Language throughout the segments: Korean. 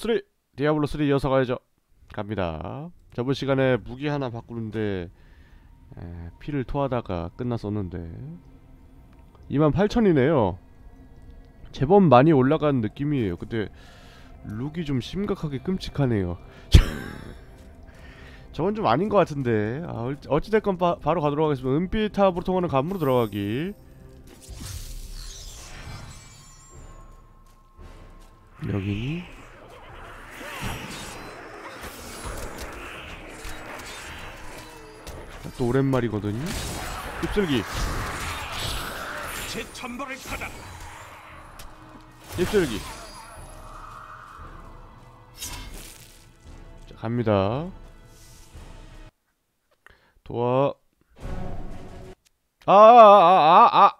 3 디아블로 3 이어서 가야죠. 갑니다. 저번 시간에 무기 하나 바꾸는데 에, 피를 토하다가 끝났었는데. 28,000이네요. 제법 많이 올라간 느낌이에요. 근데 룩이 좀 심각하게 끔찍하네요. 저건 좀 아닌 것 같은데. 아, 얼- 어찌됐건 바, 바로 가도록 하겠습니다. 은빛탑으로 통하는 관문으로 들어가기. 여기 또 오랜만이거든요. 받아 휩쓸기. 자 갑니다. 도와. 아 아 아아 아,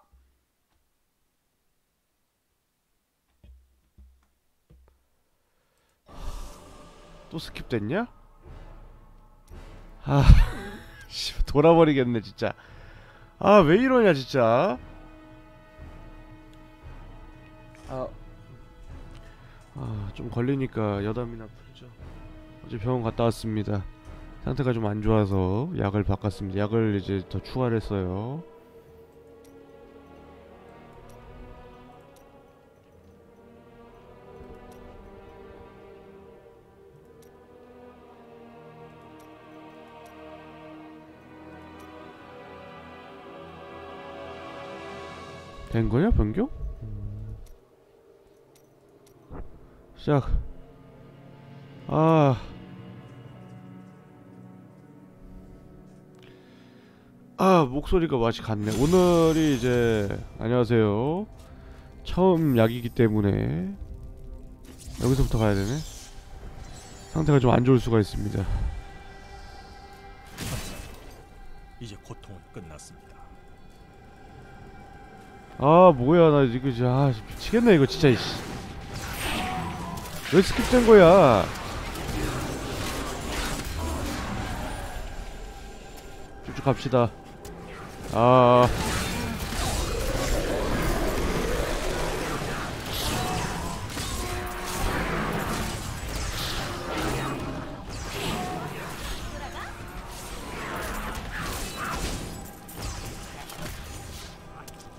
또 skip 됐냐? 아, 씨, 돌아버리겠네 진짜. 아, 왜 이러냐 진짜. 아, 아, 좀 걸리니까 여담이나 풀죠. 어제 병원 갔다 왔습니다. 상태가 좀 안 좋아서 약을 바꿨습니다. 약을 이제 더 추가를 했어요. 된 거야 변경? 음. 시작. 아. 아 목소리가 맛이 갔네. 오늘이 이제 안녕하세요. 처음 약이기 때문에 여기서부터 가야 되네. 상태가 좀 안 좋을 수가 있습니다. 이제 고통은 끝났습니다. 아 뭐야 나 이거 아, 미치겠네 이거 진짜 이씨. 왜 스킵 된 거야? 쭉쭉 갑시다. 아.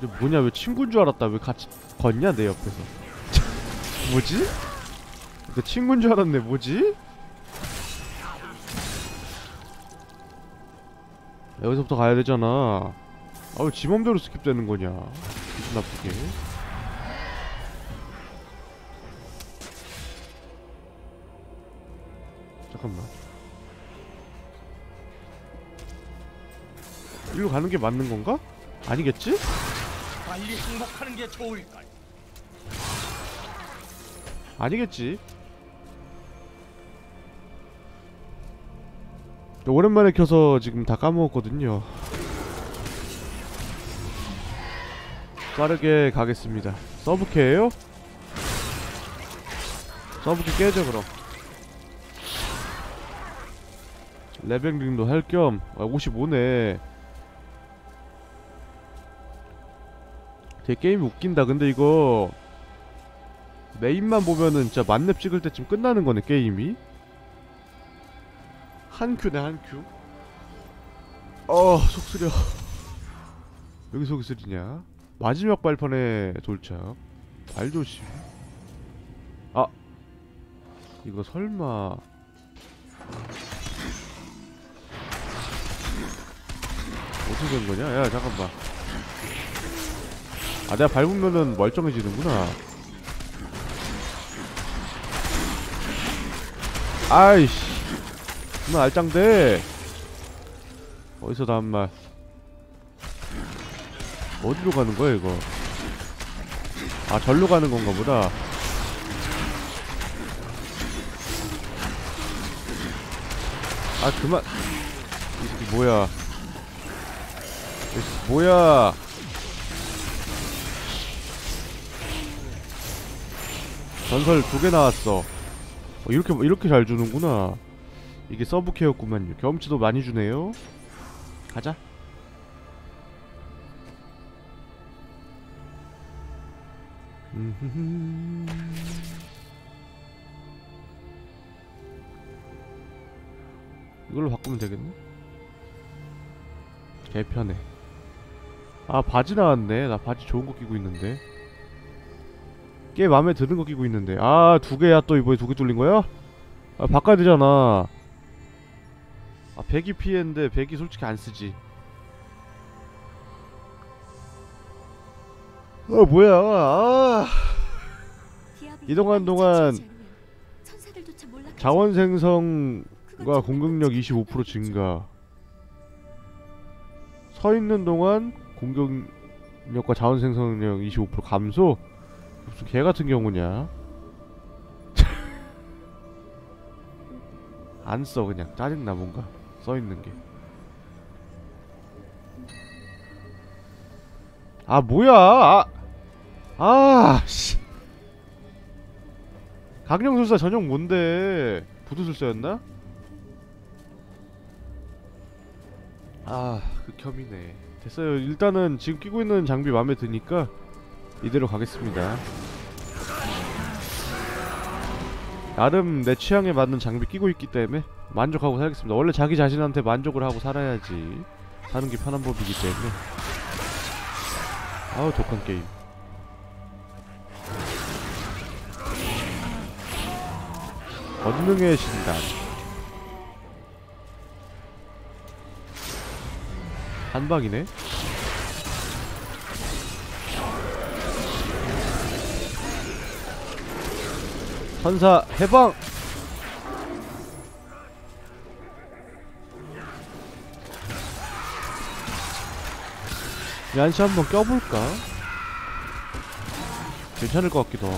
근데 뭐냐 왜 친구인 줄 알았다 왜 같이 걷냐 내 옆에서 뭐지? 그 친구인 줄 알았네 뭐지? 여기서부터 가야 되잖아 아 왜 지 맘대로 스킵되는 거냐 기분 나쁘게 잠깐만 일로 가는 게 맞는 건가? 아니겠지? 빨리 행복하는 게 좋을까? 아니겠지. 오랜만에 켜서 지금 다 까먹었거든요. 빠르게 가겠습니다. 서브캐예요? 서브캐 깨져 그럼. 레벨링도 할겸 아, 55네. 되게 게임이 웃긴다. 근데 이거 메인만 보면은 진짜 만렙 찍을 때쯤 끝나는 거네 게임이. 한 큐네 한큐. 어 속쓰려. 여기 속쓰리냐? 마지막 발판에 돌착 발 조심. 아! 이거 설마. 어떻게 된 거냐? 야 잠깐만 아 내가 밟으면은 멀쩡해지는구나. 아이씨. 정말 알짱대. 어디서 다음 말. 어디로 가는 거야 이거? 아 절로 가는 건가 보다. 아 그만. 이 새끼 뭐야? 이 새끼 뭐야 전설 두 개 나왔어. 어, 이렇게 이렇게 잘 주는구나. 이게 서브케였구만요. 경험치도 많이 주네요. 가자. 이걸로 바꾸면 되겠네? 개편해. 아 바지 나왔네. 나 바지 좋은 거 끼고 있는데. 꽤 마음에 드는 거 끼고 있는데. 아 두 개야 또 이번에 두 개 뚫린 거야? 아 바꿔야 되잖아. 아 배기 피해인데 배기 솔직히 안 쓰지. 아 뭐야. 아. 이동하는 동안 자원 생성과 공격력 25% 증가. 서 있는 동안 공격력과 자원 생성력 25% 감소 무슨 개 같은 경우냐? 안 써 그냥. 짜증나 뭔가. 써 있는 게. 아 뭐야? 아, 아 씨. 강령술사 전용 뭔데? 부두술사였나? 아 극혐이네. 됐어요. 일단은 지금 끼고 있는 장비 마음에 드니까 이대로 가겠습니다. 나름 내 취향에 맞는 장비 끼고 있기 때문에 만족하고 살겠습니다. 원래 자기 자신한테 만족을 하고 살아야지 사는 게 편한 법이기 때문에. 아우 독한 게임. 권능의 신단. 한방이네 선사 해방. yan시 한번 껴볼까? 괜찮을 것 같기도 하고.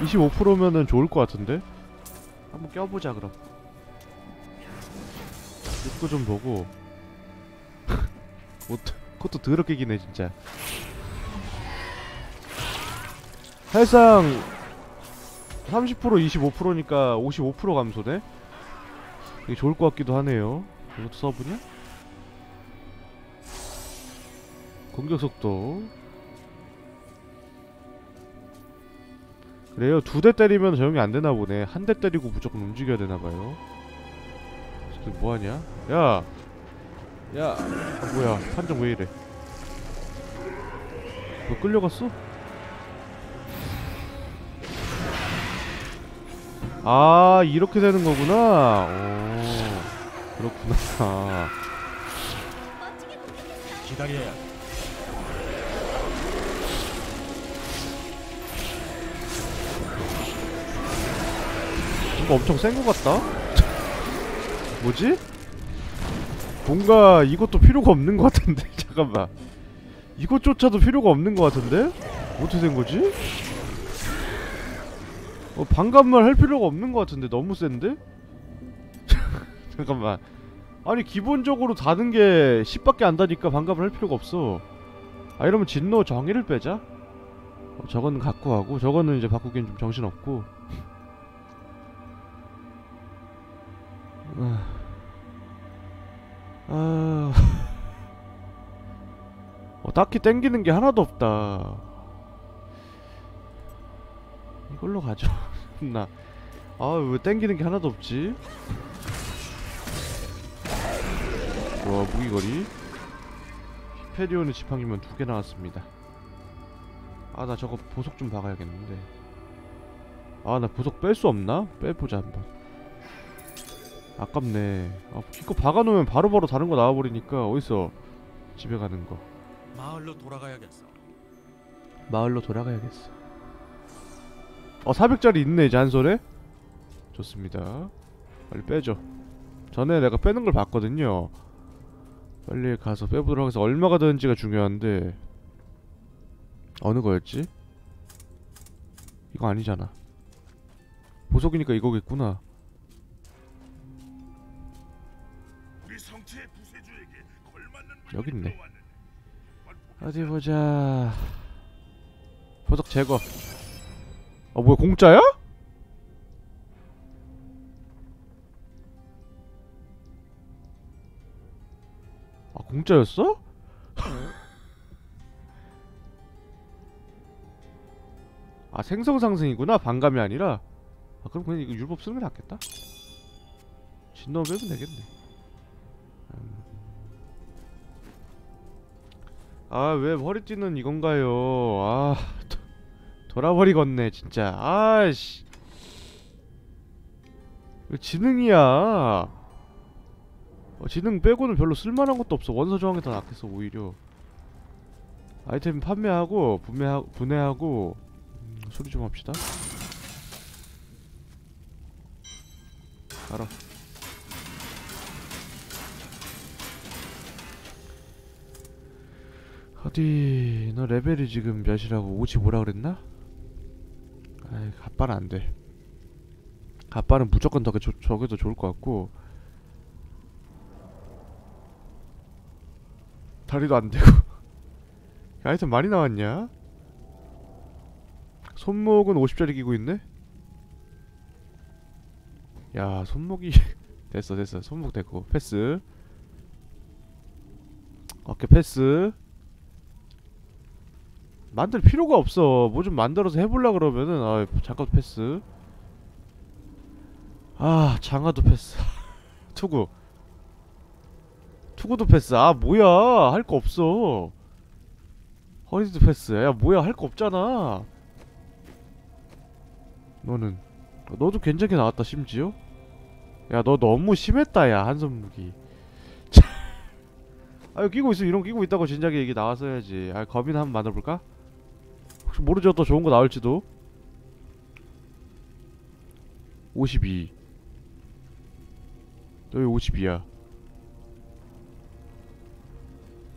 25%면은 좋을 것 같은데? 한번 껴보자 그럼. 룩도 좀 보고. 옷, 그것도 더럽게 기네 진짜 사실상 30% 25%니까 55% 감소네? 이게 좋을 것 같기도 하네요 이것도 써보냐? 공격 속도 그래요 두 대 때리면 적용이 안 되나 보네 한 대 때리고 무조건 움직여야 되나 봐요 저기 뭐하냐 야! 야! 아, 뭐야 판정 왜 이래 너 끌려갔어? 아 이렇게 되는 거구나 오 그렇구나 기다려야 돼. 뭔가 엄청 센 것 같다? 뭐지? 뭔가 이것도 필요가 없는 것 같은데 잠깐만 이것조차도 필요가 없는 것 같은데? 어떻게 된 거지? 어, 반감만 할 필요가 없는 것 같은데 너무 센데? 잠깐만. 아니 기본적으로 다는 게 10밖에 안 다니까 반감을 할 필요가 없어. 아 이러면 진노 정의를 빼자? 어, 저거는 갖고 가고 저거는 이제 바꾸기엔 좀 정신없고. 아, 아, 어, 딱히 땡기는 게 하나도 없다. 이걸로 가죠. 나, 아, 왜 땡기는 게 하나도 없지? 와, 무기거리. 히페리온의 지팡이면 두 개 나왔습니다. 아, 나 저거 보석 좀 박아야겠는데. 아, 나 보석 뺄 수 없나? 빼보자, 한번. 아깝네. 아, 기껏 박아놓으면 바로바로 다른 거 나와버리니까 어딨어? 집에 가는 거. 마을로 돌아가야겠어. 마을로 돌아가야겠어. 어, 400짜리 있네, 이제 한 손에? 좋습니다. 빨리 빼죠. 전에 내가 빼는 걸 봤거든요. 빨리 가서 빼보도록 하겠어. 얼마가 되는지가 중요한데. 어느 거였지? 이거 아니잖아. 보석이니까 이거겠구나. 여기 있네. 어디 보자. 보석 제거. 아 뭐야 공짜야? 아 공짜였어? 아 생성 상승이구나 반감이 아니라 아 그럼 그냥 이거 율법 쓰는 게 낫겠다 진노 빼면 되겠네 음. 아왜 허리띠는 이건가요 아 도, 돌아버리겠네 진짜. 아씨. 지능이야. 어, 지능 빼고는 별로 쓸만한 것도 없어. 원서 저항이 더 낫겠어 오히려. 아이템 판매하고 분매하고 분해하고 음, 소리 좀 합시다. 알아. 어디 너 레벨이 지금 몇이라고? 55라 그랬나? 아이 갓발은 안돼. 갓발은 무조건 더 저, 저게 더 좋을 것 같고. 다리도 안 되고. 아이템 많이 나왔냐? 손목은 50짜리 끼고 있네? 야 손목이. 됐어 됐어. 손목 됐고. 패스. 오케이 패스 만들 필요가 없어. 뭐 좀 만들어서 해볼라 그러면은. 아 잠깐 패스. 아 장화도 패스. 투구. 투구도 패스. 아 뭐야. 할 거 없어. 허리도 패스. 야 뭐야. 할 거 없잖아. 너는. 너도 괜찮게 나왔다 심지어? 야 너 너무 심했다 야 한손 무기. 아 이거 끼고 있어 이런 거 끼고 있다고 진작에 얘기 나왔어야지. 아 검이나 한번 만들어볼까? 모르죠? 또 좋은 거 나올지도. 52 너 왜 52야.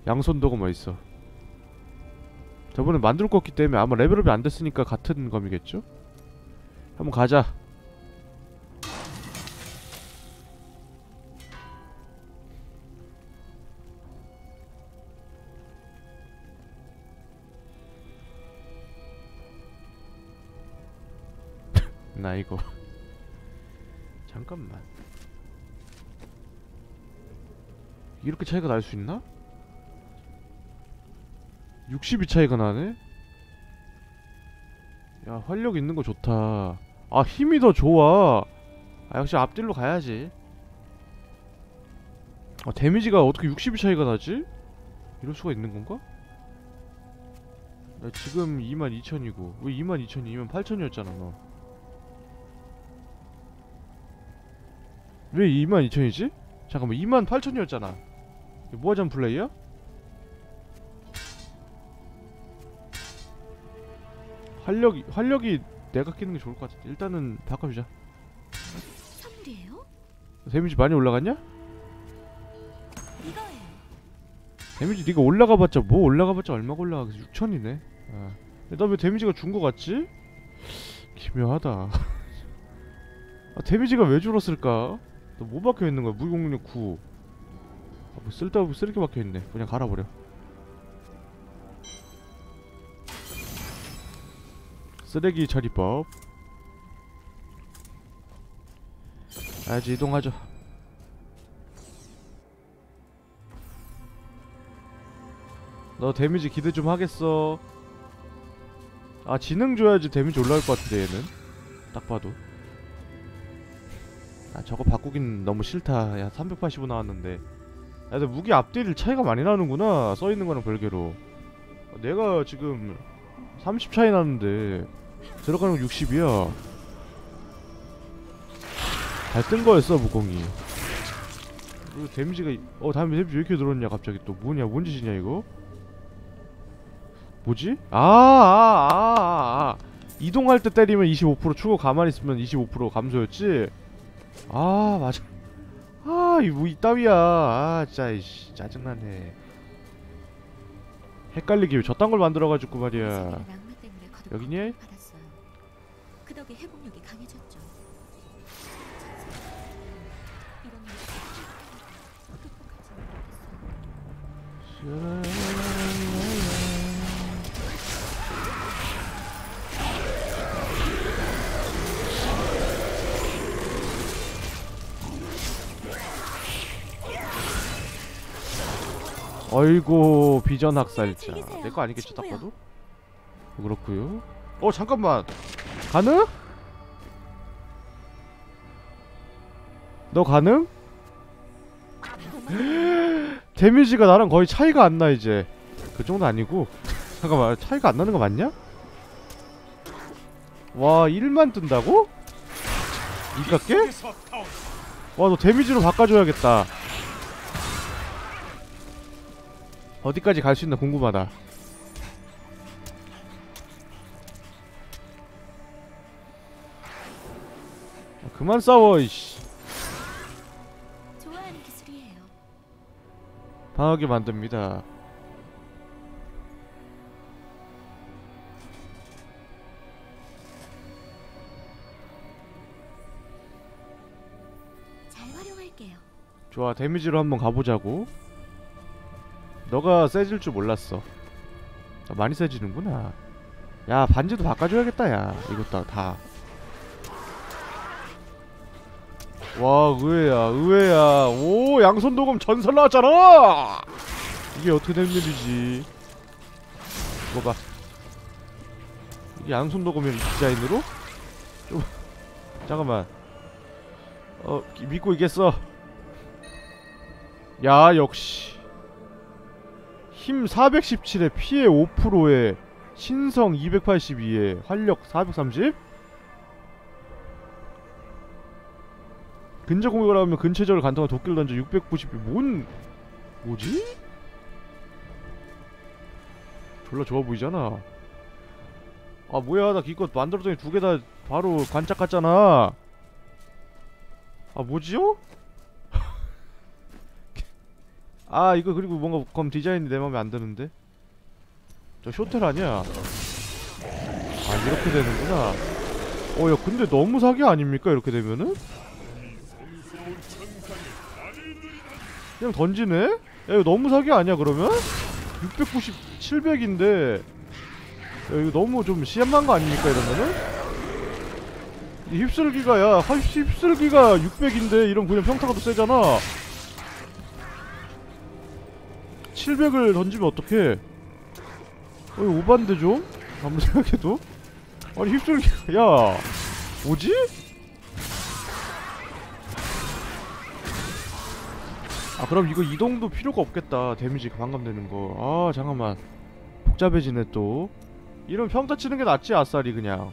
양손 도구만 있어? 저번에 만들 거 없기 때문에 아마 레벨업이 안 됐으니까 같은 검이겠죠? 한번 가자 나 이거 잠깐만 이렇게 차이가 날 수 있나? 60이 차이가 나네? 야 활력 있는 거 좋다 아 힘이 더 좋아 아 역시 앞딜로 가야지 아 데미지가 어떻게 60이 차이가 나지? 이럴 수가 있는 건가? 나 지금 22,000이고 왜 22,000이 28,000이었잖아 너 왜 22,000이지? 잠깐만 28,000이었잖아 뭐하자는 플레이야? 활력이 활력이 내가 끼는 게 좋을 것 같아. 일단은 바꿔주자. 선물이에요? 데미지 많이 올라갔냐? 이거예요. 데미지 네가 올라가봤자 뭐 올라가봤자 얼마가 올라가? 6천이네. 아. 나왜 데미지가 준거 같지? 기묘하다. 아, 데미지가 왜 줄었을까? 너 뭐 박혀 있는 거야? 무기공력 9. 아, 뭐 쓸데없이 쓰레기 박혀 있네. 그냥 갈아버려. 쓰레기 처리법. 아, 이제 이동하죠. 너 데미지 기대 좀 하겠어. 아 지능 줘야지 데미지 올라갈 것 같은데 얘는 딱 봐도. 아 저거 바꾸긴 너무 싫다. 야 385 나왔는데. 야 근데 무기 앞뒤를 차이가 많이 나는구나. 써 있는 거랑 별개로. 아, 내가 지금 30 차이 나는데 들어가는 거 60이야. 잘 뜬 거였어 무공이. 그리고 데미지가 이- 어 다음에 데미지 왜 이렇게 들었냐 갑자기 또 뭐냐 뭔 짓이냐 이거? 뭐지? 아, 아, 아, 아, 아. 이동할 때 때리면 25% 추고 가만히 있으면 25% 감소였지? 아, 맞아. 아, 이뭐 이따위야. 아, 진짜 이씨, 짜증나네. 헷갈리게 왜 저딴 걸 만들어가지고 말이야. 여기니? 그 덕에 회복력이 강해졌죠. 어이구 비전 학살자. 내 거 아니겠지 딱. 봐도? 그렇고요. 어 잠깐만 가능? 너 가능? 데미지가 나랑 거의 차이가 안 나 이제 그 정도 아니고 잠깐만 차이가 안 나는 거 맞냐? 와 1만 뜬다고? 이깎게? 타오. 와너 데미지로 바꿔줘야겠다 어디까지 갈 수 있나 궁금하다 아, 그만 싸워 이씨. 방하게 만듭니다. 좋아 데미지로 한번 가보자고 너가 세질 줄 몰랐어. 아, 많이 세지는구나. 야 반지도 바꿔줘야겠다 야. 이것도 다. 와 의외야 의외야. 오 양손 도금 전설 나왔잖아! 이게 어떻게 된 일이지? 이거 봐. 이게 양손 도금이 디자인으로? 좀 잠깐만. 어 기- 믿고 있겠어. 야 역시 힘 417에 피해 5%에 신성 282에 활력 430? 근접 공격을 하면 근체적을 간통한 도끼를 던져 690이 뭔 뭐지? 졸라 좋아 보이잖아 아 뭐야 나 기껏 만들었더니 두 개 다 바로 관짝 같잖아 아 뭐지요? 아 이거 그리고 뭔가 검 디자인이 내 맘에 안 드는데 저 쇼텔 아니야 아 이렇게 되는구나 어 야 근데 너무 사기 아닙니까 이렇게 되면은? 그냥 던지네? 야 이거 너무 사기 아니야 그러면? 690, 700인데 야 이거 너무 좀 시험한 거 아닙니까 이러면은? 이 휩쓸기가 야 하- 휩쓸기가 600인데 이런 그냥 평타가 더 세잖아 700을 던지면 어떡해? 어 이거 오반데 좀? 아무리 생각해도? 아니 휩쓸기가 야 뭐지? 아 그럼 이거 이동도 필요가 없겠다. 데미지 반감되는 거아 잠깐만. 복잡해지네 또. 이런 평타 치는 게 낫지 아싸리 그냥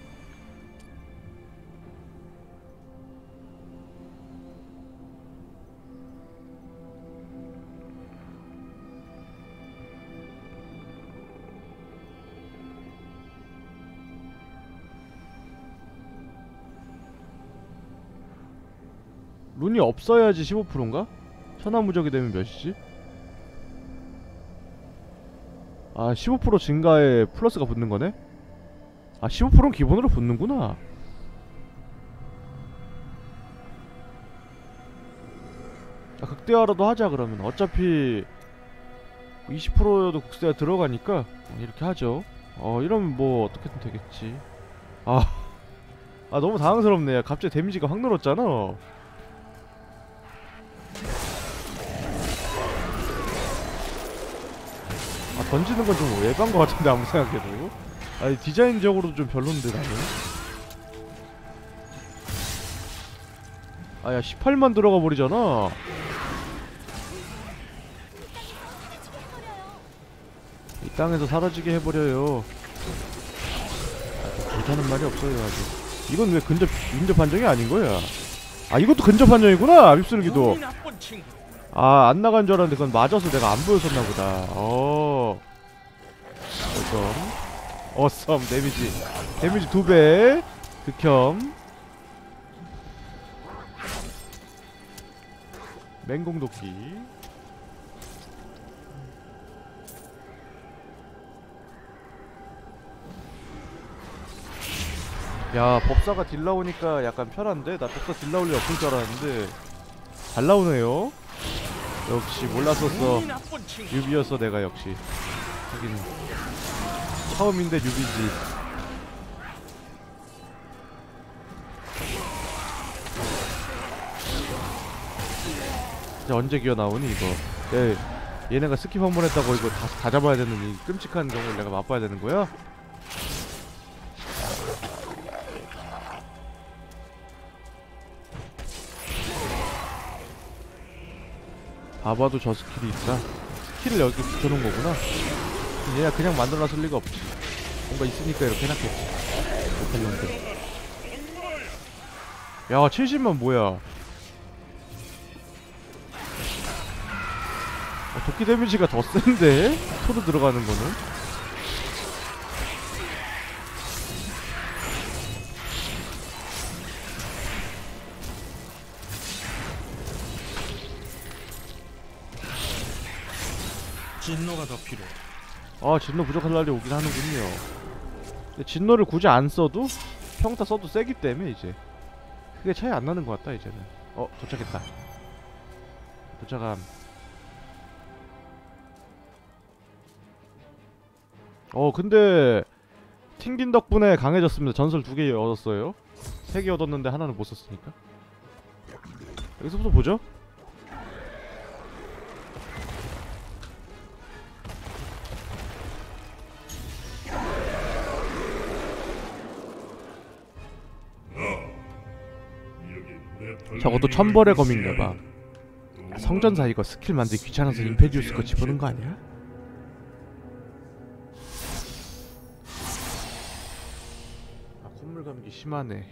룬이 없어야지 15%인가? 천하무적이 되면 몇이지? 아 15% 증가에 플러스가 붙는 거네? 아 15%는 기본으로 붙는구나 아 극대화라도 하자 그러면 어차피 20%여도 국세가 들어가니까 어, 이렇게 하죠 어 이러면 뭐 어떻게든 되겠지 아, 아 너무 당황스럽네 갑자기 데미지가 확 늘었잖아 아 던지는 건좀 예반 것 같은데 아무 생각해도. 아니 디자인적으로도 좀 별론데 나는. 아야 18만 들어가 버리잖아. 이 땅에서 사라지게 해버려요. 아, 못하는 말이 없어요 아주 이건 왜 근접 근접 판정이 아닌 거야? 아 이것도 근접 판정이구나 휩쓸기도. 아, 안 나간 줄 알았는데 그건 맞아서 내가 안 보였었나 보다. 어. 어썸. 어썸 데미지. 데미지 두 배. 극혐. 맹공도끼. 야, 법사가 딜 나오니까 약간 편한데? 나 법사 딜 나올 일 없을 줄 알았는데 잘 나오네요. 역시 몰랐었어. 유비였어 내가 역시. 하긴 처음인데 뉴비지. 진짜 언제 기어나오니 이거? 예, 얘네가 skip 한 번 했다고 이거 다, 다 잡아야 되는 이 끔찍한 경우를 내가 맛봐야 되는 거야? 봐봐도 저 skill이 있다. skill을 여기 붙여놓은 거구나. 얘가 그냥 만들어놨을 리가 없지 뭔가 있으니까 이렇게 해놨겠지 못된 놈들 야 70만 뭐야 어, 도끼 데미지가 더 센데? 소로 들어가는 거는? 진노가 더 필요해. 아 진노 부족할 날이 오긴 하는군요. 진노를 굳이 안 써도 평타 써도 세기 때문에 이제 크게 차이 안 나는 것 같다 이제는. 어 도착했다. 도착함. 어 근데 튕긴 덕분에 강해졌습니다. 전설 두 개 얻었어요. 세 개 얻었는데 하나는 못 썼으니까. 여기서부터 보죠 저것도 천벌의 검인가 봐 성전사 이거 스킬 만들기 귀찮아서 임페디우스 거 집어넣은 거 아니야? 아 콧물 감기 심하네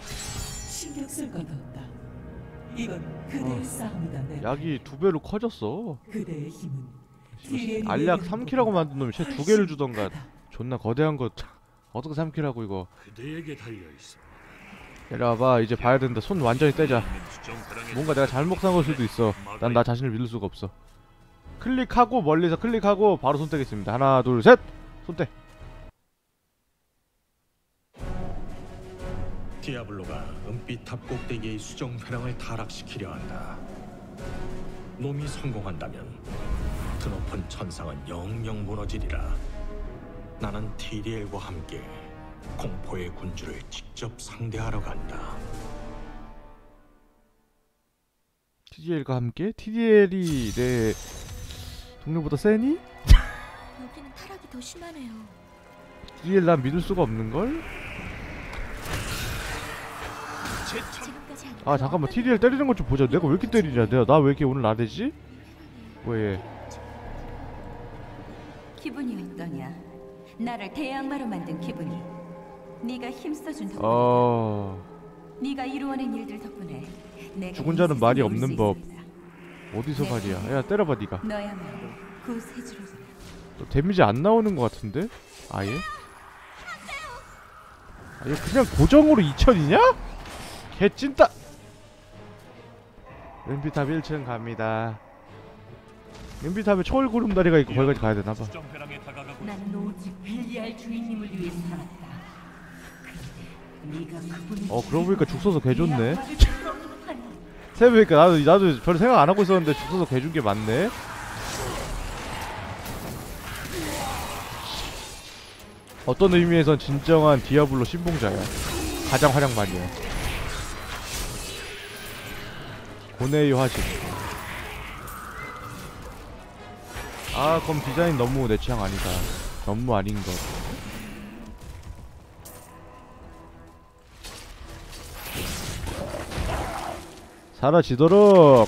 신경 쓸것 없다. 이건 그대의 어. 싸움이다. 내 약이 두 배로 커졌어 그대의 힘은 알약 3킬하고 만든 놈이 쟤두 개를 주던가 존나 거대한 거 어떻게 3kill하고 이거 그대에게 달려 있어. 내려와봐. 이제 봐야 된다. 손 완전히 떼자. 뭔가 내가 잘못 산걸 수도 있어. 난 나 자신을 믿을 수가 없어. 클릭하고 멀리서 클릭하고 바로 손 떼겠습니다. 하나 둘 셋! 손떼. 디아블로가 은빛 탑 꼭대기의 수정 회랑을 타락시키려 한다. 놈이 성공한다면 드높은 천상은 영영 무너지리라. 나는 티리엘과 함께 공포의 군주를 직접 상대하러 간다. TDL과 함께 TDL이 내 동료보다 세니? 여기는 타락이 더 심하네요. TDL 난 믿을 수가 없는걸? 지금까지 한아 잠깐만 TDL 때리는 것 좀 보자 내가 왜 이렇게 때리냐 내가 나 왜 이렇게 오늘 나대지? 왜 기분이 어떠냐? 나를 대양마로 만든 기분이. 네가 힘써준 덕분에. 어... 네가 이루어낸 일들 덕분에 내가 죽은 이 자는 말이 없는 수 법. 어디서 말이야 야 때려봐 너야말로 구세주로구나. 너 데미지 안 나오는 것 같은데? 아예? 아얘 그냥 고정으로 2000이냐? 개 찐따 은비탑 1층 갑니다 은비탑에 초월 구름다리가 있고 거기까지 가야 되나봐 나는 오직 벨리알 주인님을 위해 살았다. 어 그러고 보니까 죽 써서 개 좋네. 생각해보니까 나도 나도 별 생각 안 하고 있었는데 죽 써서 개 준 게 맞네. 어떤 의미에선 진정한 디아블로 신봉자야. 가장 활약 많이 해 고뇌의 화신. 아 그럼 디자인 너무 내 취향 아니다. 너무 아닌 것 사라지도록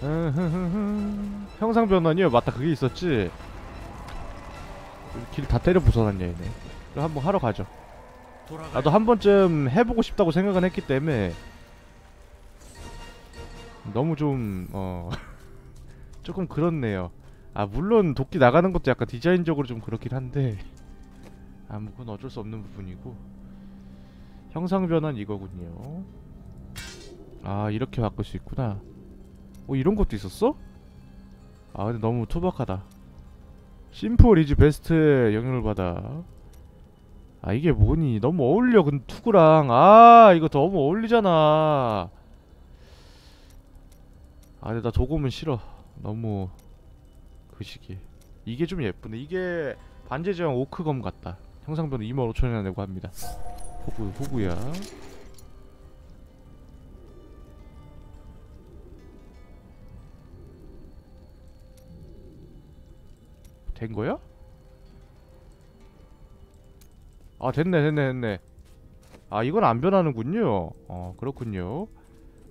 형상 변환이요? 맞다 그게 있었지 길 다 때려 부숴놨냐 얘네 그럼 한번 하러 가죠. 나도 한 번쯤 해보고 싶다고 생각은 했기 때문에 너무 좀 어 조금 그렇네요. 아 물론 도끼 나가는 것도 약간 디자인적으로 좀 그렇긴 한데 아 뭐 그건 어쩔 수 없는 부분이고 형상 변환 이거군요. 아 이렇게 바꿀 수 있구나. 어 이런 것도 있었어? 아 근데 너무 투박하다. 심플 이즈 베스트 영향을 받아. 아 이게 뭐니 너무 어울려 근데 투구랑 아 이거 너무 어울리잖아 아 근데 나 조금은 싫어. 너무 그 시기. 이게 좀 예쁘네 이게 반제제왕 오크검 같다. 형상변호 25,000원이나 내고 합니다. 호구 호구야. 된 거야? 아 됐네 됐네 됐네. 아 이건 안 변하는군요. 어 그렇군요.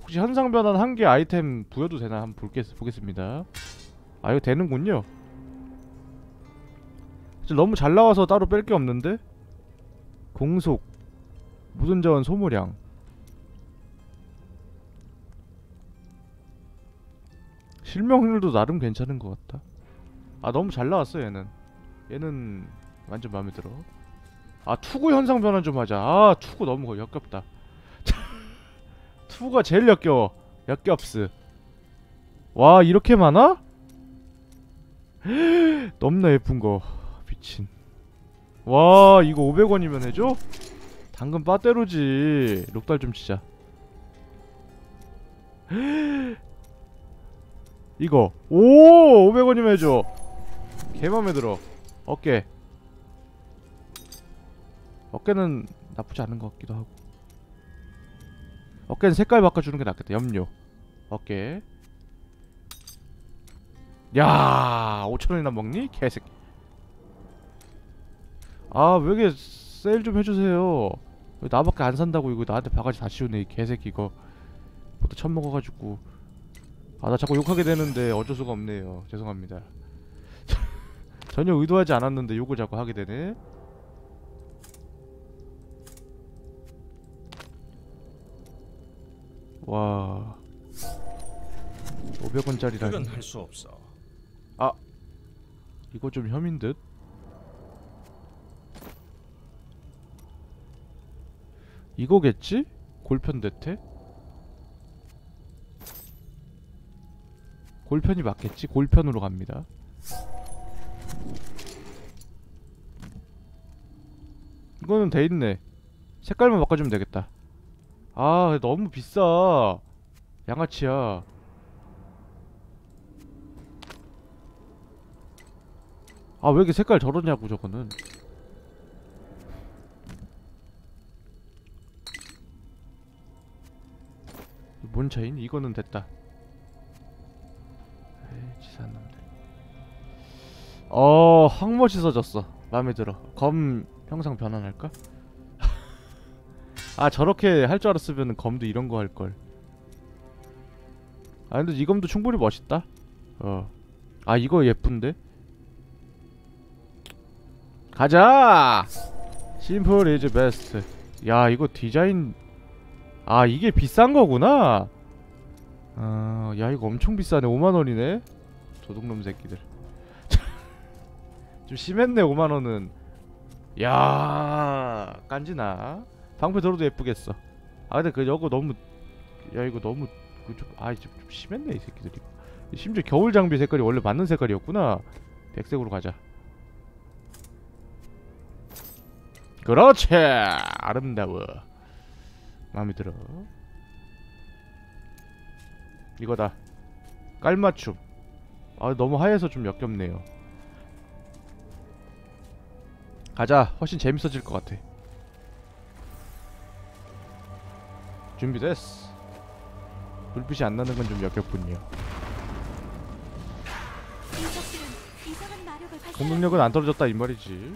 혹시 현상 변환 한 개 아이템 부여도 되나 한번 볼겠, 보겠습니다. 아 이거 되는군요. 너무 잘 나와서 따로 뺄 게 없는데? 공속 모든 자원 소모량. 실명률도 나름 괜찮은 것 같다. 아 너무 잘 나왔어 얘는. 얘는 완전 마음에 들어. 아 투구 현상 변환 좀 하자. 아 투구 너무 역겹다 투구가 제일 역겨워 역겹스. 와 이렇게 많아? 너무나 예쁜 거. 미친. 와 이거 500원이면 해줘? 당근 빠떼로지. 록달 좀 치자. 이거. 오 500원이면 해줘. 개맘에 들어. 어깨. 어깨는 나쁘지 않은 것 같기도 하고 어깨는 색깔 바꿔주는 게 낫겠다. 염료. 어깨. 야 5천원이나 먹니? 개새끼. 아왜 이렇게 세일 좀 해주세요. 왜 나밖에 안 산다고 이거 나한테 바가지 다 씌우네 이 개새끼 이거. 뭐또 처먹어가지고. 아 나 자꾸 욕하게 되는데 어쩔 수가 없네요. 죄송합니다. 전혀 의도하지 않았는데 욕을 자꾸 하게 되네 와 500원짜리라니 그건 할 수 없어. 이거 좀 혐인 듯? 이거겠지? 골편 대퇴? 골편이 맞겠지? 골편으로 갑니다. 이거는 돼 있네. 색깔만 바꿔주면 되겠다. 아, 너무 비싸. 양아치야. 아 왜 이렇게 색깔 저러냐고 저거는 뭔 차이니? 이거는 됐다 에이 치사한 놈들 어 확멋있어졌어 마음에 들어 검 형상 변환할까? 아 저렇게 할 줄 알았으면 검도 이런 거 할걸. 아 근데 이 검도 충분히 멋있다. 어아 이거 예쁜데? 가자! 심플 이즈 베스트 야 이거 디자인 아 이게 비싼 거구나! 아, 야 이거 엄청 비싸네. 5만원이네? 도둑놈 새끼들. 좀 심했네 5만원은. 야 깐지나 방패 들어도 예쁘겠어. 아 근데 그 이거 너무 야 이거 너무 그좀아 좀, 좀 심했네 이 새끼들이. 심지어 겨울 장비 색깔이 원래 맞는 색깔이었구나. 백색으로 가자. 그렇지! 아름다워. 마음에 들어. 이거다. 깔맞춤. 아 너무 하얘서 좀 역겹네요. 가자. 훨씬 재밌어질 것 같아 준비됐어 불빛이 안 나는 건 좀 역겹군요. 공격력은 안 떨어졌다 이 말이지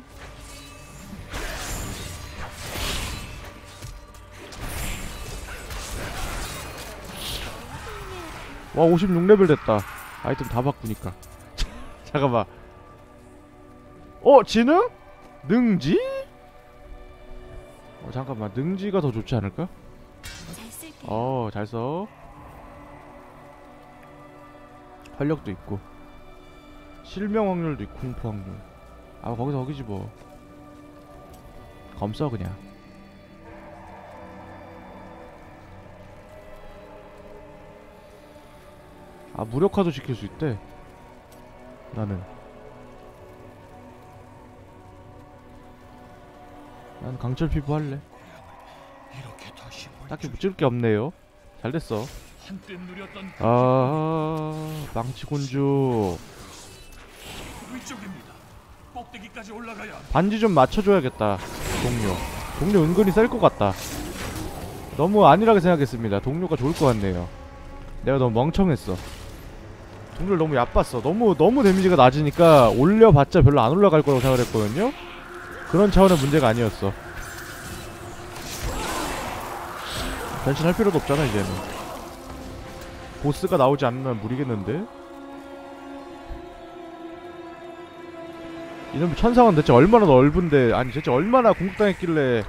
와 56레벨 됐다 아이템 다 바꾸니까 잠깐만 어 지능? 능지? 어 잠깐만 능지가 더 좋지 않을까? 잘. 어 잘 써. 활력도 있고. 실명 확률도 있고 공포 확률. 아 거기서 거기지 뭐. 검써 그냥. 아 무력화도 지킬 수 있대. 나는. 난 강철 피부 할래 딱히 묻을 게 없네요. 잘 됐어. 아 합니다. 반지 좀 맞춰줘야겠다 동료. 동료 은근히 셀 것 같다. 너무 안일하게 생각했습니다. 동료가 좋을 것 같네요. 내가 너무 멍청했어. 동률 너무 얕봤어. 너무 너무 데미지가 낮으니까 올려봤자 별로 안 올라갈 거라고 생각을 했거든요. 그런 차원의 문제가 아니었어 변신할 필요도 없잖아 이제는 보스가 나오지 않으면 무리겠는데 이놈 천상은 대체 얼마나 넓은데 아니 대체 얼마나 공격당했길래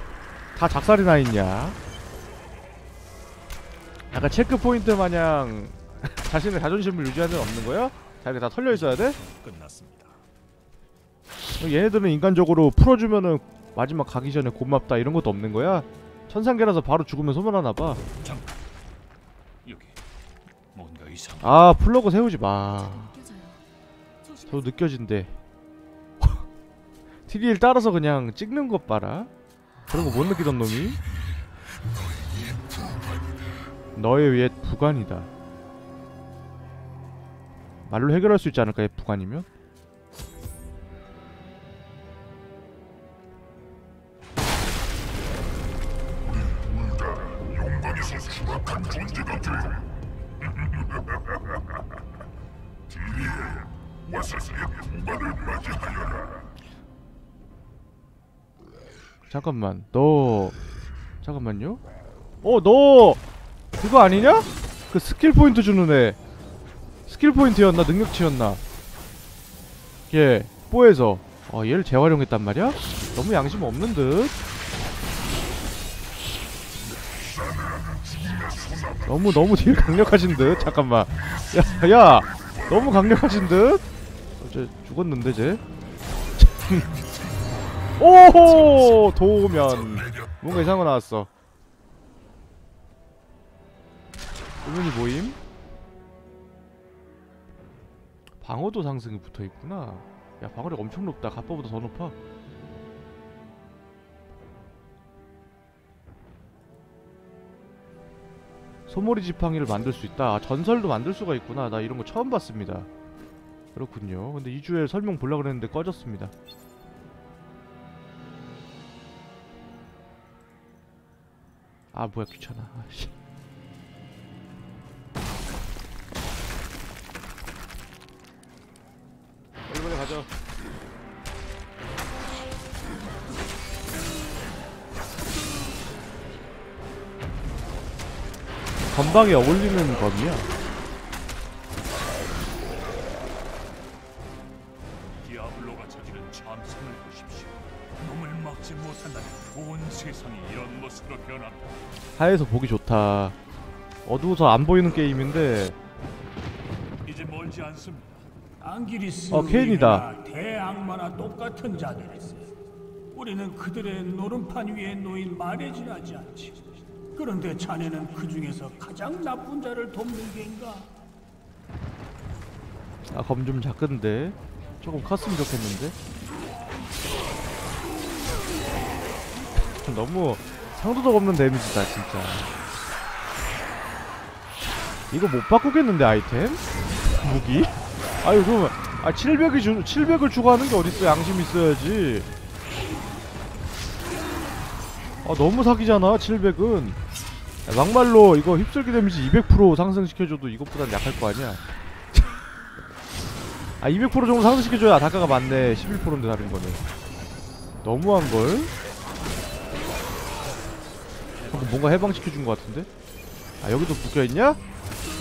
다 작살이 나 있냐 약간 체크 포인트 마냥 자신의 자존심을 유지하는 데 없는 거야? 자기가 다 털려 있어야 돼? 끝났습니다. 얘네들은 인간적으로 풀어주면은 마지막 가기 전에 고맙다 이런 것도 없는 거야? 천상계라서 바로 죽으면 소문하나 봐. 여기 뭔가 이상. 아 flag 세우지 마. 느껴져요. 조심해. 저 느껴진대. TDL 따라서 그냥 찍는 것 봐라. 그런 거 못 느끼던 놈이. 너의 옛 부관이다. 말로 해결할 수 있지 않을까, 옛 부관이면? 잠깐만, 너 잠깐만요. 어, 너 그거 아니냐? 그 스킬 포인트 주는 애. 스킬 포인트였나 능력치였나? 얘 뽀에서 어 얘를 재활용했단 말이야? 너무 양심 없는 듯. 너무 너무 deal 강력하신 듯. 잠깐만. 야, 야, 너무 강력하신 듯. 어제 죽었는데 쟤. 오호 도우면 뭔가 이상한 거 나왔어. 도면이 모임? 방어도 상승이 붙어 있구나. 야 방어력 엄청 높다. 갑바보다 더 높아. 소머리 지팡이를 만들 수 있다. 아, 전설도 만들 수가 있구나. 나 이런 거 처음 봤습니다. 그렇군요. 근데 2주에 설명 보려고 그랬는데 꺼졌습니다. 아 뭐야 귀찮아. 아씨. 빨리 빨리 가자. 건방에 어울리는 검이야. 디아블로가 저지른 참상을 보십시오. 놈을 막지 못한다면 온 세상이 이런 모습으로 변한다. 하에서 보기 좋다. 어두워서 안 보이는 게임인데 이제 멀지 않습니다. 앙기리스 어, 케인이다. 대악마나 똑같은 자들이세. 우리는 그들의 노름판 위에 놓인 말해지하지 않지. 그런데 자네는 그 중에서 가장 나쁜 자를 돕는 게인가? 아 검 좀 작은데 조금 컸으면 좋겠는데 너무 상도덕 없는 데미지다 진짜 이거 못 바꾸겠는데 아이템? 무기? 아유 그러면 아 700이 주 700을 추가하는 게 어딨어 양심 있어야지 아 너무 사기잖아 700은. 막말로 이거 휩쓸기 데미지 200% 상승시켜줘도 이것보단 약할 거 아니야. 아 200% 정도 상승시켜줘야 단가가 맞네 11%인데 다른 거는. 너무한걸? 방금 뭔가 해방시켜준 것 같은데? 아 여기도 묶여있냐?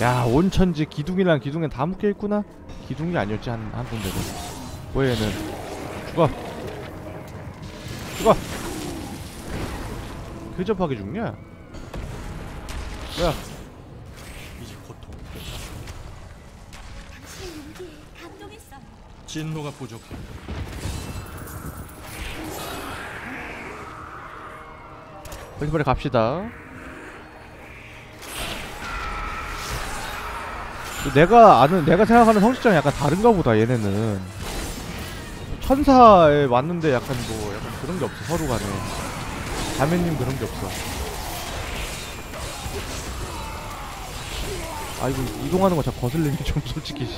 야 온천지 기둥이랑 기둥엔 다 묶여있구나. 기둥이 아니었지 한, 한 군데도. 뭐야 얘는. 죽어. 죽어 근접하게 죽냐? 뭐야 이제 고통. 당신의 용기에 감동했어요. 진노가 부족해. 빨리 빨리 갑시다. 내가 아는 내가 생각하는 성식장이 약간 다른가 보다 얘네는 천사에 왔는데 약간 뭐 약간 그런 게 없어 서로 간에 자매님 그런 게 없어. 아 이거 이동하는 거 자꾸 거슬리는 게좀 솔직히 씨.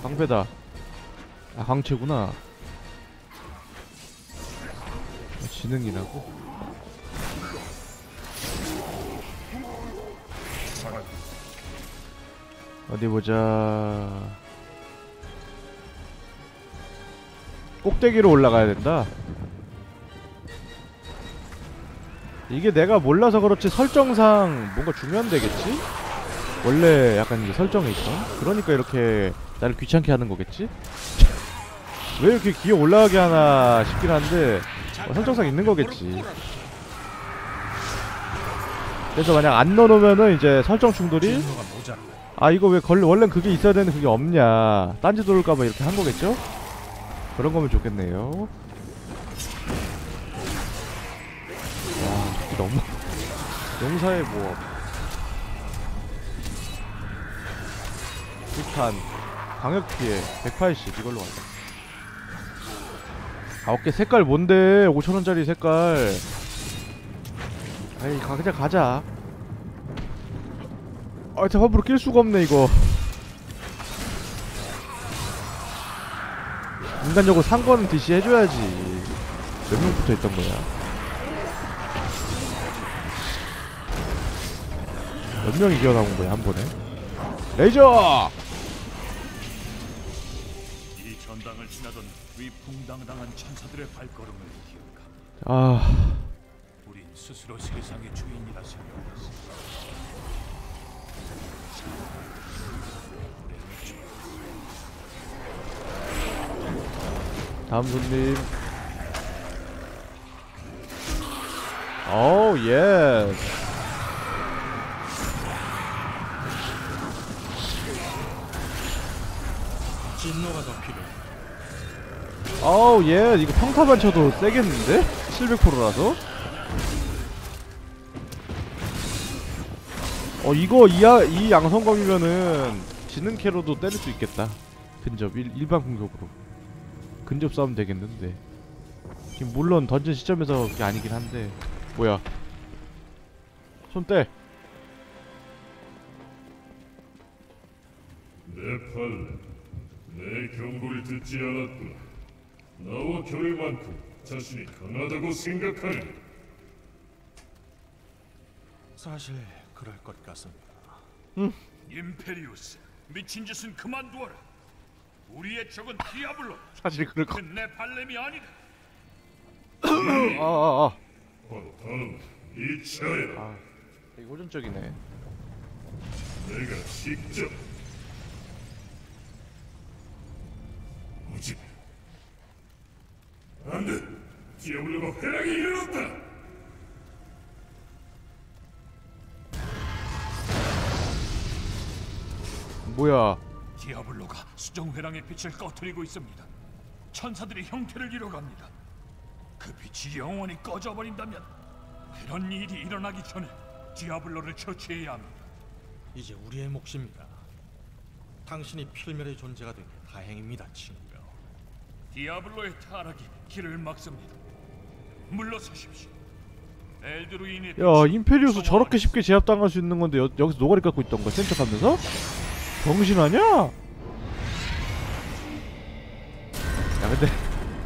광배다. 아 광채구나. 지능이라고? 어디 보자. 꼭대기로 올라가야 된다. 이게 내가 몰라서 그렇지 설정상 뭔가 중요한 데겠지? 원래 약간 이제 설정에 있어. 그러니까 이렇게 나를 귀찮게 하는 거겠지? 왜 이렇게 기어 올라가게 하나 싶긴 한데 어, 설정상 있는 거겠지. 그래서 만약 안 넣어놓으면은 이제 설정 충돌이. 아 이거 왜 걸, 원래 그게 있어야 되는데 그게 없냐 딴지 돌을까봐 이렇게 한 거겠죠? 그런 거면 좋겠네요 너무 용사의 모험 불탄 강력 피해 180 이걸로 가자 아 오케이 색깔 뭔데 5천원짜리 색깔 아이 가 그냥 가자 아, 저 함부로 낄 수가 없네 이거. 인간적으로 산 거는 DC 해줘야지. 몇명 붙어 있던 거야? 몇 명이 기어 나온 거야 한 번에? 레이저! 이 전당을 지나던 위풍당당한 천사들의 발걸음을 기억하. 아, 우린 스스로 세상의 주인이라 생각했어. 다음 손님. 오, 예. 진노가 더 필요해. 어우 예 이거 평타만 쳐도 세겠는데? 700%라서? 어 이거 이야, 이 양성검이면은 지능 캐로도 때릴 수 있겠다. 근접 일, 일반 공격으로. 근접 싸움 되겠는데. 지금 물론 던전 시점에서 그게 아니긴 한데. 뭐야? 손떼! 내 팔레, 내 경고를 듣지 않았구나. 나와 겨울만큼 자신이 강하다고 생각하니 사실 그럴 것 같습니다. 임페리우스, 미친 짓은 그만두어라. 우리의 적은 디아블로, 사실 그럴 거 그내 발렘이 아니다. 아 아 아 바로 다음 이 차야. 아, 되게 호전적이네 내가 직접 오지? 안돼. 디아블로가 회랑이 일어났다. 뭐야? 디아블로가 수정 회랑의 빛을 꺼트리고 있습니다. 천사들이 형태를 잃어갑니다. 그 빛이 영원히 꺼져버린다면 그런 일이 일어나기 전에 디아블로를 처치해야 합니다. 이제 우리의 몫입니다. 당신이 필멸의 존재가 되니 다행입니다, 친구여. 디아블로의 타락이 길을 막습니다. 물러서십시오. 엘드루인의 야 임페리우스 저렇게 쉽게 제압당할 수 있는 건데 여, 여기서 노가리 까고 있던 거야 센척하면서? 정신하냐? 야 근데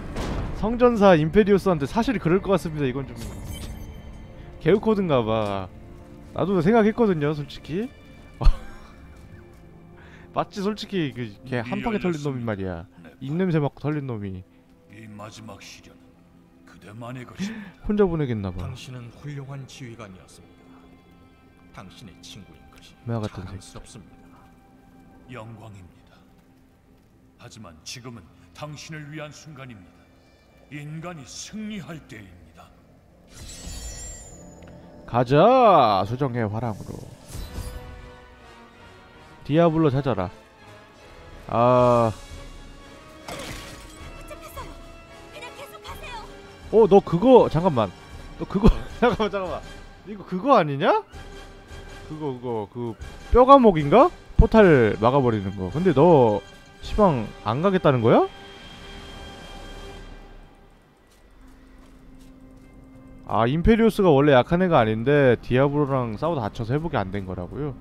성전사 임페리우스한테 사실 그럴 것 같습니다. 이건 좀 개우코드인가봐. 나도 생각했거든요 솔직히. 맞지 솔직히. 그걔한 방에 털린 놈이 말이야 입냄새 맡고 털린 놈이 이 마지막 시련은 그대만의 것입니다 혼자 보내겠나 봐 당신은 훌륭한 지휘관이었습니다. 당신의 친구인 것이 같은. 자랑스럽습니다. 영광입니다. 하지만 지금은 당신을 위한 순간입니다. 인간이 승리할 때입니다. 가자 수정의 화랑으로 디아블로 찾아라 아... 어 너 그거 잠깐만 너 그거 잠깐만 잠깐만 이거 그거 아니냐? 그거 그거 그 뼈가목인가? 포탈 막아버리는 거 근데 너 시방 안 가겠다는 거야? 아 임페리우스가 원래 약한 애가 아닌데 디아블로랑 싸우다 다쳐서 회복이 안 된 거라고요?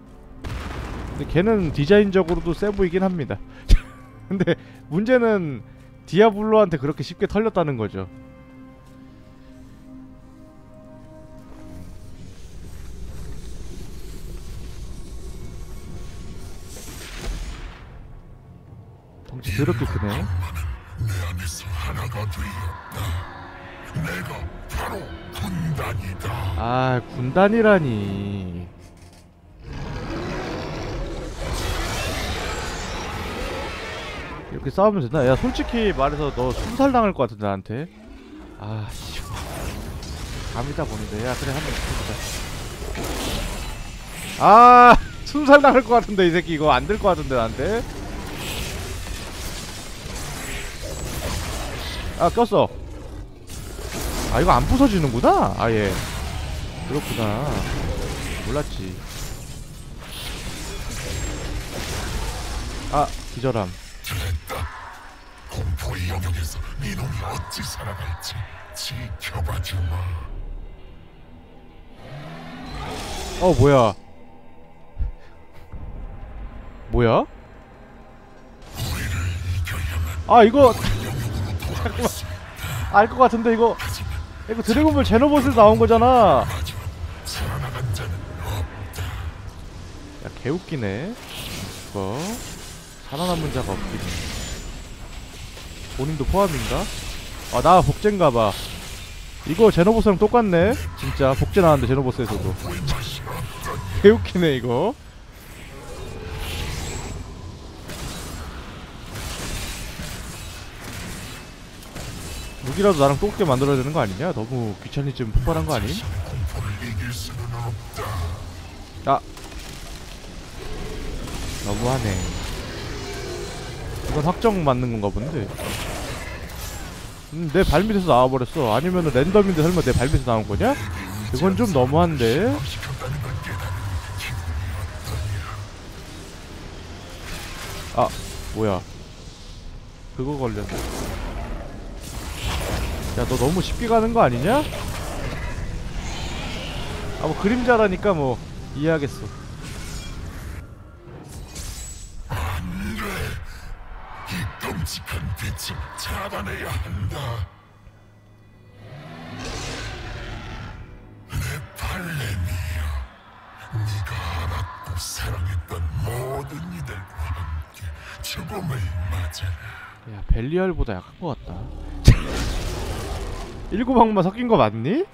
근데 걔는 디자인적으로도 세 보이긴 합니다 근데 문제는 디아블로한테 그렇게 쉽게 털렸다는 거죠 덩치 더럽게 크네. 내 안에서 하나가 되었다. 내가 바로 군단이다. 아 군단이라니. 이렇게 싸우면 되나? 야 솔직히 말해서 너 순살 당할 것 같은데 나한테. 아씨. 감이다 보는데. 야 그래 한번 해보자. 아 순살 당할 것 같은데 이 새끼 이거. 안 될 것 같은데 나한테 아 꼈어. 아 이거 안 부서지는구나. 아예. 그렇구나. 몰랐지. 아 기절함. 됐다. 공포의 영역에서 네 놈이 어찌 살아갈지 지켜봐 주마. 어 뭐야? 뭐야? 아 이거 잠깐만. 알 것 같은데 이거. 이거 드래곤볼 제노봇에서 나온 거잖아. 야 개웃기네. 이거. 살아남은 자가 없긴 본인도 포함인가? 아 나 복제인가봐. 이거 제노보스랑 똑같네. 진짜 복제 나왔는데 제노보스에서도. 개웃기네 이거 무기라도 나랑 똑같게 만들어야 되는 거 아니냐? 너무 귀차니즘 폭발한 거 없다. 아. 너무하네. 이건 확정 맞는 건가 본데. 음, 내 발밑에서 나와버렸어. 아니면은 랜덤인데 설마 내 발밑에서 나온 거냐? 이건 좀 너무한데. 아 뭐야. 그거 걸렸네 야 너 너무 쉽게 가는 거 아니냐? 아 뭐 그림자라니까 뭐 이해하겠어 이 끔찍한 빛을 잡아내야 한다. 내 팔레미야, 네가 알았고 사랑했던 모든 이들과 함께 죽음을 맞아라. 야 벨리알보다 약한 것 같다 일곱 악마 섞인 거 맞니?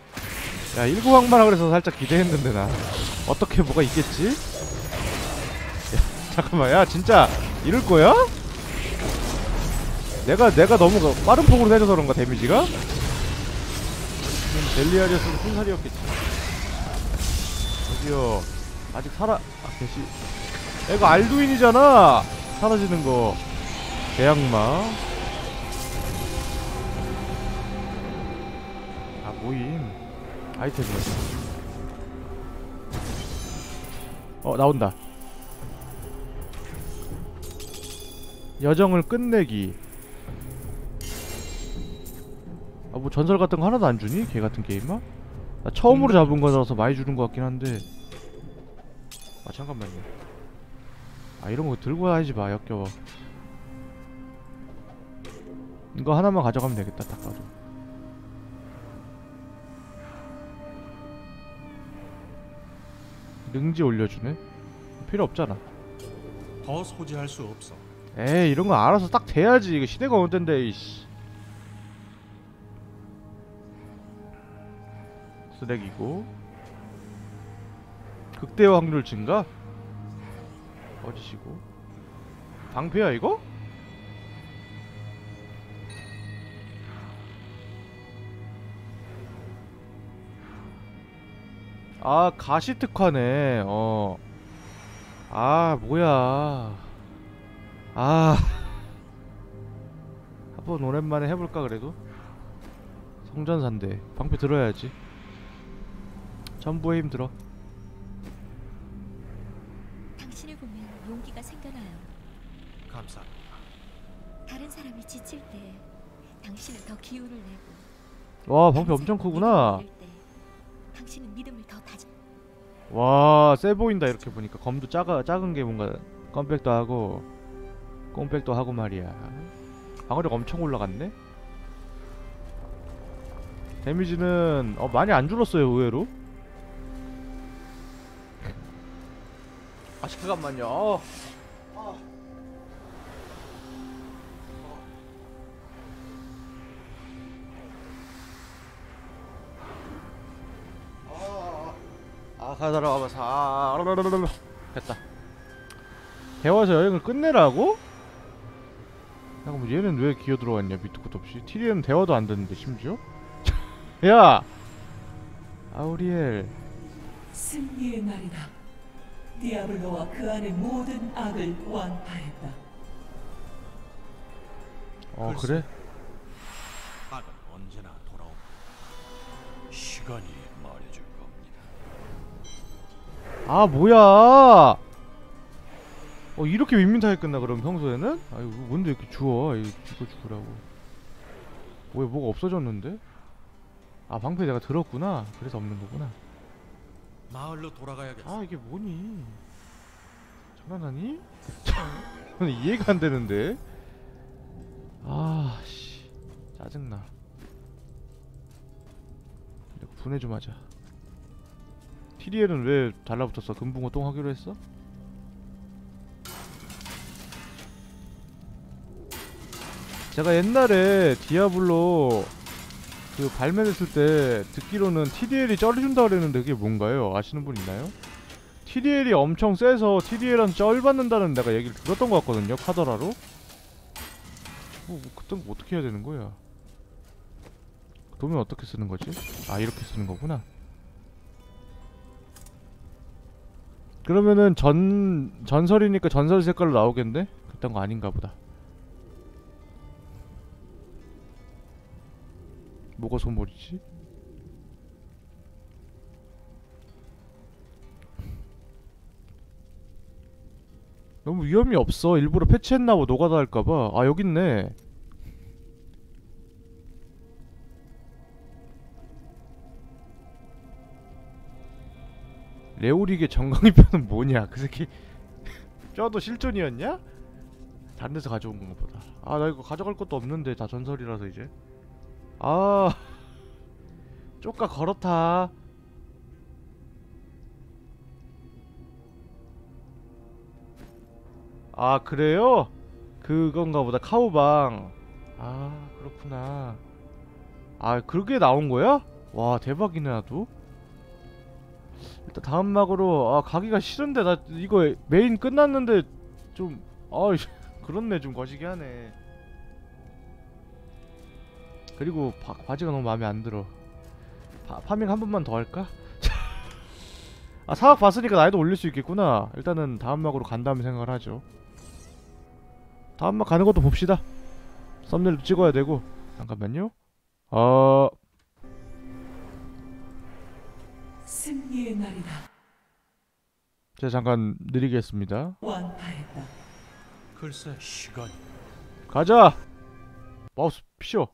야 일곱 악마라 그래서 살짝 기대했는데 나 어떻게 뭐가 있겠지? 야 잠깐만 야 진짜 이럴 거야? 내가 내가 너무 그 빠른 폭으로 내줘서 그런가 데미지가? 벨리알이었으면 순살이었겠지 저기요 아직 살아 아 개시 애가 알두인이잖아 사라지는 거 대양마 모임. 아이템이야 어 나온다. 여정을 끝내기. 아 뭐 전설 같은 거 하나도 안 주니? 걔 같은 게임아? 나 처음으로 잡은 거라서 많이 주는 것 같긴 한데. 아 잠깐만요. 아 이런 거 들고 다니지 마 역겨워. 이거 하나만 가져가면 되겠다 딱 봐도 능지 올려주네 필요 없잖아 더 소지할 수 없어. 에이 이런 거 알아서 딱 돼야지 이거 시대가 어느 때인데 이씨 쓰레기고 극대화 확률 증가? 어디시고 방패야 이거? 아 가시 특화네. 어. 아 뭐야. 아. 한번 오랜만에 해볼까 그래도? 성전산대. 방패 들어야지. 전부의 힘 들어. 당신을 보면 용기가 생겨나요. 감사합니다. 다른 사람이 지칠 때 당신은 더 기운을 내고 와 방패 엄청 크구나 와 세 보인다 이렇게 보니까. 검도 작아 작은 게 뭔가 껌백도 하고 꼼백도 하고 말이야. 방어력 엄청 올라갔네? 데미지는 어 많이 안 줄었어요 의외로. 아 잠깐만요 아 라라라라. 됐다 대화에서 여행을 끝내라고? 잠깐만 얘는 왜 기어 들어왔냐 밑도 끝도 없이 티리에는 대화도 안 듣는데 심지어? 야! 아우리엘 승리의 날이다. 디아블로와 그 안의 모든 악을 완파했다. 어 글쎄. 그래? 악은 언제나 돌아옵니다. 시간이 아 뭐야? 어 이렇게 윈민타에 끝나 그럼 평소에는? 아유 뭔데 이렇게 주워? 이거 이거 죽으라고. 왜 뭐가 없어졌는데? 아 방패 내가 들었구나. 그래서 없는 거구나. 마을로 돌아가야겠어. 아 이게 뭐니? 장난하니? 저는 이해가 안 되는데. 아씨. 짜증나. 이거 분해 좀 하자 티리엘은 왜 달라붙었어? 금붕어 똥 하기로 했어? 제가 옛날에 디아블로 그 발매됐을 때 듣기로는 TDL이 쩔준다 그랬는데 그게 뭔가요? 아시는 분 있나요? TDL이 엄청 세서 TDL은 쩔 받는다는 내가 얘기를 들었던 것 같거든요 카더라로 뭐, 뭐 그땐 뭐 어떻게 해야 되는 거야 도면 어떻게 쓰는 거지? 아 이렇게 쓰는 거구나 그러면은 전 전설이니까 전설 색깔로 나오겠네? 그딴 거 아닌가 보다 뭐가 소몰이지? 너무 위험이 없어. 일부러 패치했나 봐. 노가다 할까봐. 아 여기 있네. 레오릭의 정강이편은 뭐냐? 그 새끼 뼈도 실존이었냐? 다른 데서 가져온 건가 보다. 아 나 이거 가져갈 것도 없는데 다 전설이라서 이제. 아 쪼까 걸었다 아 그래요? 그건가 보다 cow방 아 그렇구나 아 그게 나온 거야? 와 대박이네 나도 일단 다음 막으로 아 가기가 싫은데 나 이거 메인 끝났는데 좀 아이 그렇네 좀 거시기 하네 그리고 바, 바지가 너무 마음에 안 들어. 파, farming 한 번만 더 할까? 아 4막 봤으니까 난이도 올릴 수 있겠구나. 일단은 다음 막으로 간 다음에 생각을 하죠. 다음 막 가는 것도 봅시다. 썸네일도 찍어야 되고. 잠깐만요. 어 승리의 날이다. 제가 잠깐 느리겠습니다. 완파했다. 글쎄, 시간이 가자. 마우스 피셔.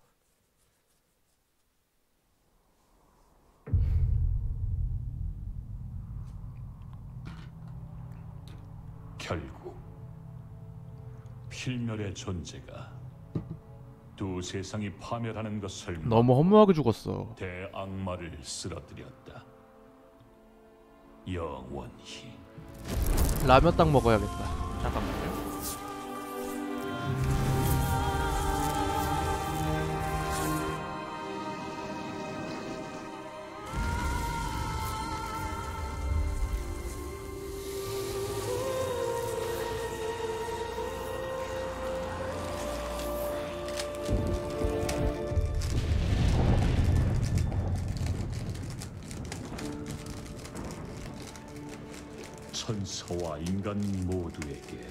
결국 필멸의 존재가 두 세상이 파멸하는 것을 너무 허무하게 죽었어. 대악마를 쓰러뜨렸다. 영원히 라면 딱 먹어야겠다. 잠깐만요. 인간 모두에게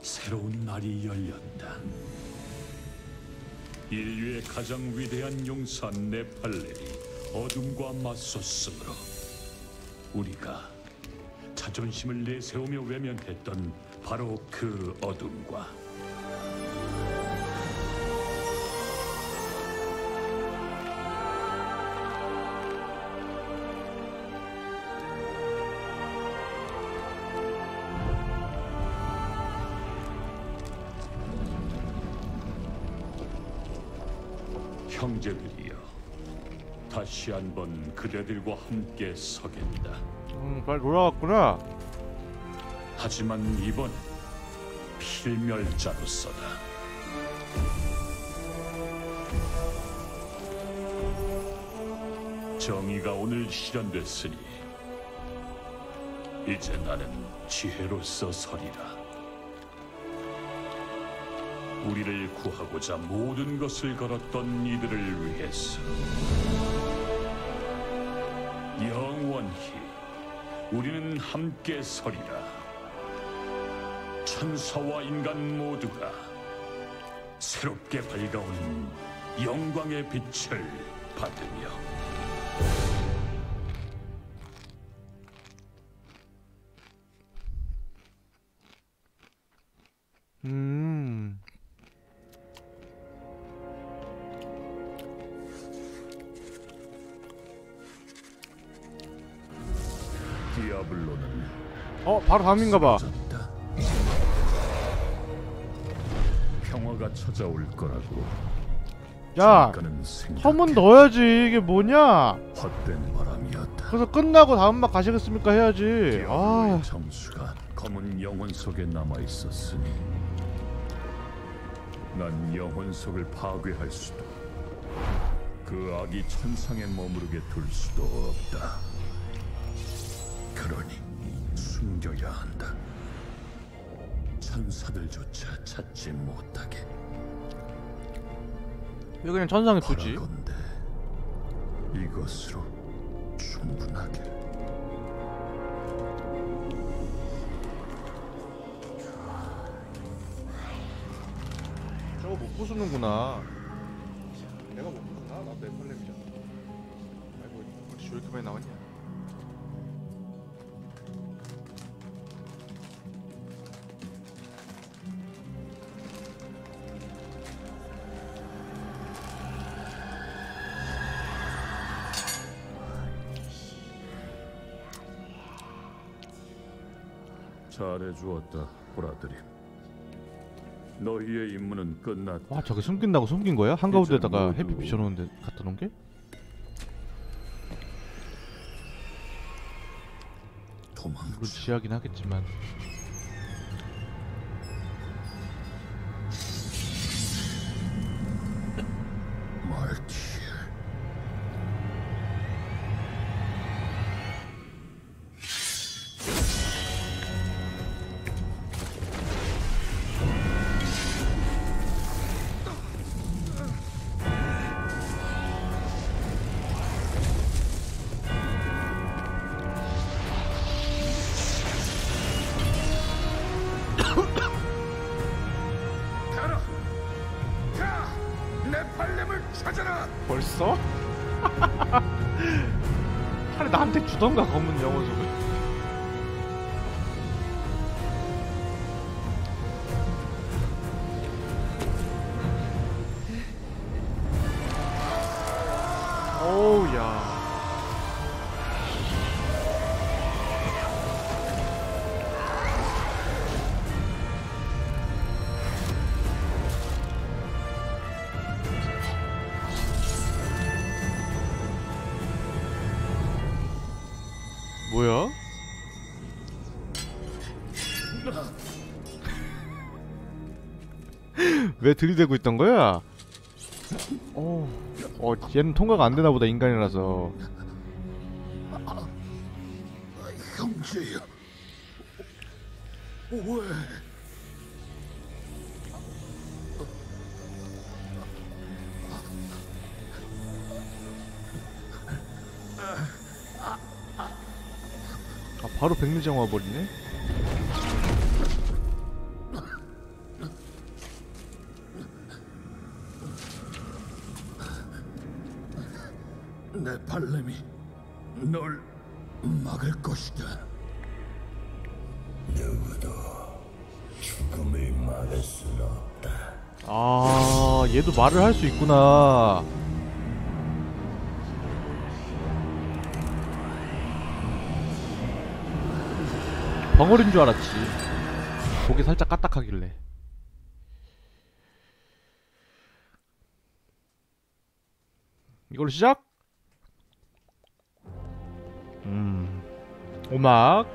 새로운 날이 열렸다. 인류의 가장 위대한 용사 네팔렐이 어둠과 맞섰으므로 우리가 자존심을 내세우며 외면했던 바로 그 어둠과 그대들과 함께 서겠다. 음, 빨리 돌아왔구나. 하지만 이번 필멸자로서다. 정의가 오늘 실현됐으니 이제 나는 지혜로서 서리라. 우리를 구하고자 모든 것을 걸었던 이들을 위해서 영원히 우리는 함께 서리라. 천사와 인간 모두가 새롭게 밝아오는 영광의 빛을 받으며 디아블로는 어 바로 다음인가봐. 평화가 찾아올 거라고 야 첨은 넣어야지 이게 뭐냐? 헛된 바람이었다. 그래서 끝나고 다음 막 가시겠습니까 해야지. 아 정수가 검은 영혼 속에 남아 있었으니 난 영혼 속을 파괴할 수도 그 악이 천상에 머무르게 둘 수도 없다. 그러니 숨겨야 한다. 천사들조차 찾지 못하게. 왜 그냥 천상에 두지? 바라건대 이것으로 충분하게. 저거 못 부수는구나. 내가 못 부수나? 나도 내 팔렘이잖아. 아이고 어디 저렇게 많이 나왔냐? 잘해주었다, 보라들이. 너희의 임무는 끝났다. 와 저게 숨긴다고 숨긴 거야? 한가운데다가 이제 모두- 햇빛 비춰놓은데 갖다 놓은 게? 물론 도망쳐. 지하긴 하겠지만 들이대고 있던 거야? 어, 어, 얘는 통과가 안 되나 보다 인간이라서. 형제야. 왜? 아, 바로 백리장 와버리네. 말을 할 수 있구나. 벙어리인 줄 알았지. 고개 살짝 까딱하길래. 이걸로 시작? 음. 오막.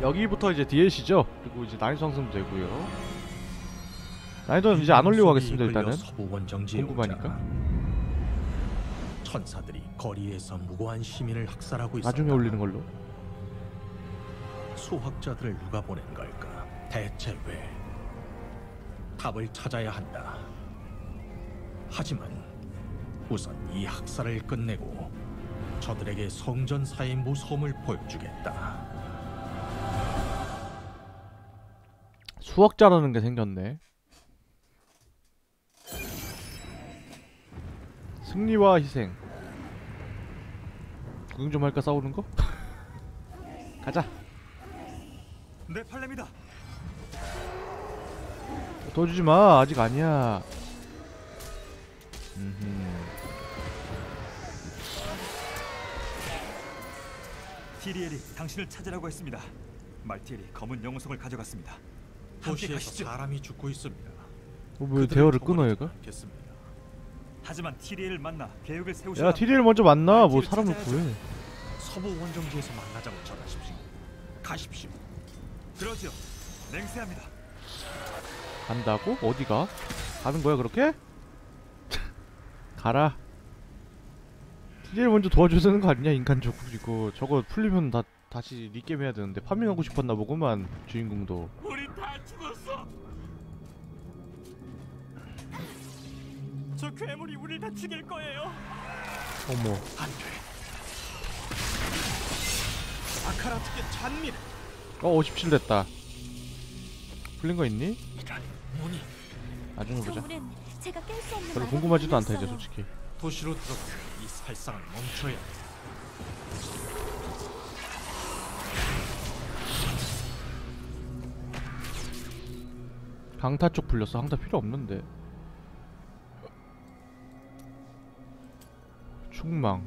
여기부터 이제 DLC죠. 그리고 이제 난이도 상승도 되고요. 난이도는 이제 안 올리고 가겠습니다 일단은. 오자 천사들이 거리에서 무고한 시민을 학살하고 있었다. 나중에 올리는 걸로. 수학자들을 누가 보낸 걸까? 대체 왜? 답을 찾아야 한다. 하지만 우선 이 학살을 끝내고 저들에게 성전사의 무서움을 보여주겠다. 수학자라는 게 생겼네. 승리와 희생. 구경 좀 할까 싸우는 거? 가자. 내 팔렘이다. 더 주지 마. 아직 아니야. 음흠. 티리엘이 당신을 찾으라고 했습니다. 말티엘이 검은 영웅성을 가져갔습니다. 함께 도시에서 가시죠. 사람이 죽고 있습니다. 어, 왜 대화를 끊어 얘가? 않겠습니다. 하지만 티리엘을 만나 계획을 세우셔야 야 티리엘 먼저 만나. 뭐 사람을. 구해. 서부 원정지에서 만나자고 전하십시오. 가십시오. 그러지요. 맹세합니다. 간다고? 어디가? 가는 거야 그렇게? 가라. 티리엘 먼저 도와줘야 되는 거 아니냐 인간적으로 이거 저거 풀리면 다 다시 regame 해야 되는데 farming하고 싶었나 보구만 주인공도. 우리 다 죽었어. 저 괴물이 우리를 다 죽일 거예요. 어머. 안 돼. 아카라트의 자비를 어57 됐다. 풀린 거 있니? 이런 문이 나중에 보자. 소문은 제가 깰수 없는 별로 궁금하지도 않다 이제. 솔직히. 도시로 들어가 이 살상을 멈춰야 해. 강타 쪽 풀렸어. 강타 필요 없는데. 충망.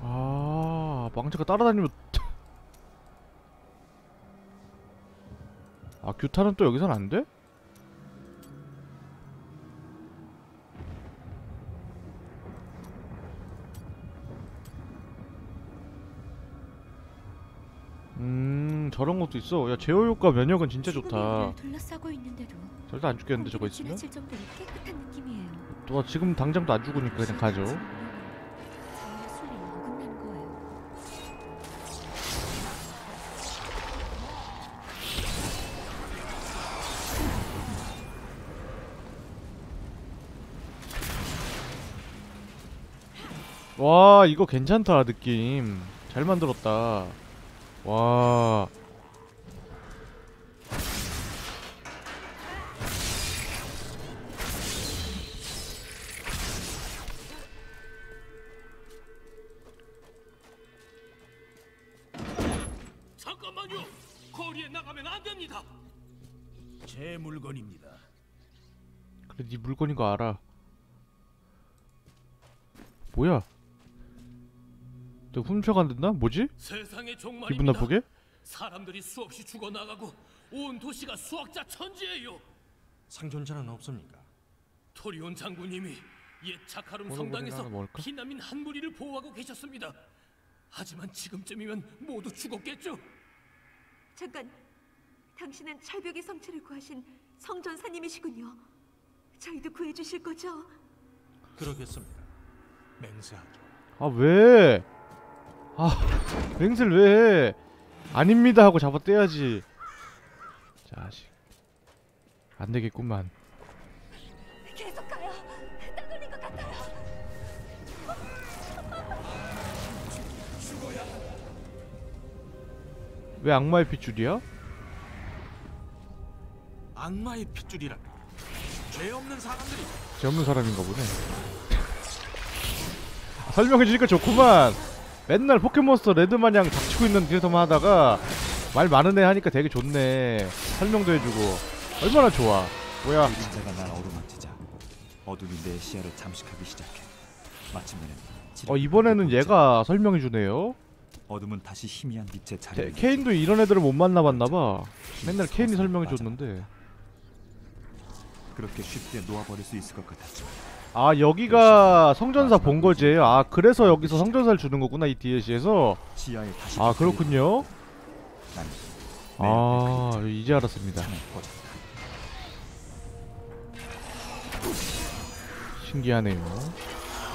아, 망자가 따라다니면 아, 규타는 또 여기선 안 돼? 음, 저런 것도 있어. 야, 제어 효과 면역은 진짜 좋다. 절대 안 죽겠는데 저거 있으면? 또 지금 당장도 안 죽으니까 그냥 가죠. 와 이거 괜찮다 느낌. 잘 만들었다. 와 제 물건입니다. 그래 네 물건인 거 알아 뭐야 너 훔쳐간댔나? 뭐지? 세상의 기분 종말입니다. 나쁘게? 사람들이 수없이 죽어나가고 온 도시가 수학자 천지예요. 생존자는 없습니까? 토리온 장군님이 옛 자카룸 성당에서? 피난민 한 무리를 보호하고 계셨습니다. 하지만 지금쯤이면 모두 죽었겠죠. 잠깐, 당신은 철벽의 성체를 구하신 성전사님이시군요. 저희도 구해주실 거죠? 그러겠습니다. 맹세하죠. 아 왜? 아 맹세를 왜 해? 아닙니다 하고 잡아떼야지 자식 안 되겠구만 계속 가요. 딱 걸린 것 같아요. 왜 악마의 핏줄이야? 악마의 핏줄이라. 죄 없는 사람들이 죄 없는 사람인가 보네. 설명해 주니까 좋구만. 맨날 포켓몬스터 레드 마냥 닥치고 있는 뒤에서만 하다가 말 많은 애 하니까 되게 좋네. 설명도 해주고 얼마나 좋아. 뭐야? 그림자가 날 어루만지자 어둠이 내 시야를 잠식하기 시작해. 마침내는 어 이번에는 얘가 설명해 주네요. 어둠은 다시 희미한 빛의 테- 자리를 케인도 이런 애들을 못 만나봤나봐. 맨날 케인이 설명해 줬는데. 그렇게 쉽게 놓아버릴 수 있을 것 같았지만 아 여기가 성전사 본 거지. 아 그래서 여기서 성전사를 주는 거구나 이 DLC에서. 아 그렇군요. 아 이제 알았습니다. 신기하네요.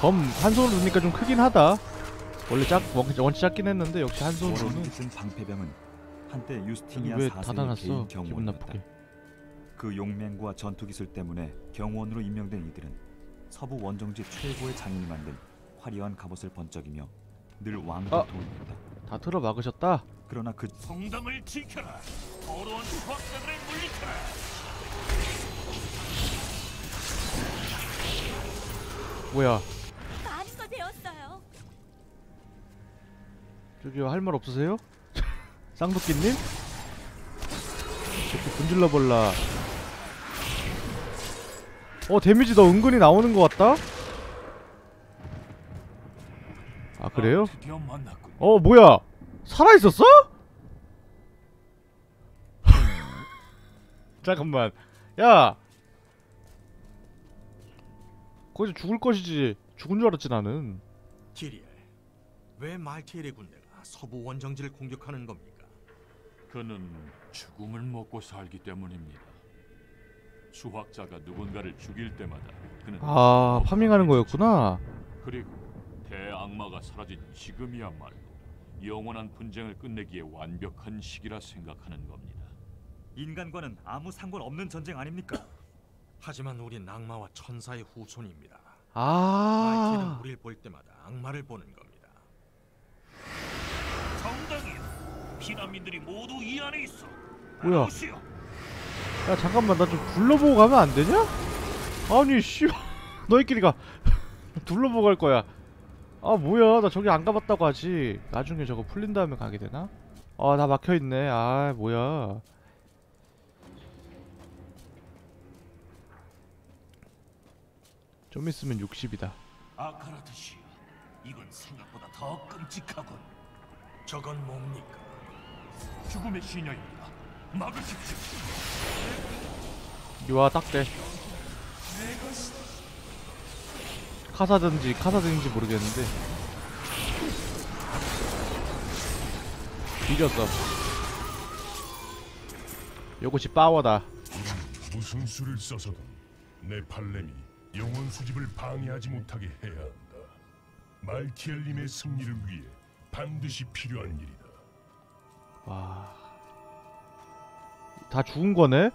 검 한 손으로 두니까 좀 크긴 하다. 원래 작 원- 원체 작긴 했는데 역시 한 손으로는 든 방패병은 한때 유스티니아 왜 4세의 닫아놨어 개인 기분. 나쁘게 그 용맹과 전투 기술 때문에 경호원으로 임명된 이들은 서부 원정지 최고의 장인이 만든 화려한 갑옷을 번쩍이며 늘 왕을 아. 도우였다. 다 틀어 막으셨다 그러나 그 성당을 지켜라. 더러운 수학자들을 물리쳐라. 뭐야 거 되었어요. 저기요 할말 없으세요? 쌍도끼님? 저기 분질러 볼라 어 데미지 너 은근히 나오는 것 같다? 아 그래요? 어 뭐야 살아있었어? 잠깐만 야 거기서 죽을 것이지 죽은 줄 알았지 나는 티리엘, 왜 말티엘의 군대가 서부 원정지를 공격하는 겁니까? 그는 죽음을 먹고 살기 때문입니다. 수학자가 누군가를 죽일 때마다 그는 아더 파밍하는. 거였구나 그리고 대악마가 사라진 지금이야말로 영원한 분쟁을 끝내기에 완벽한 시기라 생각하는 겁니다. 인간과는 아무 상관없는 전쟁 아닙니까? 하지만 우린 악마와 천사의 후손입니다. 말티엘은 아 우리를 볼 때마다 악마를 보는 겁니다. 성당이야. 피난민들이 모두 이 안에 있어. 뭐야? 나오시오. 야 잠깐만 나 좀 둘러보고 가면 안 되냐? 아니 씨 너희끼리 가 둘러보고 갈 거야 아 뭐야 나 저기 안 가봤다고 하지 나중에 저거 풀린 다음에 가게 되나? 아다 막혀있네 아 뭐야 좀 있으면 60이다 아카라트시야. 이건 생각보다 더 끔찍하군. 저건 뭡니까? 죽음의 시녀입니다. 이와 딱대 카사든지 카사든지 모르겠는데 이겼어 요것이 파워다 무슨 수를 써서든 내 팔렘이 영혼 수집을 방해하지 못하게 해야 한다. 말티엘님의 승리를 위해 반드시 필요한 일이다. 와. 다 죽은 거네?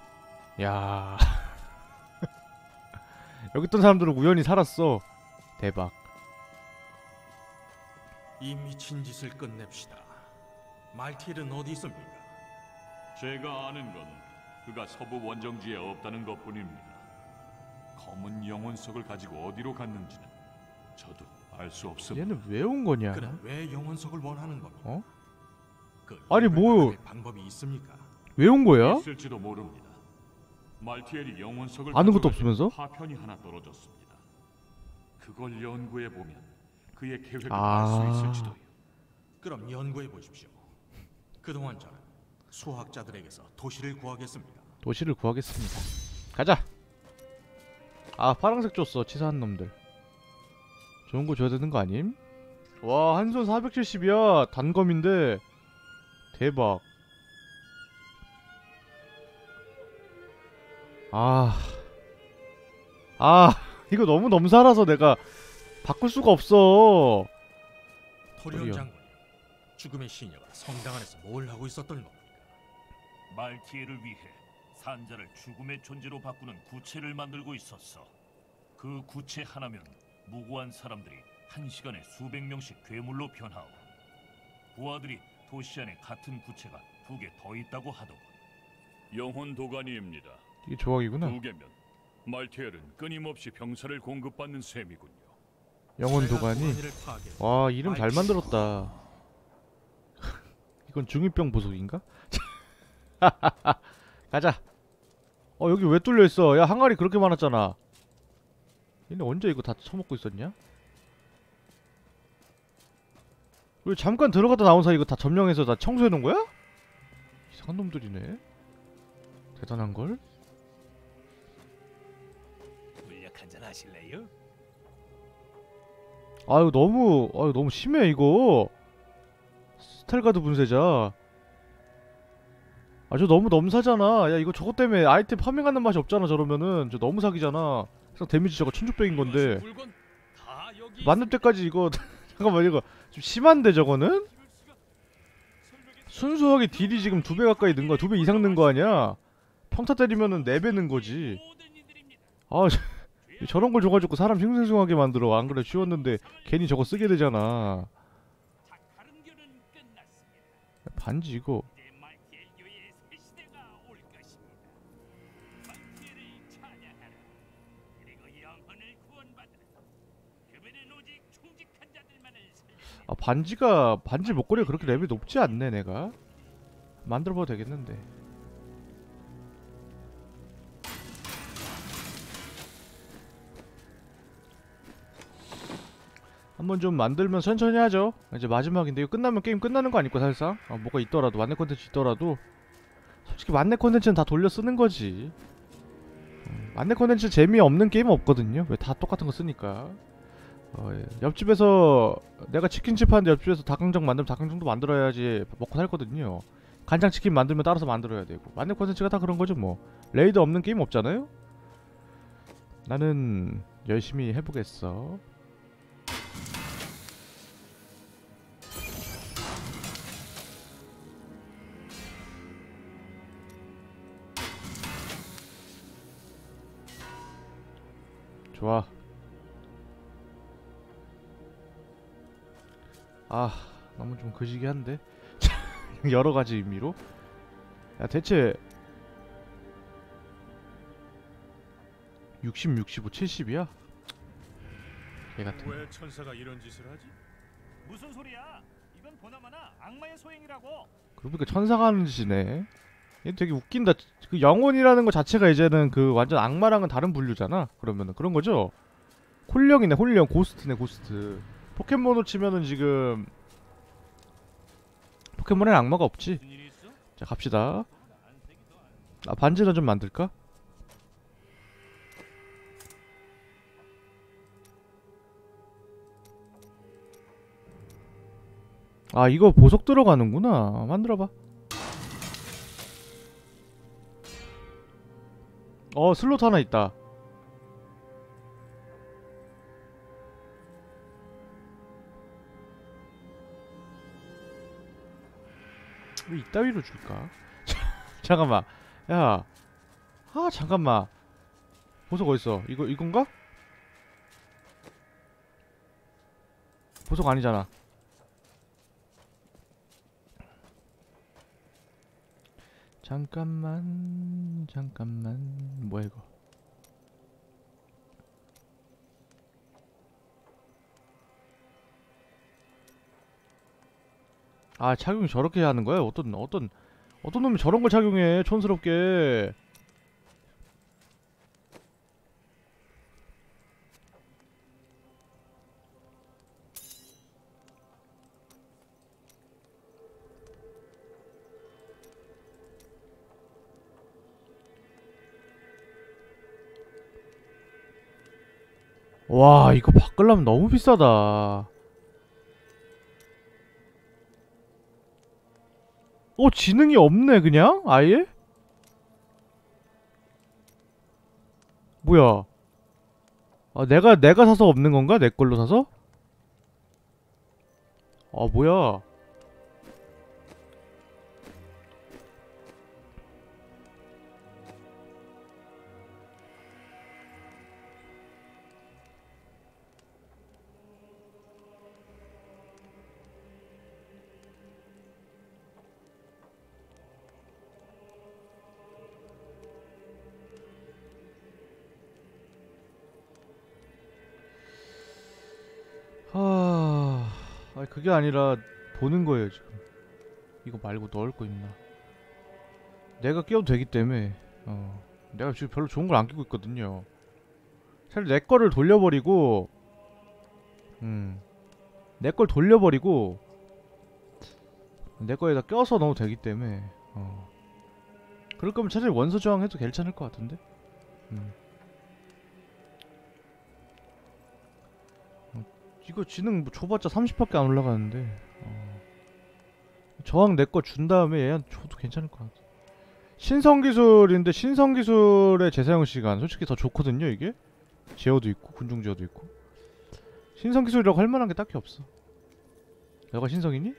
야. 여기 있던 사람들은 우연히 살았어. 대박. 이 미친 짓을 끝냅시다. 말티엘은 어디 있습니까? 제가 아는 건 그가 서부 원정지에 없다는 것뿐입니다. 검은 영혼 석을 가지고 어디로 갔는지는 저도 알 수 없습니다. 얘는 왜 온 거냐? 그는 왜 영혼 석을 원하는 겁니까? 어? 그 아니, 뭐- 방법이 있습니까? 왜 온 거야? 있을지도 모릅니다. 말티엘이 영혼석을 아는 것도 없으면서? 파편이 하나 떨어졌습니다. 그걸 연구해 보면 그의 계획을 아. 알수 있을지도요. 그럼 연구해 보십시오. 그동안 저는 수학자들에게서 도시를 구하겠습니다. 도시를 구하겠습니다. 가자. 아 파란색 줬어 치사한 놈들. 좋은 거 줘야 되는 거 아님? 와 한 손 470이야 단검인데 대박. 아. 아 이거 너무 넘사라서 내가 바꿀 수가 없어. 토리온. 장군, 죽음의 시녀가 성당 안에서 뭘 하고 있었던 겁니까? 말티엘을 위해 산자를 죽음의 존재로 바꾸는 구체를 만들고 있었어. 그 구체 하나면 무고한 사람들이 한 시간에 수백 명씩 괴물로 변하오. 부하들이 도시 안에 같은 구체가 두 개 더 있다고 하더군. 영혼 도가니입니다. 이게 조각이구나. 두 개면 말티엘은 끊임없이 병사를 공급받는 셈이군요. 영혼 도가니. 와 이름 잘 만들었다. 이건 중이병 보석인가? 가자. 어 여기 왜 뚫려 있어? 야 항아리 그렇게 많았잖아. 얘네 언제 이거 다 처먹고 있었냐? 왜 잠깐 들어갔다 나온 사이 이거 다 점령해서 다 청소해 놓은 거야? 이상한 놈들이네. 대단한 걸. 하실래요? 아유 너무 아유 너무 심해 이거 스텔가드 분쇄자 아 저 너무 넘사잖아 야 이거 저것 때문에 아이템 farming하는 맛이 없잖아 저러면은 저 너무 사기잖아 그래서 데미지 저거 천육백인 건데 만렙 때까지 이거 잠깐만 이거 좀 심한데 저거는? 순수하게 딜이 지금 두 배 가까이 는 거야. 두 배 이상 는거 아니야? 평타 때리면은 네 배 는 거지. 아, 저- 저런 걸 줘가지고 사람 싱숭생숭하게 만들어. 안 그래 쉬웠는데 괜히 저거 쓰게 되잖아. 반지 이거 아 반지가 반지 목걸이가 그렇게 레벨이 높지 않네 내가 만들어봐도 되겠는데 한번 좀 만들면 천천히 하죠 이제 마지막인데 이거 끝나면 게임 끝나는 거 아닐까 사실상 아, 뭐가 있더라도 만렙 콘텐츠 있더라도 솔직히 만렙 콘텐츠는 다 돌려 쓰는 거지 음, 만렙 콘텐츠 재미없는 게임은 없거든요 왜 다 똑같은 거 쓰니까 어, 예. 옆집에서 내가 치킨집 하는데 옆집에서 닭강정 만들면 닭강정도 만들어야지 먹고 살거든요. 간장치킨 만들면 따라서 만들어야 되고 만렙 콘텐츠가 다 그런 거죠 뭐. raid 없는 게임 없잖아요. 나는 열심히 해보겠어. 좋아. 아 너무 좀 거시기 한데 여러 가지 의미로 야 대체 60, 65, 70이야? 개 같은 거. 왜 천사가 이런 짓을 하지? 무슨 소리야? 이건 보나마나 악마의 소행이라고. 그러니까 천사가 하는 짓이네 얘 되게 웃긴다. 그 영혼이라는 거 자체가 이제는 그 완전 악마랑은 다른 분류잖아 그러면은. 그런 거죠? 홀령이네 홀령. 고스트네 고스트. 포켓몬으로 치면은 지금 포켓몬에는 악마가 없지? 자 갑시다. 아 반지나 좀 만들까? 아 이거 보석 들어가는구나. 만들어봐 어 슬롯 하나 있다 왜 이따위로 줄까? 잠깐만 야, 아 잠깐만. 보석 어딨어? 이거 이건가? 보석 아니잖아. 잠깐만, 잠깐만, 뭐야 이거? 아 착용 저렇게 하는 거야? 어떤 어떤 어떤 놈이 저런 걸 착용해 촌스럽게 와 이거 바꾸려면 너무 비싸다 어 지능이 없네 그냥 아예? 뭐야 아 내가 내가 사서 없는 건가? 내 걸로 사서? 아 뭐야 그게 아니라 보는 거예요 지금. 이거 말고 넣을 거 있나? 내가 끼워도 되기 때문에 어 내가 지금 별로 좋은 걸 안 끼고 있거든요. 차라리 내 거를 돌려버리고 음내 걸 돌려버리고 내 거에다 껴서 넣어도 되기 때문에 어. 그럴 거면 차라리 원소 저항 해도 괜찮을 것 같은데? 음 이거 지능 뭐 줘봤자 30밖에 안 올라가는데 어. 저항 내 거 준 다음에 얘한테 줘도 괜찮을 것 같아 신성 기술인데 신성 기술의 재사용 시간 솔직히 더 좋거든요 이게 제어도 있고 군중 제어도 있고 신성 기술이라고 할 만한 게 딱히 없어 너가 신성이니?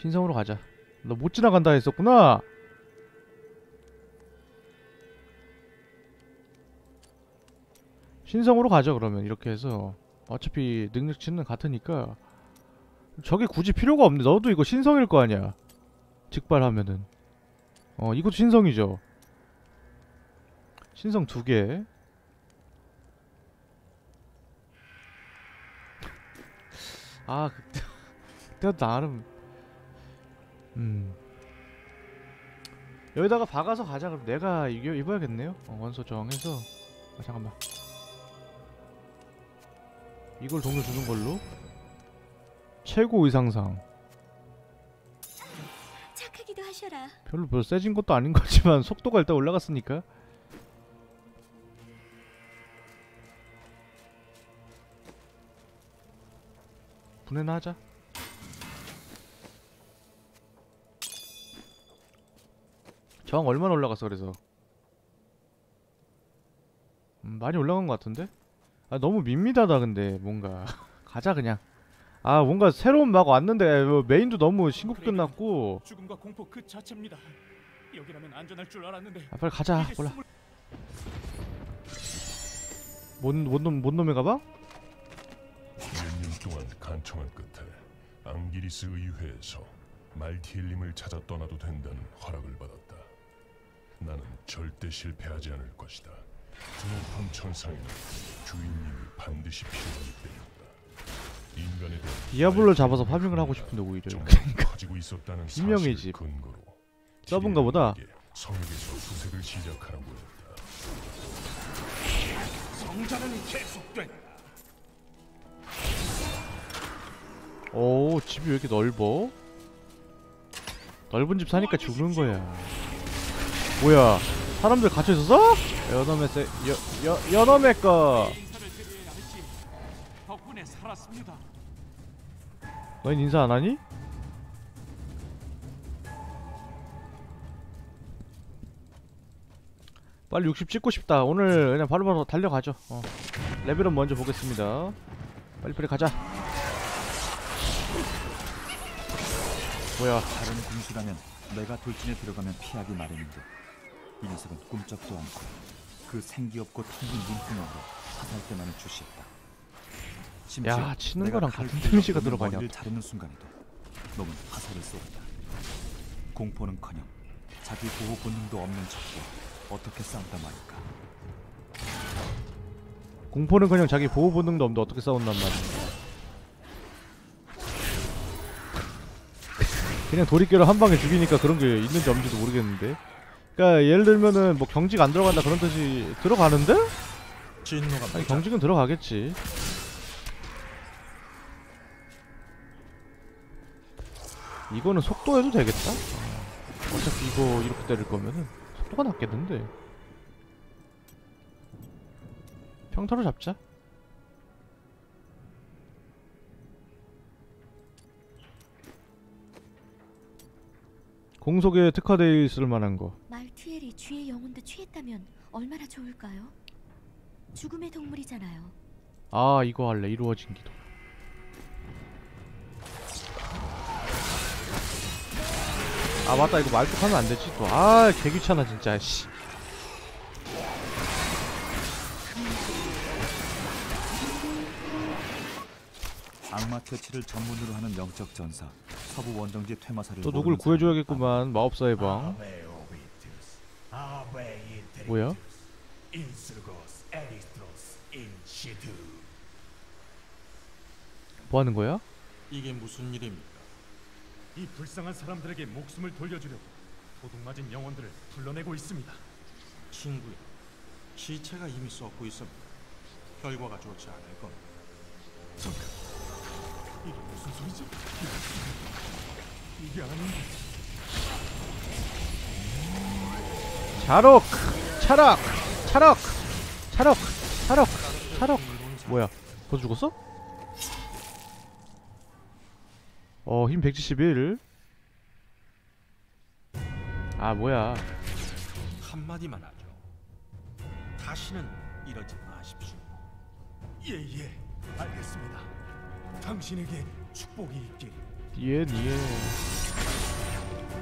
신성으로 가자. 너 못 지나간다 했었구나. 신성으로 가자 그러면 이렇게 해서 어차피 능력치는 같으니까 저게 굳이 필요가 없네. 너도 이거 신성일 거 아니야. 직발하면은 어 이것도 신성이죠. 신성 두 개. 아 그때 그때 나름 음 여기다가 박아서 가자 그럼 내가 이겨 입어야겠네요. 어, 원소 정해서 아, 잠깐만 이걸 동료 주는 걸로? 최고 의상상. 착하기도 하셔라. 별로 별로 세진 것도 아닌 거지만 속도가 일단 올라갔으니까. 분해나 하자. 저항 얼마나 올라갔어 그래서? 음, 많이 올라간 것 같은데? 아 너무 밋밋하다 근데 뭔가 가자 그냥 아 뭔가 새로운 막 왔는데 뭐 메인도 너무 신곡 끝났고 죽음과 공포 그 자체입니다. 여기라면 안전할 줄 알았는데 아 빨리 가자 몰라 뭔, 뭔, 놈, 뭔 놈의 가방? 몇년 동안 간청한 끝에 앙기리스 의회에서 말티엘림을 찾아 떠나도 된다는 허락을 받았다. 나는 절대 실패하지 않을 것이다. 드높은 천상에는 주인님이 반드시 필요하기 때문이다. 인간에 대한 디아블로 잡아서 파밍을 하고 싶은데 오히려 가지고 있었다는 비명의 사실을 집. 근거로 서브인가 보다. 성에게서 수색을 시작하라고 했다. 성장은 계속된다. 오 집이 왜 이렇게 넓어? 넓은 집 사니까 죽는 거야 뭐야 사람들 갇혀 있었어? 여놈의 세.. 여.. 여.. 여놈의 거 덕분에 살았습니다. 너흰 인사 안 하니? 빨리 60 찍고 싶다 오늘 그냥 바로 바로 달려가죠 어. 레벨업 먼저 보겠습니다 빨리빨리 가자 뭐야 다른 군수라면 내가 돌진에 들어가면 피하기 마련인데 이 녀석은 꿈쩍도 않고 그 생기 없고 텅빈 눈구멍으로 화살 때만을 주시했다. 야, 치는 거랑 칼 같은 데미지가 들어가냐, 자르는 순간에도 놈은 화살을 쏘았다. 공포는커녕 자기 보호 본능도 없는 적과 어떻게 싸운단 말일까? 공포는 그냥 자기 보호 본능도 없는데 어떻게 싸운단 말이야 그냥 도리깨로 한 방에 죽이니까 그런 게 있는지 없는지도 모르겠는데 그니까 예를 들면은 뭐 경직 안 들어간다 그런 뜻이 들어가는데? 진노가 아니 경직은 들어가겠지 이거는 속도 해도 되겠다? 어. 어차피 이거 이렇게 때릴 거면은 속도가 낫겠는데 평타로 잡자 공속에 특화되어 있을 만한 거 말투엘이 쥐의 영혼도 취했다면 얼마나 좋을까요? 죽음의 동물이잖아요. 아 이거 할래. 이루어진 기도. 아 맞다. 이거 말뚝하면 안 되지 또 아 개귀찮아 진짜. 씨. 악마 퇴치를 전문으로 하는 영적 전사 서부 원정지 퇴마사를 또 누굴 구해줘야겠구만. 마법사의 방 뭐야? 뭐 하는 거야? 이게 무슨 일입니까? 이 불쌍한 사람들에게 목숨을 돌려주려고 도둑맞은 영혼들을 불러내고 있습니다. 친구야, 시체가 이미 썩고 있습니다. 결과가 좋지 않을 겁니다. 이게 무슨 소리지? 이게 아닌데 자록! 차락! 차락! 차락! 차락! 차락! 뭐야 벌써 죽었어? 어힘 171. 아 뭐야 한마디만 하죠. 다시는 이러지 마십시오. 예예 알겠습니다. 당신에게 축복이 있길 니에 니에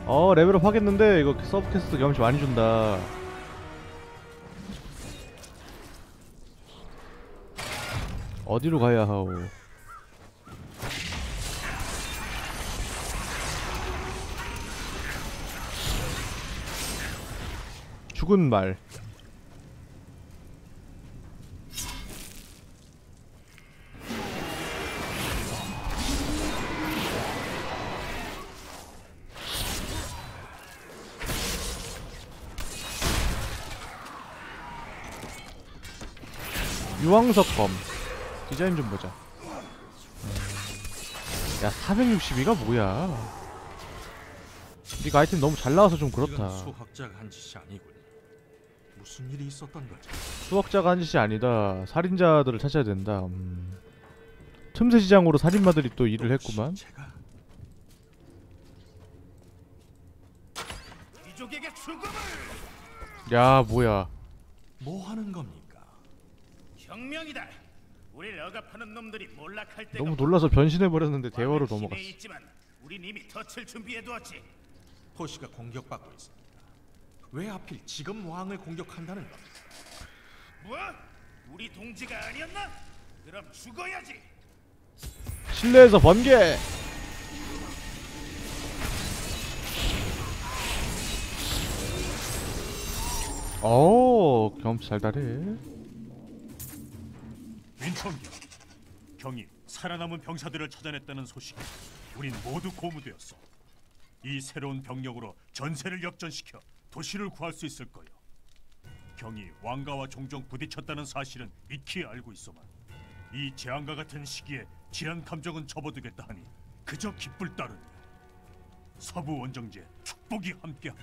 어 level up 하겠는데 이거 sub quest 경험치 많이 준다. 어디로 가야 하오? 죽은 말 유황석 검 디자인 좀 보자 음. 야 462가 뭐야 니가 아이템 너무 잘 나와서 좀 그렇다 수학자가 한 짓이 아니군. 무슨 일이 있었던 거지? 수학자가 한 짓이 아니다 살인자들을 찾아야 된다 음. 틈새 시장으로 살인마들이 또 일을 했구만 야 뭐야 뭐 하는 겁니까? 혁명이다. 우리를 억압하는 놈들이 몰락할 때가 너무 놀라서 변신해 버렸는데 대화로 왕의 힘에 넘어갔어 있지만 우린 이미 덫을 준비해 두었지. 포시가 공격받고 있습니다. 왜 하필 지금 왕을 공격한다는 겁니까? 뭐? 우리 동지가 아니었나? 그럼 죽어야지. 실내에서 번개 어 경험치 잘 다래 민청경, 경이 살아남은 병사들을 찾아냈다는 소식. 우린 모두 고무되었어. 이 새로운 병력으로 전세를 역전시켜 도시를 구할 수 있을 거요. 경이 왕가와 종종 부딪혔다는 사실은 익히 알고 있어만 이 재앙과 같은 시기에 지한 감정은 접어두겠다 하니 그저 기쁠 따르니 서부 원정제 축복이 함께하니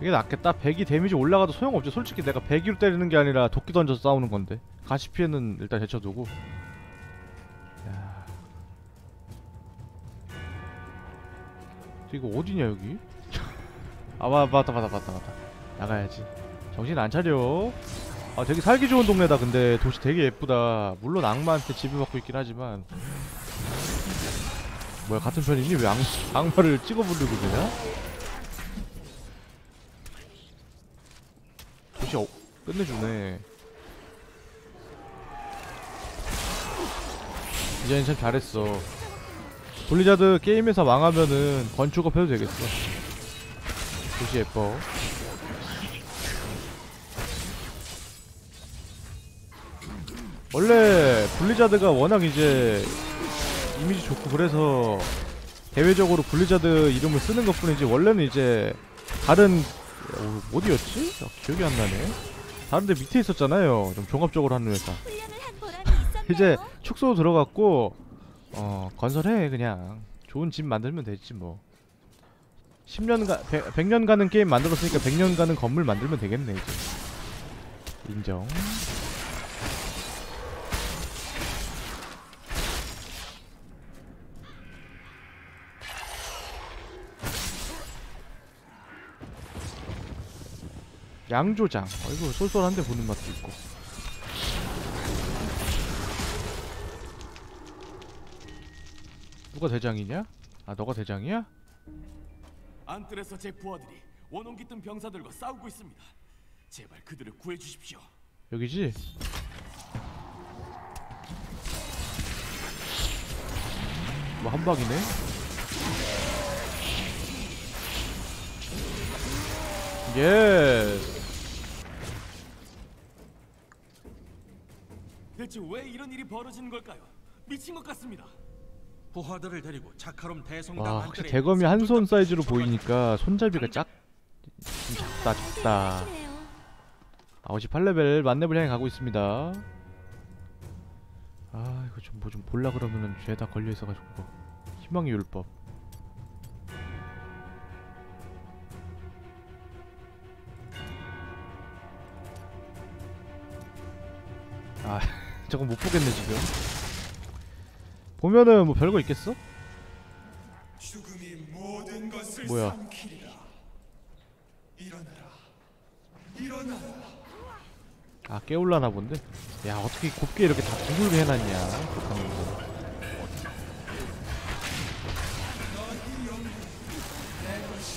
이게 낫겠다 100이 데미지 올라가도 소용없지 솔직히 내가 100이로 때리는 게 아니라 도끼 던져서 싸우는 건데 가시 피해는 일단 제쳐두고 야. 이거 어디냐 여기? 아 맞- 맞다 맞다 맞다 맞다 나가야지 정신 안 차려 아 되게 살기 좋은 동네다 근데 도시 되게 예쁘다 물론 악마한테 지배받고 있긴 하지만 뭐야 같은 편이니? 왜 악, 악마를 찍어 부르고 그냥? 도시 어, 끝내주네 디자인 참 잘했어. 블리자드 게임에서 망하면은 건축업 해도 되겠어. 도시 예뻐. 원래 블리자드가 워낙 이제 이미지 좋고 그래서 대외적으로 블리자드 이름을 쓰는 것 뿐이지 원래는 이제 다른 어, 어디였지? 아, 기억이 안 나네. 다른데 밑에 있었잖아요. 좀 종합적으로 하는 회사 이. 이제 축소 들어갔고 어 건설해 그냥. 좋은 집 만들면 되지 뭐. 10년간 100, 100 년 가는 게임 만들었으니까 100년 가는 건물 만들면 되겠네 이제. 인정. 양조장. 어이구 쏠쏠한데 보는 맛도 있고 누가 대장이냐? 아 너가 대장이야? 안뜰에서 제 부하들이 원혼 깃든 병사들과 싸우고 있습니다. 제발 그들을 구해 주십시오. 여기지? 뭐 한방이네? Yes 대체 왜 이런 일이 벌어지는 걸까요? 미친 것 같습니다. 부하들을 데리고 자카롬 대성당 와 확실히 안뜰에 대검이 한 손 사이즈로 보이니까 손잡이가 작... 좀 작다 작다. 아 58레벨 만렙을 향해 가고 있습니다. 아 이거 좀 뭐 좀 볼라 그러면은 죄다 걸려있어가지고. 희망의 율법. 아 저건 못 보겠네 지금 보면은 뭐 별거 있겠어? 뭐야? 아 깨울라나 본데? 야 어떻게 곱게 이렇게 다 둥글게 해놨냐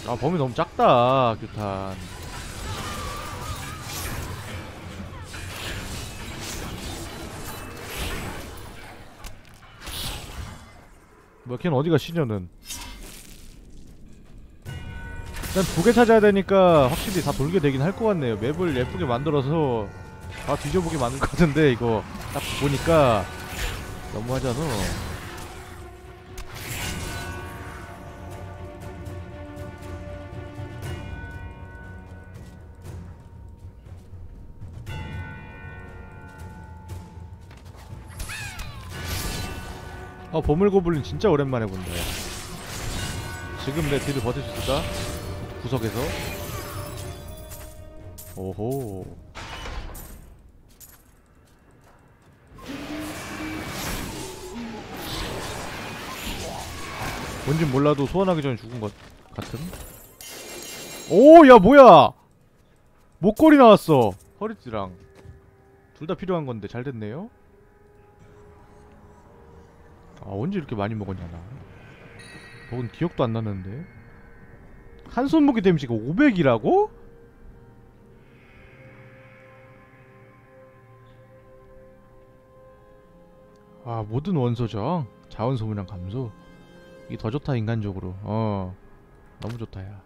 아 범위 너무 작다 규탄 뭐야 걘 어디가 시녀는 일단 두 개 찾아야 되니까 확실히 다 돌게 되긴 할 것 같네요. 맵을 예쁘게 만들어서 다 뒤져보게 만들 것 같은데 이거. 딱 보니까 너무하잖아 아 보물고블린 진짜 오랜만에 본다 지금 내 딜을 버틸 수 있을까? 구석에서 오호 뭔진 몰라도 소환하기 전에 죽은 것 같은? 오, 야 뭐야? 목걸이 나왔어. 허리띠랑 둘 다 필요한 건데 잘 됐네요. 아 언제 이렇게 많이 먹었냐 나. 먹은 기억도 안 나는데. 한 손목이 데미지가 500이라고? 아 모든 원소정 자원 소모량 감소 이게 더 좋다 인간적으로 어 너무 좋다 야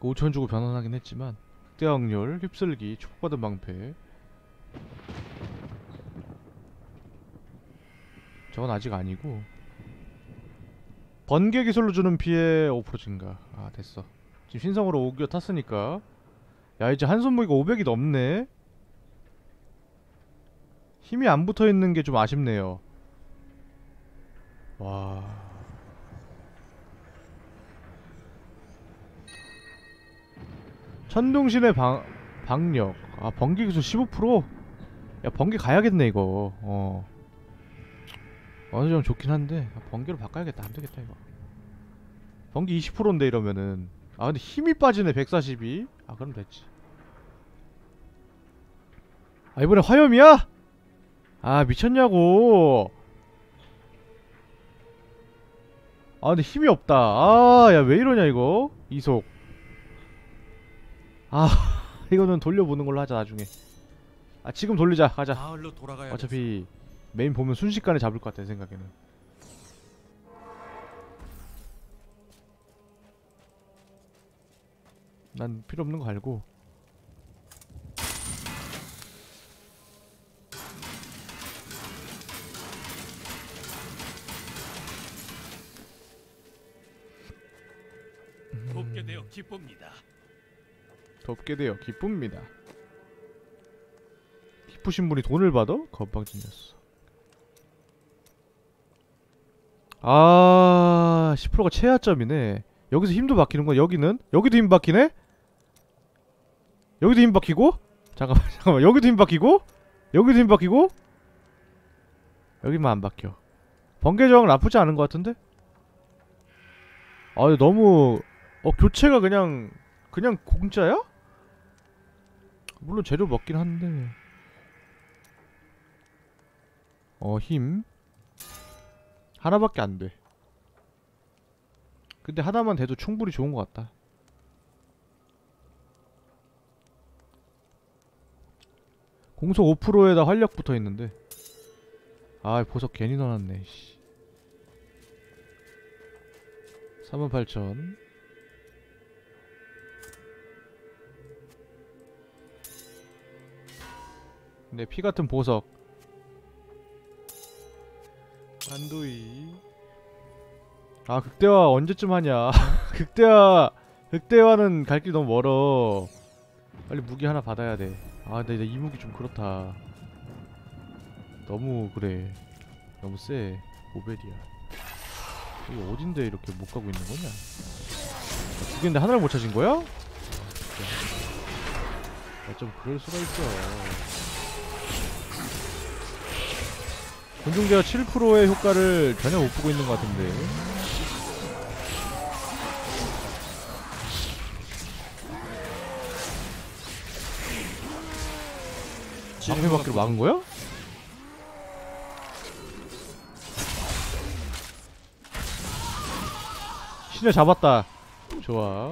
5천 주고 변환하긴 했지만 극대 확률 휩쓸기 축복받은 방패 저건 아직 아니고. 번개 기술로 주는 피해 5% 증가. 아 됐어. 지금 신성으로 5기어 탔으니까. 야 이제 한 손 무기가 500이 넘네. 힘이 안 붙어있는 게 좀 아쉽네요. 와. 천둥신의 방, 방력. 아 번개 기술 15%? 야 번개 가야겠네 이거. 어 어느 정도 좋긴 한데 아, 번개로 바꿔야겠다. 안되겠다 이거. 번개 20%인데 이러면은. 아 근데 힘이 빠지네 142? 아 그럼 됐지. 아 이번에 화염이야? 아 미쳤냐고. 아 근데 힘이 없다. 아 야 왜 이러냐 이거? 이속. 아 이거는 돌려보는 걸로 하자 나중에. 아 지금 돌리자. 가자. 어차피 메인 보면 순식간에 잡을 것 같아 내 생각에는 난 필요 없는 거 알고 돕게 되어 기쁩니다. 덥게 되어 기쁩니다 기쁘신 분이 돈을 받아? 건방진이었어 아 10%가 최하점이네 여기서 힘도 박히는 거야 여기는? 여기도 힘 박히네? 여기도 힘 박히고? 잠깐만 잠깐만 여기도 힘 박히고? 여기도 힘 박히고? 여기만 안 박혀 번개 저항 나쁘지 않은 것 같은데? 아 너무 어 교체가 그냥 그냥 공짜야? 물론 재료 먹긴 한데 어 힘 하나밖에 안 돼. 근데 하나만 돼도 충분히 좋은 것 같다. 공속 5%에다 활력 붙어 있는데. 아 보석 괜히 넣어놨네 씨. 38,000 네, 피 같은 보석. 안도이. 아, 극대화 언제쯤 하냐. 극대화, 극대화는 갈 길 너무 멀어. 빨리 무기 하나 받아야 돼. 아, 근데 이 무기 좀 그렇다. 너무 그래. 너무 세. 오벨이야. 여기 어딘데 이렇게 못 가고 있는 거냐? 두 개인데 하나를 못 찾은 거야? 야, 좀 그럴 수가 있어. 공중제어 7%의 효과를 전혀 못 보고 있는 것 같은데 방패 맞기로 막은 거야? 신녀 잡았다 좋아.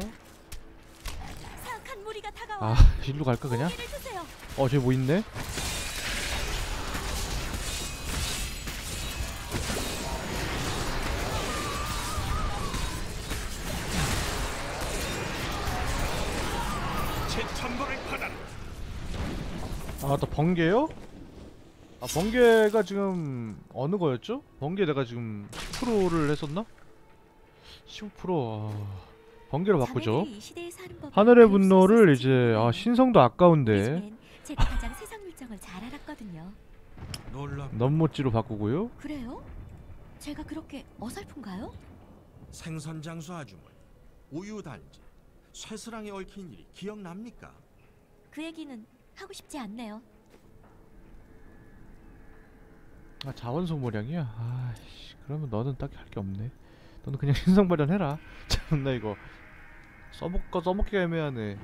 아 일로 갈까 그냥? 어 저기 뭐 있네? 아 맞다 번개요? 아 번개가 지금 어느 거였죠? 번개 내가 지금 10%를 했었나? 15% 아, 번개로 바꾸죠 하늘의 분노를 이제 아. 신성도 아까운데 넘모찌로 바꾸고요 그래요? 제가 그렇게 어설픈가요? 생선 장수 아주머니, 우유 단지, 쇠스랑에 얽힌 일이 기억납니까? 그 얘기는 하고 싶지 않네요. 아 자원 소모량이야? 아이씨 그러면 너는 딱히 할 게 없네. 너는 그냥 신성 발현해라. 참나 이거 써먹까 써먹기가 애매하네.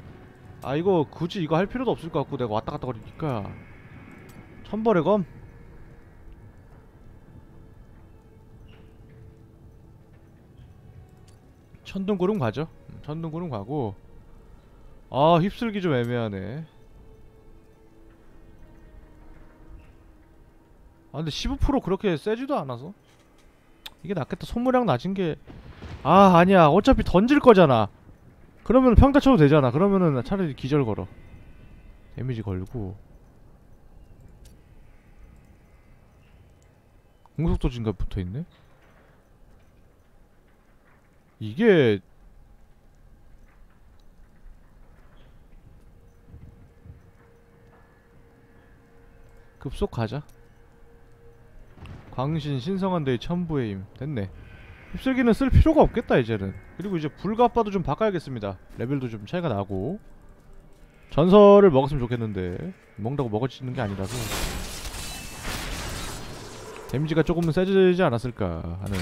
아 이거 굳이 이거 할 필요도 없을 것 같고 내가 왔다 갔다 거리니까. 천벌의 검? 천둥구름 가죠? 음, 천둥구름 가고. 아 휩쓸기 좀 애매하네 아 근데 15% 그렇게 세지도 않아서. 이게 낫겠다. 소모량 낮은 게. 아 아니야. 어차피 던질 거잖아. 그러면 평타 쳐도 되잖아. 그러면은 차라리 기절 걸어. 데미지 걸고. 공속도 증가 붙어있네? 이게 급속 가자 광신 신성한 데의 첨부의 힘 됐네. 휩쓸기는 쓸 필요가 없겠다 이제는. 그리고 이제 불가빠도 좀 바꿔야겠습니다. 레벨도 좀 차이가 나고. 전설을 먹었으면 좋겠는데 먹는다고 먹어지는 게 아니라서 데미지가 조금은 세지지 않았을까 하는.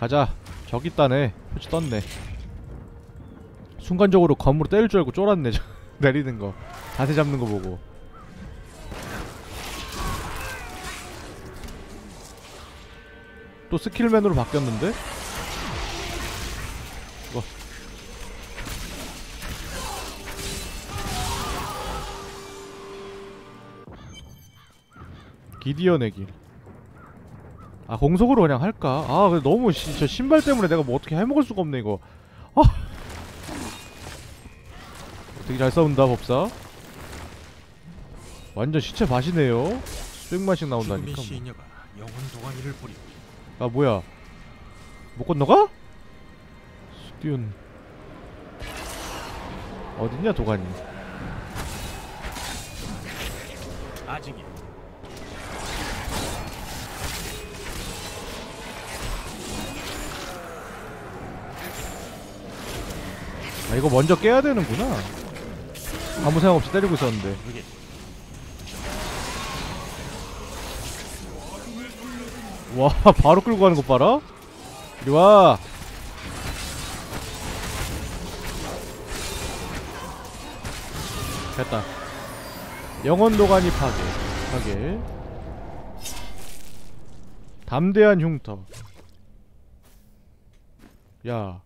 가자. 저기 있다네. 표치 떴네 순간적으로 검으로 때릴 줄 알고 쫄았네 저 내리는 거 자세 잡는 거 보고 또 스킬맨으로 바뀌었는데? 뭐. 기디언의 길. 아 공속으로 그냥 할까? 아 근데 너무 시, 저 신발 때문에 내가 뭐 어떻게 해먹을 수가 없네 이거. 아. 되게 잘 싸운다 법사. 완전 시체 맛이네요. 수백 마씩 나온다니까. 뭐. 아 뭐야? 못 건너가? 스티온 어딨냐 도가니? 아직이 아 이거 먼저 깨야 되는구나. 아무 생각 없이 때리고 있었는데. 와 바로 끌고 가는 것 봐라. 이리 와. 됐다. 영원 도가니 파괴. 파괴. 담대한 흉터. 야.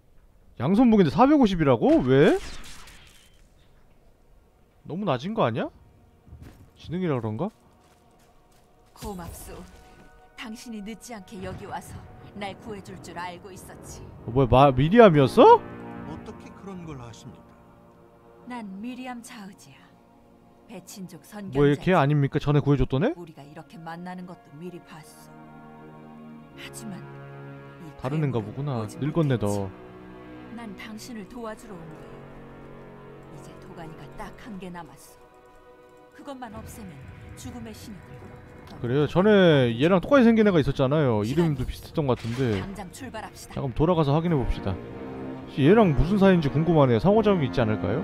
양손 무게인데 450이라고? 왜? 너무 낮은 거 아니야? 지능이라 그런가? 고맙소. 당신이 늦지 않게 여기 와서 날 구해줄 줄 알고 있었지. 어, 뭐야 마, 미리암이었어? 어떻게 그런 걸 아십니까? 난 미리암 자우지야. 배친족 선견자. 뭐얘 걔 아닙니까? 전에 구해줬던 애? 우리가 이렇게 만나는 것도 미리 봤어. 하지만 이 다른 애인가 괴물은 보구나 늙었네. 너 난 당신을 도와주러 온 거야. 이제 도가니가 딱 한 개 남았어. 그것만 없애면 죽음의 더 그래요 전에 얘랑 똑같이 생긴 애가 있었잖아요 이름도 비슷했던 것 같은데 당장 출발합시다. 잠깐 돌아가서 확인해 봅시다 얘랑 무슨 사이인지 궁금하네요 상호작용이 있지 않을까요?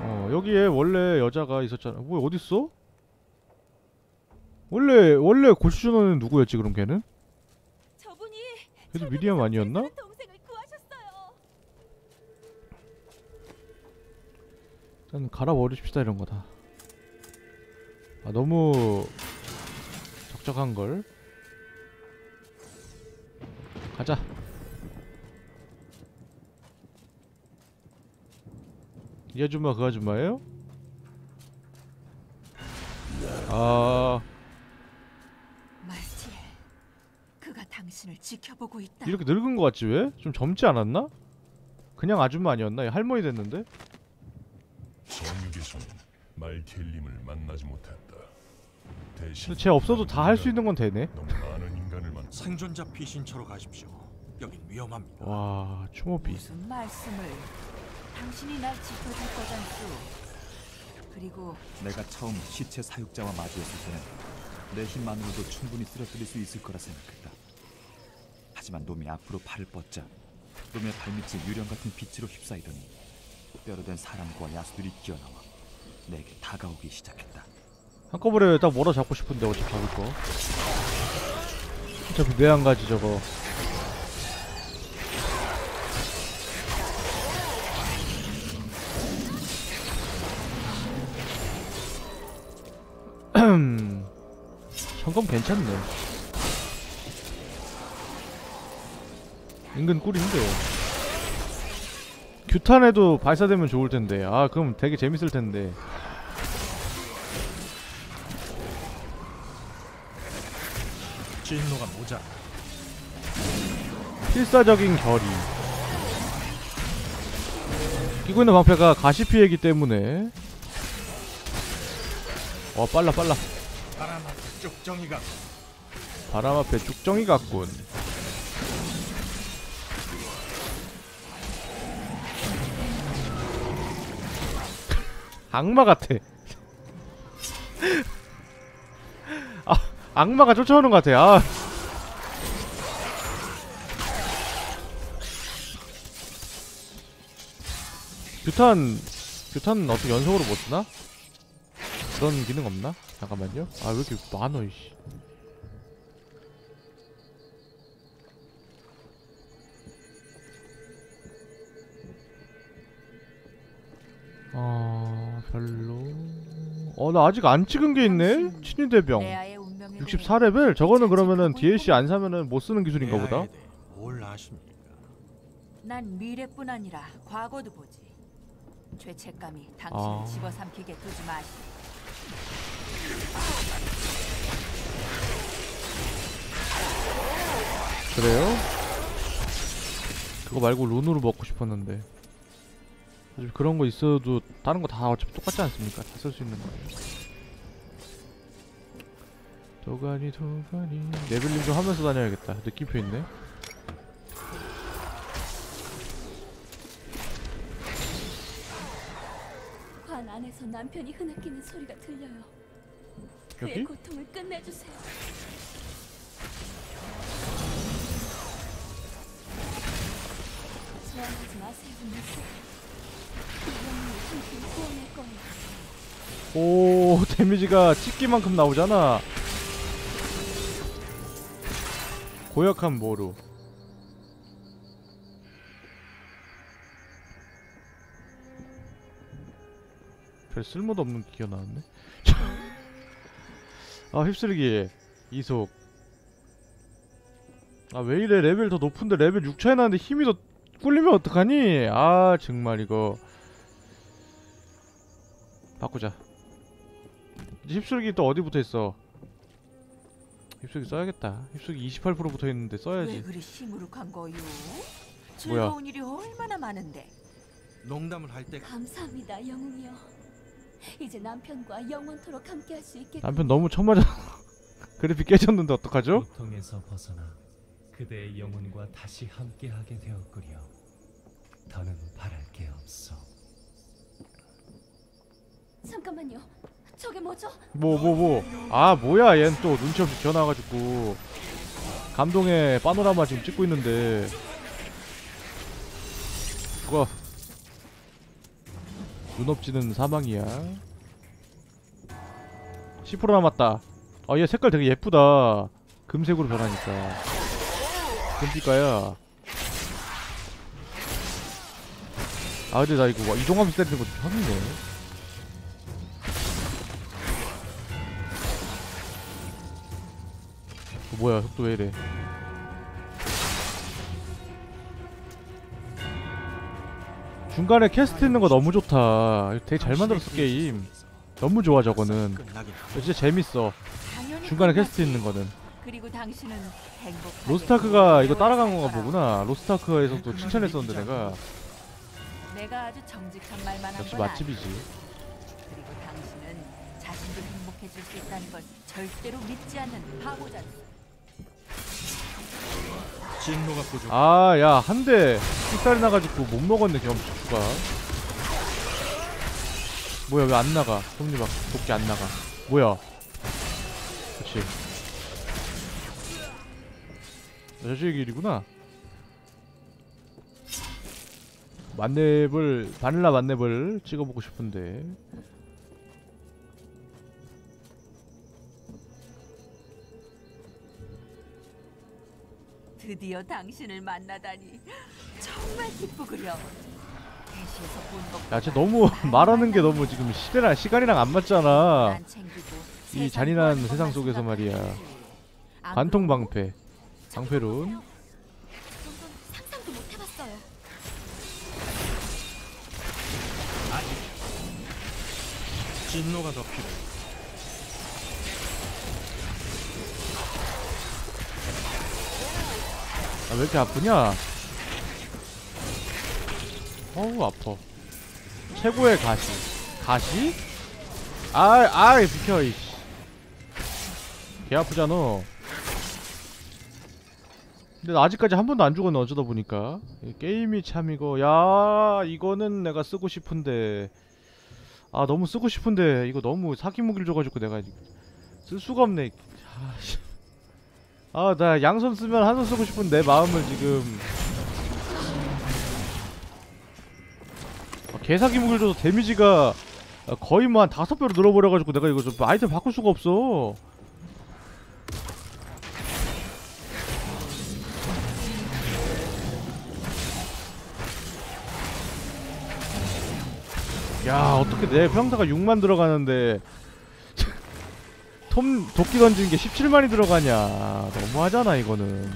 어 여기에 원래 여자가 있었잖아 뭐야 어딨어? 원래 원래 고슈준호는 누구였지 그럼 걔는? 걔도 미리암 아니었나? 일단 갈아버리십시다 이런 거다. 아 너무 적적한 걸. 가자. 이 아줌마 그 아줌마예요? 아 말티엘, 그가 당신을 지켜보고 있다. 이렇게 늙은 거 같지 왜? 좀 젊지 않았나? 그냥 아줌마 아니었나? 할머니 됐는데? 정육에서는 말티엘님을 만나지 못했다. 대신 쟤 없어도 다 할 수 있는 건 되네. 너무 많은 인간을 만 생존자 피신처로 가십시오. 여긴 위험합니다. 와 추모비. 무슨 말씀을? 당신이 날 지켜줄 거잖수. 그리고 내가 처음 시체 사육자와 마주했을 때는 내 힘만으로도 충분히 쓰러뜨릴 수 있을 거라 생각했다. 하지만 놈이 앞으로 팔을 뻗자 놈의 발밑이 유령 같은 빛으로 휩싸이더니 뼈로 된 사람과 야수들이 기어나와 내게 다가오기 시작했다. 한꺼번에 딱 몰아 잡고 싶은데 어차피 잡을 거. 어차피 매한 가지 저거. 점검 괜찮네. 인근 꿀인데. 규탄에도 발사되면 좋을 텐데. 아, 그럼 되게 재밌을 텐데. 진노가 모자. 필사적인 결의 끼고 있는 방패가 가시 피해이기 때문에 어 빨라 빨라 바람 앞에 쭉정이가 바람 앞에 쭉정이 같군 악마 같아 아 악마가 쫓아오는 것 같아 아 규탄 규탄은 어떻게 연속으로 못 쓰나? 그런 기능 없나? 잠깐만요. 아 왜 이렇게 많어 이씨. 아 별로. 어 나 아직 안 찍은 게 있네. 친위대병. 레아의 운명에 64레벨. 저거는 그러면은 DLC 안 사면은 못 쓰는 기술인가 보다. 뭘 아십니까? 난 미래뿐 아니라 과거도 보지. 죄책감이 당신을 아. 집어삼키게 두지 마시. 그래요? 그거 말고 룬으로 먹고 싶었는데 어차피 그런 거 있어도 다른 거 다 어차피 똑같지 않습니까? 다 쓸 수 있는 거예요 도가니 도가니 레벨링 좀 하면서 다녀야겠다 느낌표 있네 관 안에서 남편이 흐느끼는 소리가 들려요. 그의 여기? 고통을 끝내주세요. 저항하지 마세요, 오 데미지가 찍기만큼 나오잖아. 고약한 모루. 별 쓸모도 없는 기가 나왔네. 아 휩쓸기. 이속. 아 왜 이래? 레벨 더 높은데 레벨 6 차이 나는데 힘이 더 꿀리면 어떡하니? 아 정말 이거 바꾸자 휩쓸기 또 어디 붙어있어 휩쓸기 써야겠다 휩쓸기 28% 붙어있는데 왜 써야지 그리 시무룩한 거요? 뭐야? 즐거운 일이 얼마나 많은데. 농담을 할 때 감사합니다, 영웅이요. 이제 남편과 영원토록 함께할 수 있게. 남편 너무 처맞아 그래픽 깨졌는데 어떡하죠? 고통에서 벗어나 그대의 영혼과 다시 함께하게 되었구려. 더는 바랄 게 없어. 잠깐만요. 저게 뭐죠? 뭐 뭐 뭐. 아 뭐야 얜 또 눈치 없이 기어나와가지고. 감동의 파노라마 지금 찍고 있는데. 그거 눈 없지는 사망이야. 10% 남았다. 아 얘 색깔 되게 예쁘다. 금색으로 변하니까. 금빛가야. 아 근데 나 이거 이동하면서 때리는 거좀 현이네 뭐야 속도 왜 이래? 중간에 캐스트 있는 거 너무 좋다. 되게 잘 만들었어 게임. 너무 좋아 저거는. 진짜 재밌어. 중간에. 캐스트 있는 거는. 로스타크가 이거 따라간 건가. 보구나. 로스타크에서도 칭찬했었는데 내가. 내가 아주 정직한 말만 역시 맛집이지. 그리고 당신은 자신도 행복해질 수 있다는 걸 절대로 믿지 않는 바보잖아. 진로가 부족. 아 야 한대 삑살이 나가지고 못 먹었네 경험치가. 뭐야 왜 안 나가? 톱니박 도끼 안 나가. 뭐야? 그치. 저쪽의 길이구나. 만렙을 바닐라 만렙을 찍어보고 싶은데 드디어 당신을 만나다니 정말 기쁘구려. 대시에서 본 것 야, 쟤 너무 말하는 게 너무 지금 시대랑 시간이랑 안 맞잖아. 이 잔인한 세상 속에서 말이야. 관통 방패, 방패론. 상상도 못 해봤어요. 진로가 더 필요해. 아, 왜 이렇게 아프냐? 어우 아파. 최고의 가시. 가시? 아, 아, 비켜 이씨. 개 아프잖아. 근데 나 아직까지 한 번도 안 죽었네 어쩌다 보니까 이 게임이 참 이거 야 이거는 내가 쓰고 싶은데 아 너무 쓰고 싶은데 이거 너무 사기 무기를 줘가지고 내가 쓸 수가 없네 아 나 양손 쓰면 한 손 쓰고 싶은 내 마음을 지금. 아, 개사기 무기를 줘서 데미지가 아, 거의 뭐 한 다섯 배로 늘어버려가지고 내가 이거 좀 아이템 바꿀 수가 없어. 야 어떻게 내 평타가 6만 들어가는데 톰 도끼 던지는 게 17만이 들어가냐. 너무하잖아 이거는.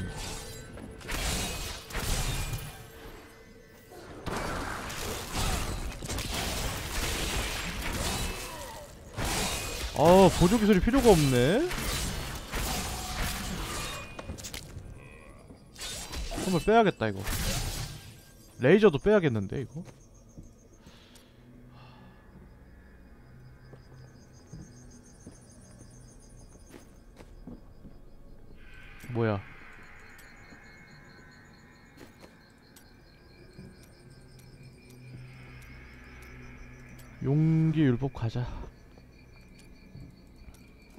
어 보조 기술이 필요가 없네. 선물 빼야겠다 이거. 레이저도 빼야겠는데 이거 뭐야 용기 율법 가자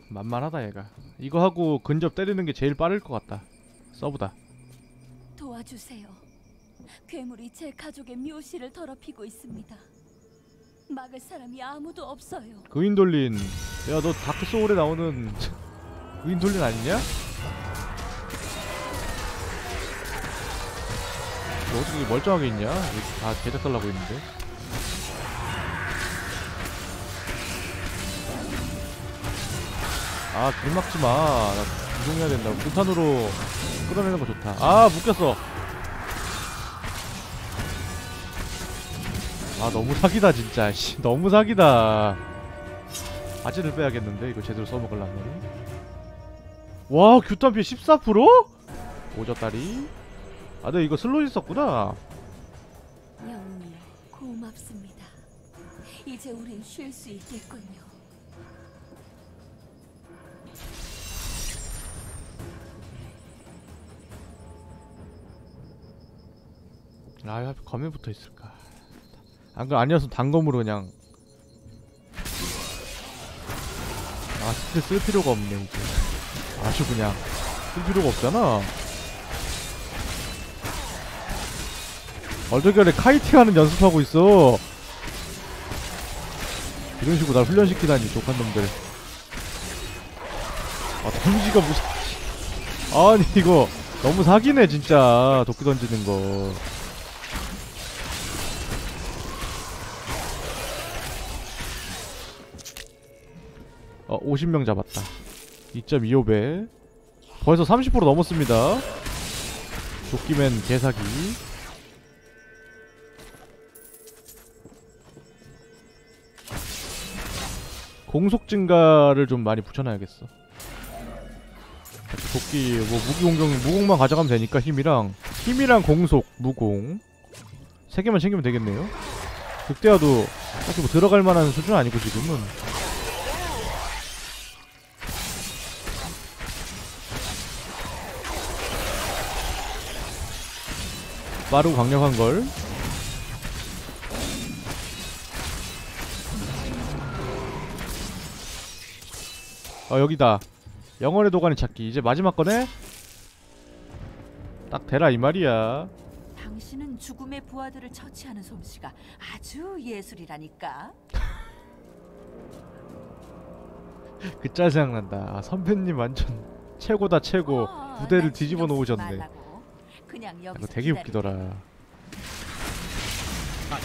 만만하다 얘가 이거 하고 근접 때리는 게 제일 빠를 것 같다 서브다 도와주세요. 괴물이 제 가족의 묘실을 더럽히고 있습니다. 막을 사람이 아무도 없어요. 그윈돌린 야 너 다크 소울에 나오는 그윈돌린 아니냐? 너 어떻게 멀쩡하게 있냐? 여기 다 개작 달라고 있는데. 아 길막지마. 나 이동해야 된다 불탄으로 끌어내는 거 좋다. 아 묶였어. 아 너무 사기다 진짜. 씨 너무 사기다. 바지를 빼야겠는데 이거 제대로 써먹으려면. 와 규탄 피해 14%? 오졌다리 아 근데 이거 슬롯 있었구나. 영웅님, 고맙습니다. 이제 우린 쉴 수 있겠군요. 아 하필 검에 붙어 있을까? 안 그럼 아니었으면 단검으로 그냥. 아 스킬 쓸 필요가 없네 이제 아주 그냥 쓸 필요가 없잖아 얼저결에 카이팅하는 연습하고 있어. 이런 식으로 날 훈련시키다니 족한 놈들. 아 데미지가 무슨 아니 이거 너무 사기네 진짜. 도끼 던지는 거. 어, 50명 잡았다. 2.25배. 벌써 30% 넘었습니다. 도끼맨 개사기 공속 증가를 좀 많이 붙여놔야겠어. 도끼 뭐 무기 공격 무공만 가져가면 되니까 힘이랑 힘이랑 공속 무공. 세 개만 챙기면 되겠네요. 극대화도 딱히 뭐 들어갈 만한 수준 아니고 지금은. 빠르고 강력한 걸 어 여기다 영혼의 도가니 찾기 이제 마지막 거네? 딱 대라 이 말이야 당신은 죽음의 부하들을 처치하는 솜씨가 아주 예술이라니까. 그 짤 생각난다 아, 선배님 완전 최고다 최고 어, 무대를 난 뒤집어 놓으셨네. 그냥 여기서 되게 기다려. 웃기더라 아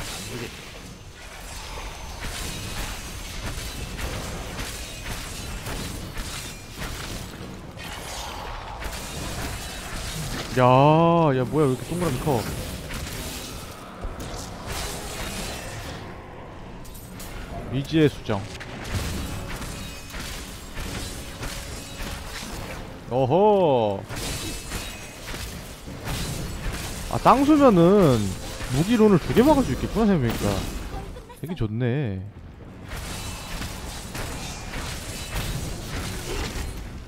야, 야 뭐야 왜 이렇게 동그라미 커? 미지의 수정. 어허. 아 땅수면은 무기론을 두 개 막을 수 있겠구나 생각해보니까. 되게 좋네.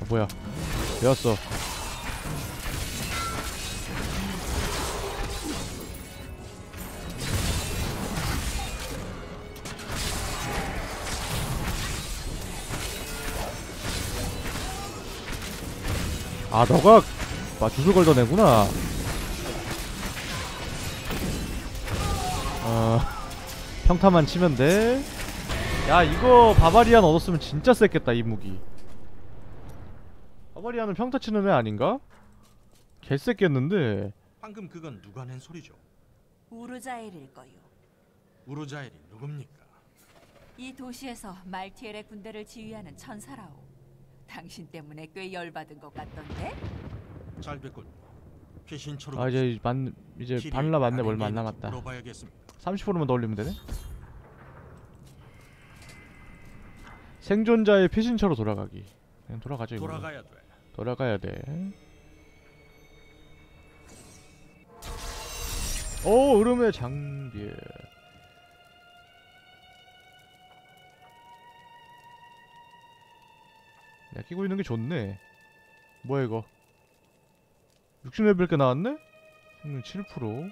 아, 뭐야? 왜 왔어? 아 너가 막 주술 걸던 애구나 어 평타만 치면 돼 야 이거 바바리안 얻었으면 진짜 셌겠다 이 무기 바바리안은 평타 치는 애 아닌가? 개 셌겠는데 방금 그건 누가 낸 소리죠? 우르자엘일 거요. 우르자엘이 누굽니까? 이 도시에서 말티엘의 군대를 지휘하는 천사라오. 당신 때문에 꽤 열받은 것 같던데? 잘 됐군. 피신처럼 아 이제 만 이제 반라 맞네 얼마 안 남았다 물어봐야겠습니다. 30%만 더 올리면 되네 생존자의 피신처로 돌아가기 그냥 돌아가죠 이거 돌아가야 돼. 돌아가야 돼. 오, 으름의 장비. 야, 끼고 있는 게 좋네. 뭐야 이거? 60레벨 게 나왔네? 생존 7%.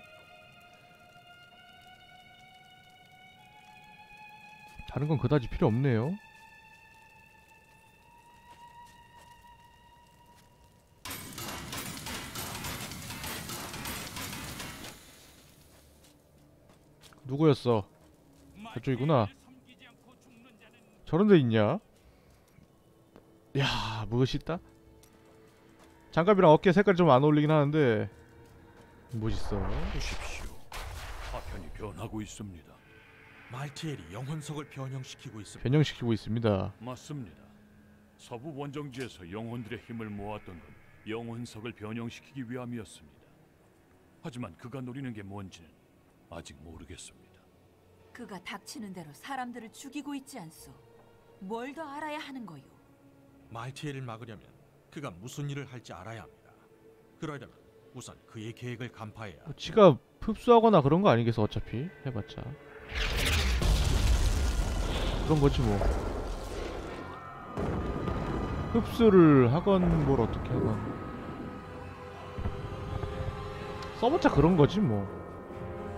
다른 건 그다지 필요 없네요. 누구였어? 저쪽이구나. 저런 데 있냐? 야, 멋있다. 장갑이랑 어깨 색깔이 좀 안 어울리긴 하는데 멋있어. 보십시오. 파편이 변하고 있습니다. 말티엘이 영혼석을 변형시키고 있습니다. 변형시키고 있습니다. 맞습니다. 서부 원정지에서 영혼들의 힘을 모았던 건 영혼석을 변형시키기 위함이었습니다. 하지만 그가 노리는 게 뭔지는 아직 모르겠습니다. 그가 닥치는 대로 사람들을 죽이고 있지 않소. 뭘 더 알아야 하는 거요? 말티엘을 막으려면 그가 무슨 일을 할지 알아야 합니다. 그러려면 우선 그의 계획을 간파해야 뭐 지가 흡수하거나 그런 거 아니겠어 어차피? 해봤자. 그런 거지 뭐. 흡수를 하건 뭘 어떻게 하건. 써봤자 그런 거지 뭐.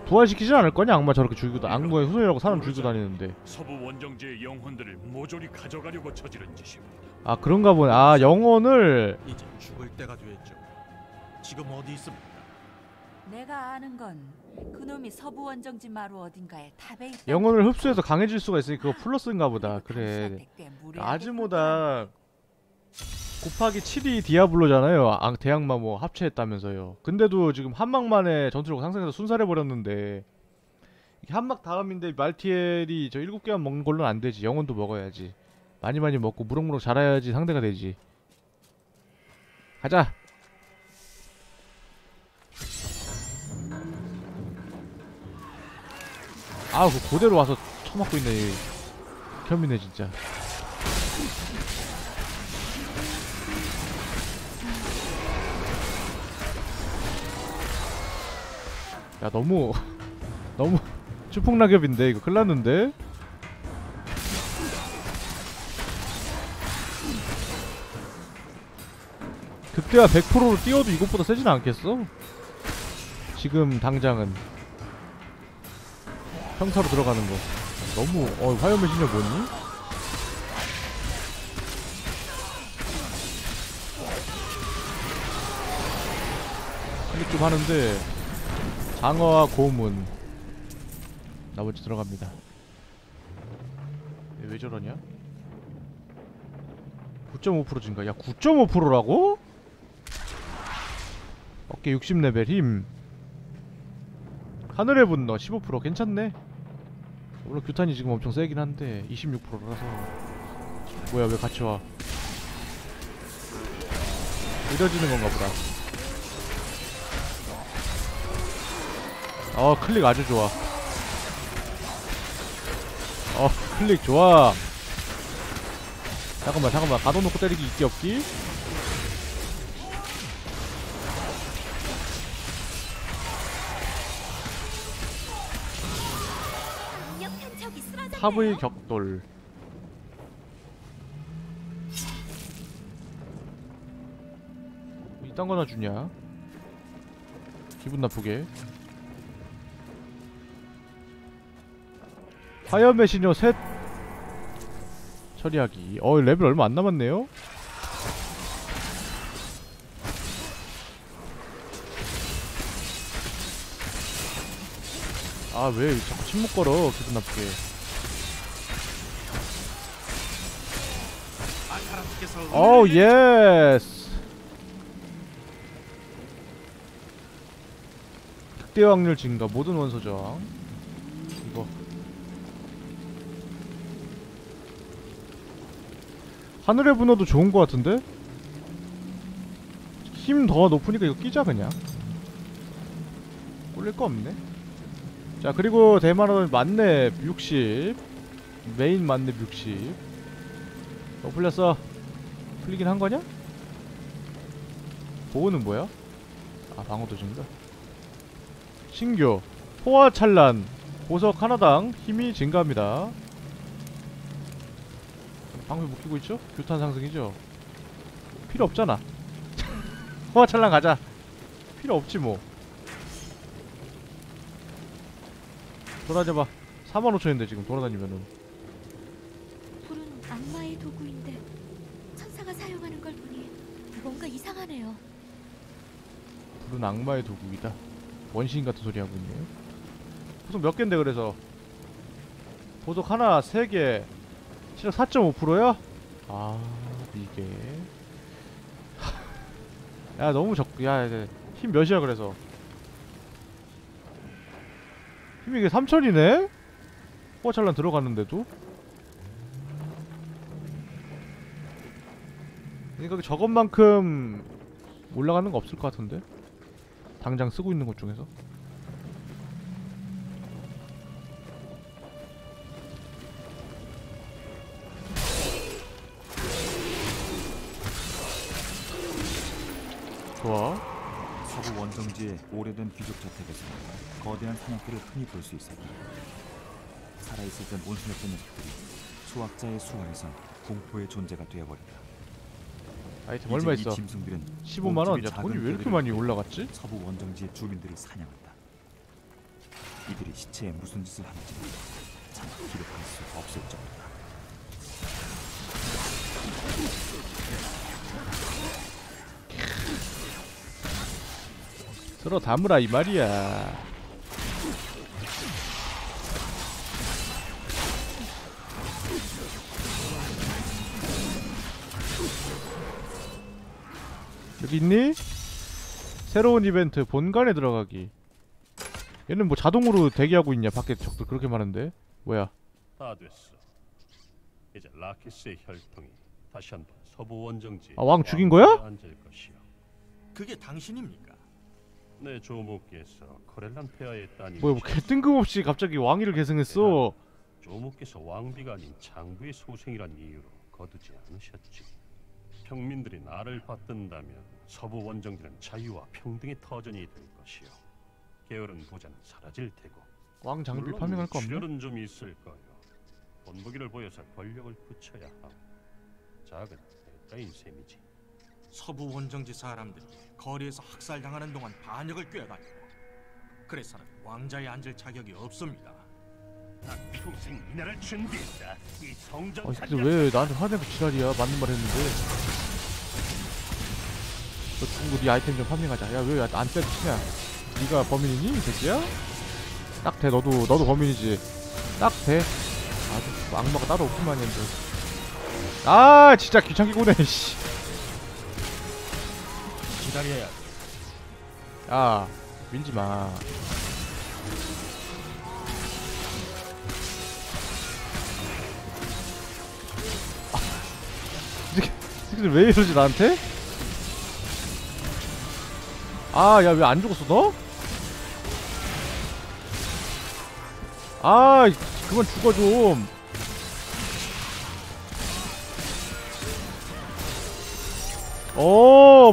부활시키진 않을 거냐 악마 저렇게 죽이고 다- 악마의 후손이라고 사람 죽이고 다니는데. 서부 원정지의 영혼들을 모조리 가져가려고 저지른 짓입니다. 아 그런가 보네. 아 영혼을 이제 죽을 때가 됐죠. 지금 어디 있습니까? 내가 아는 건 그놈이 서부 원정지 마루 어딘가에 탑에 있다. 영혼을 흡수해서 강해질 수가 있으니 그거 플러스인가 보다. 그래. 아즈모다 곱하기 7이 디아블로잖아요. 아, 대악마 뭐 합체했다면서요. 근데도 지금 한막 만에 전투력 상승해서 순살해버렸는데 한막 다음인데 말티엘이 저 7개만 먹는 걸로는 안되지. 영혼도 먹어야지 많이 많이 먹고 무럭무럭 자라야지 상대가 되지. 가자. 아우 그 고대로 와서 처맞고 있네 이 겸이네 진짜. 야 너무 너무 추풍낙엽인데 이거 큰일났는데 그때야 100%로 뛰어도 이것보다 세진 않겠어? 지금 당장은 평타로 들어가는 거 너무 어 화염의 신녀 뭐니? 클릭 좀 하는데 장어와 고문 나머지 들어갑니다 얘왜 저러냐? 9.5% 증가 야 9.5%라고? 어깨 60레벨 힘. 하늘의 분노 15% 괜찮네. 물론 규탄이 지금 엄청 세긴 한데 26%라서. 뭐야 왜 같이 와? 느려지는 건가 보다. 어 클릭 아주 좋아. 어 클릭 좋아. 잠깐만 잠깐만. 가둬놓고 때리기 있기 없기 탑의 격돌. 이딴 거나 주냐? 기분 나쁘게. 화염의 시녀 셋. 처리하기. 어 레벨 얼마 안 남았네요? 아 왜 자꾸 침묵 걸어? 기분 나쁘게 oh yes 극대 확률 증가 모든 원소 저항 이거. 하늘의 분노도 좋은 거 같은데? 힘 더 높으니까 이거 끼자 그냥. 꿀릴 거 없네. 자 그리고 대만은 만렙 60 메인 만렙 60 어 풀렸어 풀리긴 한 거냐? 보호는 뭐야? 아 방어도 증가 신규 포화 찬란 보석 하나당 힘이 증가합니다 방패 못 끼고 있죠? 규탄 상승이죠? 필요 없잖아 포화 찬란 가자 필요 없지 뭐 돌아다녀봐 45,000인데 지금 돌아다니면은 불은 악마의 도구인데 천사가 사용하는 걸 보니 뭔가 이상하네요. 불은 악마의 도구이다 원시인 같은 소리 하고 있네요 보석 몇 갠데 그래서 보석 하나 세 개 시력 4.5%야? 아 이게 야 너무 적야힘 몇이야 그래서 힘이 이게 3천이네? 호화찰란 들어갔는데도? 그러니까 저것만큼 올라가는 거 없을 것 같은데? 당장 쓰고 있는 것 중에서 좋아 서부 원정지의 오래된 귀족 저택에서 거대한 사냥꾼을 흔히 볼 수 있었다. 살아있었던 온순했던 녀석들이 수학자의 수하에선 공포의 존재가 되어버렸다. 아이템 얼마 이 있어? 짐승들은 15만원? 몸집이 야 돈이 왜 이렇게 많이 올라갔지? 서부 원정지의 주민들을 사냥한다. 이들이 시체에 무슨 짓을 하는지 참 기록할 수 없을 정도다. 들어 담으라 이 말이야 여기 있니? 새로운 이벤트 본관에 들어가기 얘는 뭐 자동으로 대기하고 있냐 밖에 적들 그렇게 많은데 뭐야 다 됐어. 이제 라키스의 혈통이 다시 한번 서부 원정지 아, 왕 죽인 거야? 앉을 것이요. 그게 당신입니까? 내 조모께서 코렐란 폐하의 따님 뭐야 뭐 개 뜬금없이 갑자기 왕위를 계승했어 조모께서 왕비가 아닌 장부의 소생이란 이유로 거두지 않으셨지. 평민들이 나를 받든다면 서부 원정들은 자유와 평등의 터전이 될 것이요. 게으른 부자는 사라질 테고. 왕 장비 파밍할 거 없나? 출혈은 좀 있을 거요. 본보기를 보여서 권력을 붙여야 하고. 작은 대가인 셈이지. 서부 원정지 사람들이 거리에서 학살당하는 동안 반역을 꾀어다니고 그래서는 왕자에 앉을 자격이 없습니다. 평생 이 나라를 준비했다. 이 성전 아 근데 왜 나한테 화내고 지랄이야? 맞는 말 했는데. 너 죽은 거네 아이템 좀 파밍하자. 야 왜 안 때려 치냐? 네가 범인이니 이 새끼야? 딱 돼. 너도 너도 범인이지. 딱 돼. 아주 악마가 따로 없구만 얘들. 아 진짜 귀찮게 구네 씨. 기다려야 야 밀지 마 새끼들 왜 이러지 나한테? 아 야 왜 안 죽었어 너? 아 그만 죽어 좀오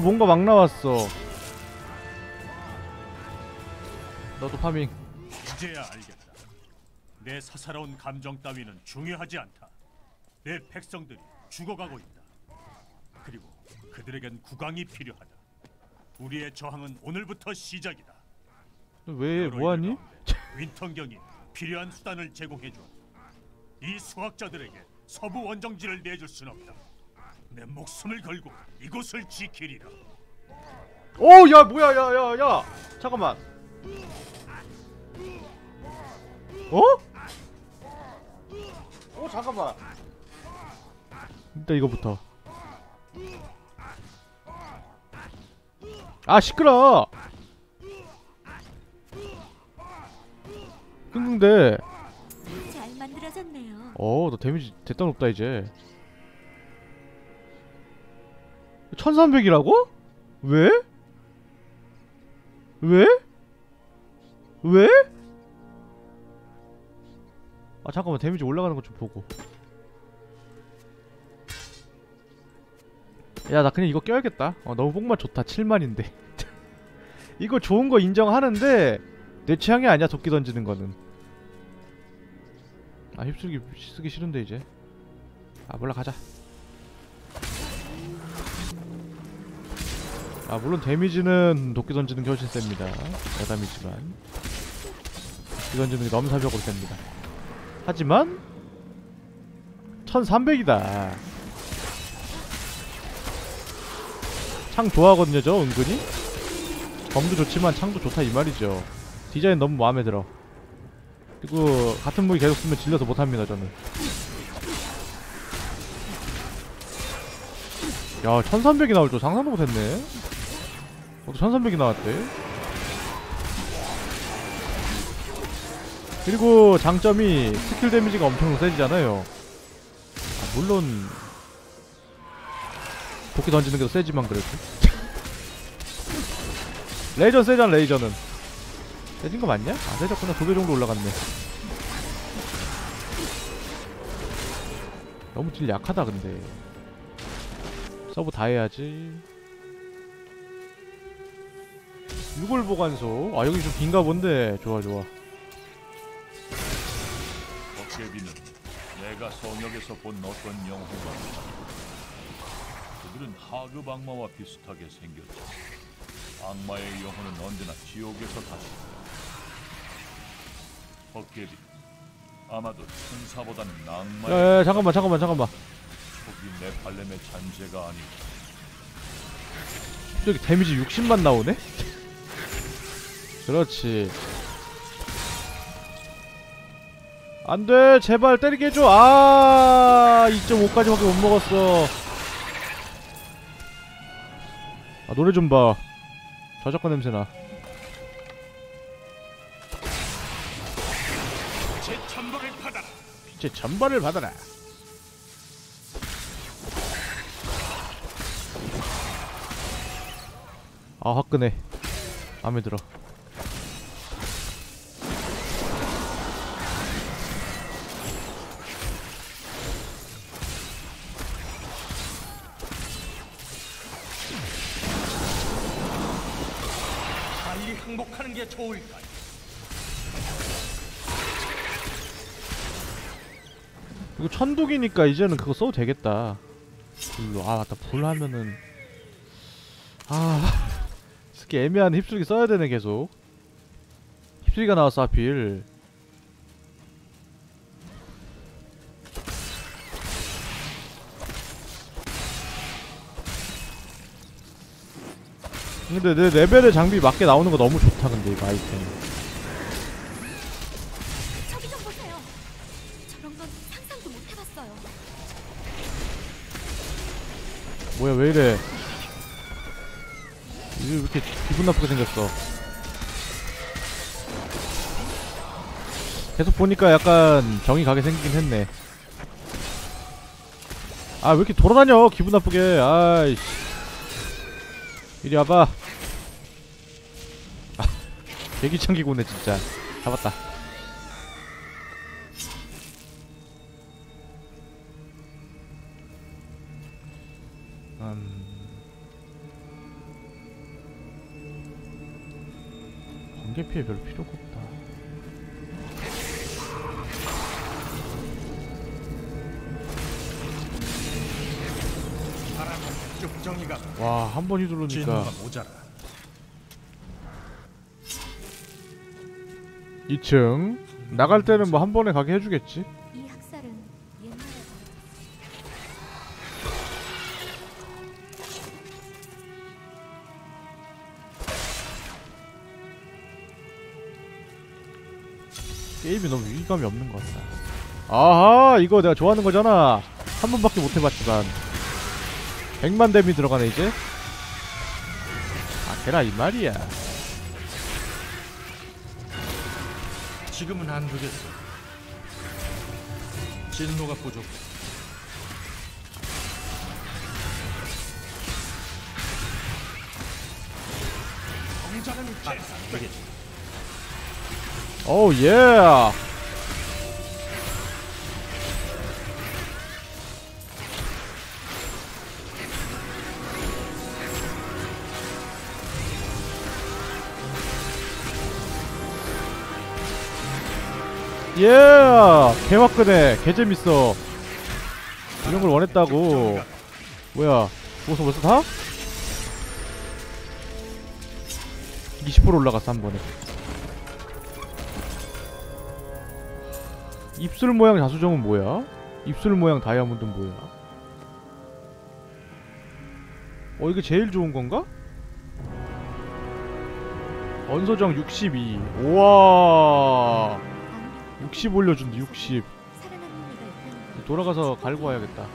뭔가 막 나왔어 너도 파밍 이제야 알겠다. 내 사사로운 감정 따위는 중요하지 않다. 내 백성들이 죽어가고 있다. 그리고 그들에겐 국왕이 필요하다. 우리의 저항은 오늘부터 시작이다. 왜 뭐하니? 윈턴경이 필요한 수단을 제공해줘. 이 수학자들에게 서부 원정지를 내줄 순 없다. 내 목숨을 걸고 이곳을 지키리라. 오, 야, 뭐야, 야, 야, 야. 잠깐만. 어? 오, 잠깐만. 일단 이거부터. 아, 시끄러. 끙끙대. 잘 만들어졌네요. 어, 너 데미지 됐다 높다 이제. 1300이라고? 왜? 왜? 왜? 아 잠깐만 데미지 올라가는 거좀 보고 야 나 그냥 이거 껴야겠다. 어 너무 뽕만 좋다. 7만인데. 이거 좋은 거 인정하는데 내 취향이 아니야 도끼 던지는 거는. 아 휩쓸기 쓰기 싫은데 이제. 아 몰라 가자. 아 물론 데미지는 도끼 던지는 게 훨씬 셉니다. 여담이지만. 도끼 던지는 게 넘사벽으로 셉니다. 하지만 1300이다 창 좋아하거든요 저 은근히. 검도 좋지만 창도 좋다 이 말이죠. 디자인 너무 마음에 들어. 그리고 같은 무기 계속 쓰면 질려서 못합니다 저는. 야 1300이 나올 줄 상상도 못했네. 어, 1300이 나왔대. 그리고 장점이 skill damage가 엄청 세지잖아요. 아, 물론 도끼 던지는 게 더 세지만 그래도. 레이저 세잖아 레이저는. 세진 거 맞냐? 아 세졌구나. 두 배 정도 올라갔네. 너무 deal 약하다 근데. sub 다 해야지. 유골 보관소. 아 여기 좀 긴가 본데. 좋아 좋아. 도깨비는 내가 성역에서 본 어떤 영웅과 그들은 하급 악마와 비슷하게 생겼다. 악마의 영혼은 언제나 지옥에서 다신다. 도깨비 아마도 천사보다는 악마의 야야야 잠깐만 잠깐만 잠깐만 초기 네팔렘의 잔재가 아니고 저기 데미지 60만 나오네? 그렇지 안 돼 제발 때리게 해줘 아 2.5까지밖에 못 먹었어 아 노래 좀 봐. 저작권 냄새나. 빛의 전발을 받아라. 아 화끈해. 마음에 들어 천독이니까 이제는 그거 써도 되겠다. 불로. 아 맞다. 불 하면은. 아 특히 애매한 힙술기 써야 되네 계속. 힙술기가 나왔어 하필. 근데 내 레벨의 장비 맞게 나오는 거 너무 좋다 근데 이거 아이템 뭐야 왜 이래? 왜 이렇게 기분 나쁘게 생겼어? 계속 보니까 약간 정이 가게 생기긴 했네. 아 왜 이렇게 돌아다녀? 기분 나쁘게. 아이씨. 이리 와봐. 아, 개기창기구네 진짜. 잡았다 피해 별로 필요가 없다. 와 한 번 휘두르니까. 모자라. 2층. 나갈 때는 뭐 한 번에 가게 해주겠지 위기감이 없는 것 같다 아하 이거 내가 좋아하는 거잖아. 한 번밖에 못 해봤지만. 100만 댐이 들어가네 이제. 아 걔라 이 말이야. 지금은 안 되겠어. 진노가 부족. 정자는 안 되겠지. 오우 예 예! 개화끈해 개재밌어 이런 걸 원했다고 뭐야 벌써 벌써 다? 20% 올라갔어 한 번에 입술 모양 자수정은 뭐야? 입술 모양 다이아몬드는 뭐야? 어 이게 제일 좋은 건가? 언소정 62 우와 60 올려준다 60 돌아가서 갈고 와야겠다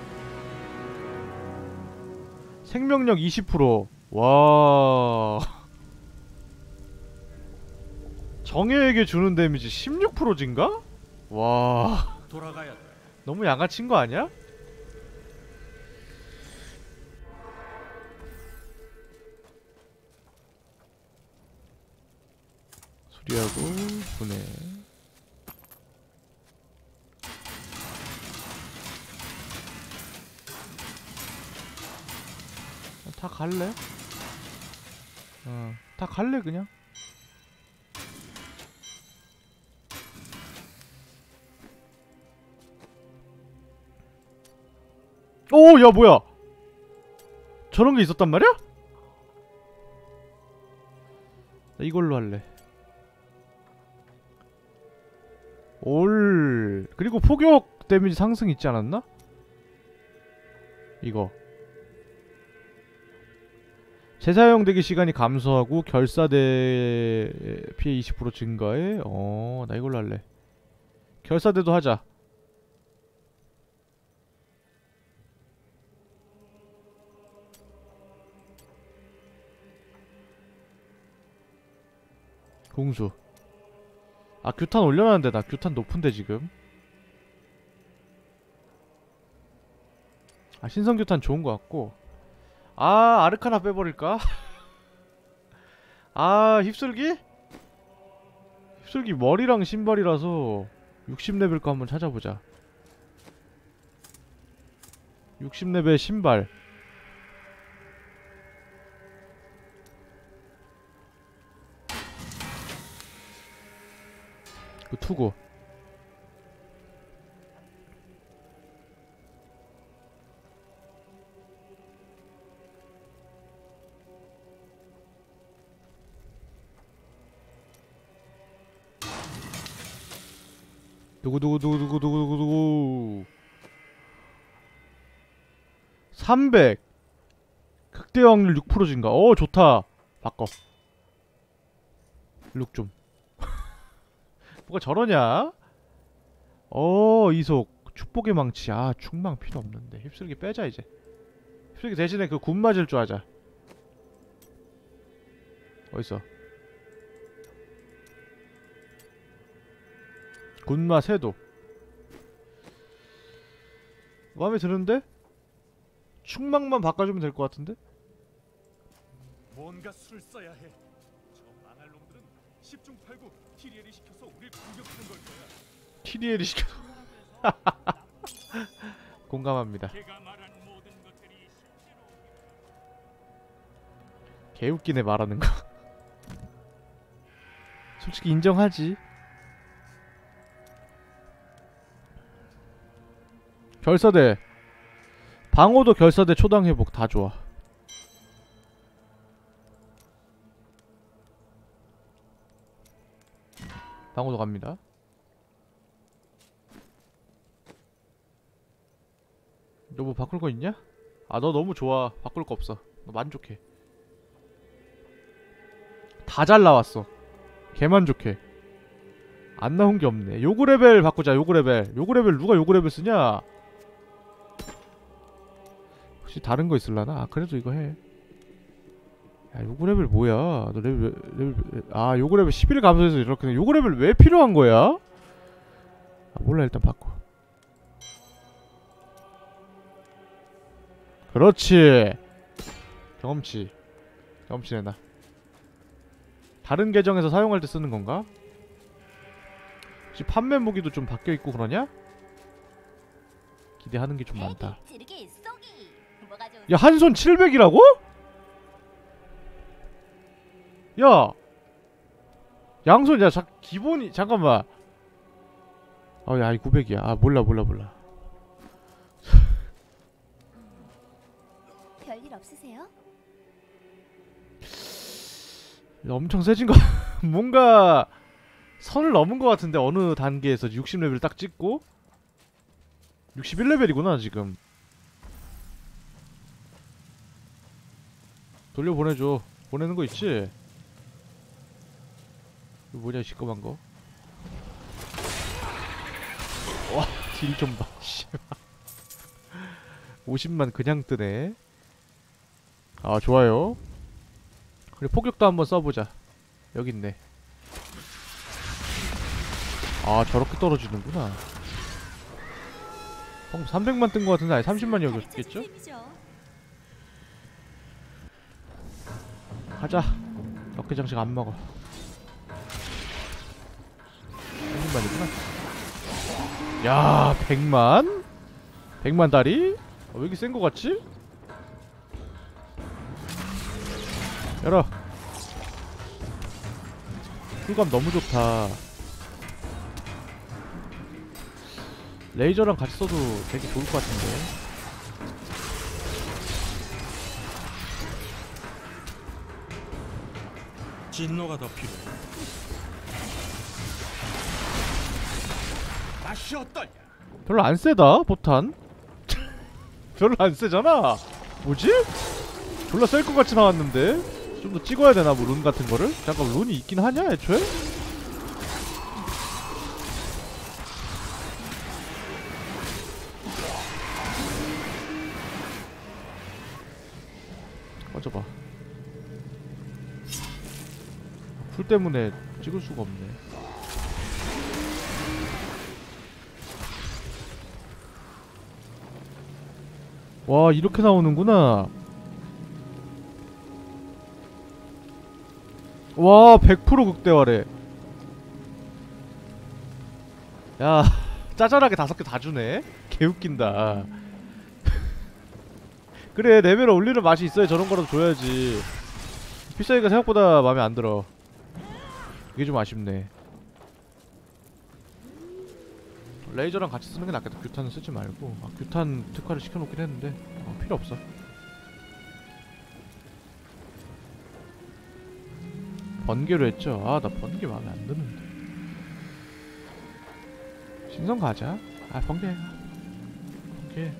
생명력 20%와 정예에게 주는 데미지 16% 증가? 와 돌아가야 돼. 너무 양아친 거 아니야? 수리하고 분해 갈래? 어, 다 갈래 그냥? 오, 야 뭐야? 저런 게 있었단 말이야? 나 이걸로 할래. 올 그리고 포격 데미지 상승 있지 않았나? 이거 재사용되기 시간이 감소하고 결사대 피해 20% 증가에? 어나 이걸로 할래. 결사대도 하자. 공수. 아 규탄 올려놨는데 나 규탄 높은데 지금? 아 신성규탄 좋은 것 같고 아 아르카나 빼버릴까? 아 휩쓸기? 휩쓸기 머리랑 신발이라서 60레벨 거 한번 찾아보자 60레벨 신발 그 투구 두구두구두구두구두구두구 300 극대 확률 6% 증가. 어 좋다. 바꿔. 룩 좀. 뭐가 저러냐? 어 이속. 축복의 망치. 아 축망 필요 없는데. 휩쓸기 빼자 이제. 휩쓸기 대신에 그 군 맞을 줄 하자. 어딨어 군마 세도 마음에 드는데? 축망만 바꿔주면 될 것 같은데? 뭔가 수를 써야 해. 저 망할 놈들은 10중 8구 티리엘이 시켜서 우릴 공격하는 걸 거야. 티리엘이 시켜서 공감합니다 개웃기네 말하는 거 솔직히 인정하지 결사대. 방어도 결사대 초당 회복 다 좋아. 방어도 갑니다. 너 뭐 바꿀 거 있냐? 아 너 너무 좋아. 바꿀 거 없어. 너 만족해. 다 잘 나왔어. 개만족해. 안 나온 게 없네. 요구 레벨 바꾸자 요구 레벨. 요구 레벨 누가 요구 레벨 쓰냐 혹시 다른 거 있을라나? 아 그래도 이거 해 야, 요구 레벨 뭐야? 너 레벨, 레벨, 아, 요구 레벨 11 감소해서 이렇게. 요구 레벨 왜 필요한 거야? 아, 몰라, 일단 바꿔. 그렇지. 경험치. 경험치 내놔. 다른 계정에서 사용할 때 쓰는 건가? 혹시 판매 무기도 좀 바뀌어 있고 그러냐? 기대하는 게 좀 많다. 야, 한 손 700이라고? 야! 양손, 야, 자, 기본이, 잠깐만. 어, 야, 이 900이야. 아, 몰라, 몰라, 몰라. 별일 없으세요? 야, 엄청 세진 거, 뭔가, 선을 넘은 것 같은데, 어느 단계에서 60레벨 딱 찍고? 61레벨이구나, 지금. 돌려보내줘. 보내는 거 있지? 이거 뭐냐 시꺼먼 거? 와, 딜 좀 봐. 씨발. 50만 그냥 뜨네. 아, 좋아요. 그래, 폭격도 한번 써보자. 여기 있네. 아, 저렇게 떨어지는구나. 방금 300만 뜬 거 같은데 아니 30만 여기겠죠? 가자. 어깨 장식 안 먹어. 30만이구나. 야, 100만? 100만 다리? 어, 왜 이렇게 센 거 같지? 열어. 쿨감 너무 좋다. 레이저랑 같이 써도 되게 좋을 것 같은데. 진노가 더 필요해. 맛이 어떠냐? 별로 안 세다, 포탄. 별로 안 세잖아. 뭐지? 졸라 셀 것 같이 나왔는데? 좀 더 찍어야 되나, 뭐, 룬 같은 거를? 잠깐, 룬이 있긴 하냐, 애초에? 때문에 찍을 수가 없네. 와 이렇게 나오는구나. 와 100% 극대화래. 야 짜잘하게 다섯 개 다 주네. 개웃긴다. 그래 레벨을 올리는 맛이 있어야 저런 거라도 줘야지. 비싸니까 생각보다 마음에 안 들어 이게 좀 아쉽네. 레이저랑 같이 쓰는 게 낫겠다. 규탄은 쓰지 말고. 아 규탄 특화를 시켜놓긴 했는데 어, 필요 없어. 번개로 했죠. 아 나 번개 마음에 안 드는데. 신성 가자. 아 번개. 번개.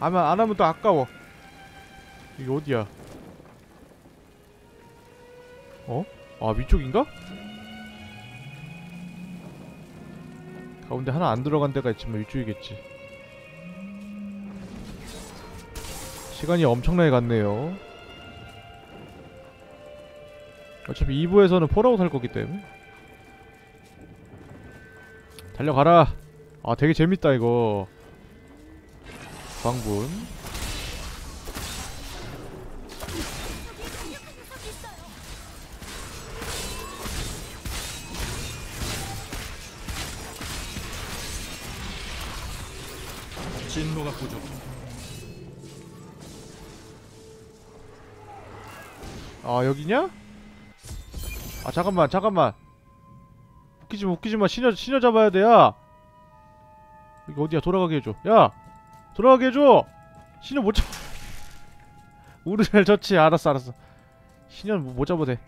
안, 하- 안 하면 또 아까워. 이게 어디야? 어? 아 위쪽인가? 가운데 하나 안 들어간 데가 있지만 위쪽이겠지. 시간이 엄청나게 갔네요. 어차피 2부에서는 폴아웃 할 거기 때문에. 달려가라. 아 되게 재밌다 이거. 광분 진로가 부족. 아 여기냐? 아 잠깐만 잠깐만. 웃기지마 웃기지마. 시녀 시녀 잡아야 돼야. 여기 어디야? 돌아가게 해줘. 야! 돌아가게 해줘! 시녀 못 잡... 우르잘 졌지? 알았어 알았어. 시녀는 못- 못 잡아도 돼.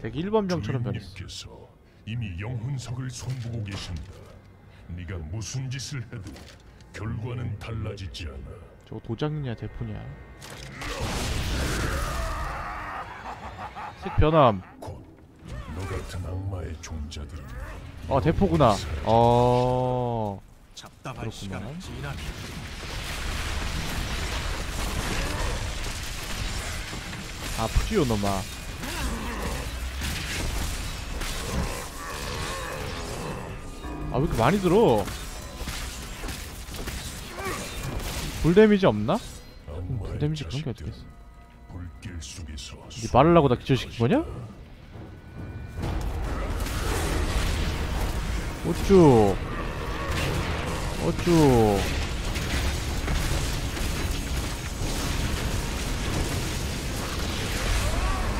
되게 1번 병처럼 변했어 이미 영혼석을 손보고 계신다. 네가 무슨 짓을 해도 결과는 달라지지 않아. 저거 도장이냐 대포냐 색 변함 너 같은 악마의 종자들은 아 대포구나 어... 답답할 그렇구나. 시간은 지나니 아프지요 놈아 아 왜 이렇게 많이 들어? 불 데미지 없나? 음, 불 데미지 그런 게 어떻게 있어? 니 말하려고 나 기절시킨 거냐? 어쭈. 어쭈.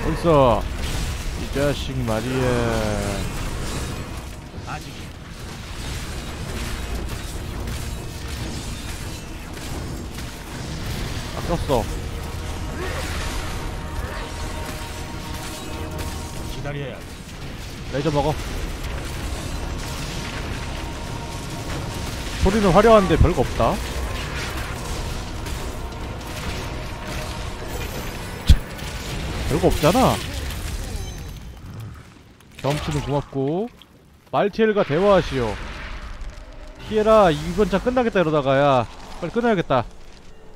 어딨어 이 자식 말이야 아꼈어. 기다려야 돼. 레이저 먹어. 소리는 화려한데 별거 없다. 별거 없잖아. 경험치는 고맙고. 말티엘과 대화하시오. 피에라 이번 차 끝나겠다 이러다가 야 빨리 끊어야겠다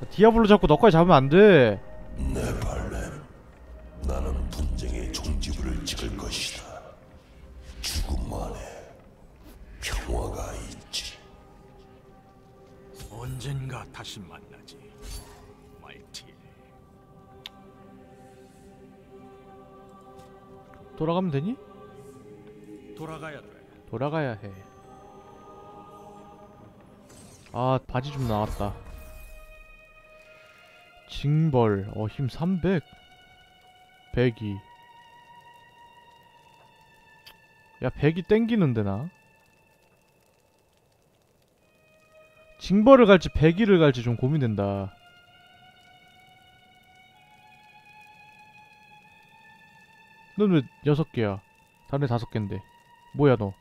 디아블로 잡고 너까지 잡으면 안 돼 네팔렘, 나는 분쟁의 종지부를 찍을 것이다. 죽음 안에 평화가 있지. 언젠가 다시 만나지. 말티. 돌아가면 되니? 돌아가야 돼. 돌아가야 해. 아, 바지 좀 나왔다. 징벌, 어, 힘 300. 102. 야, 100이 땡기는데, 나? 징벌을 갈지 102를 갈지 좀 고민된다. 넌왜 6개야? 다른 애 5개인데. 뭐야, 너?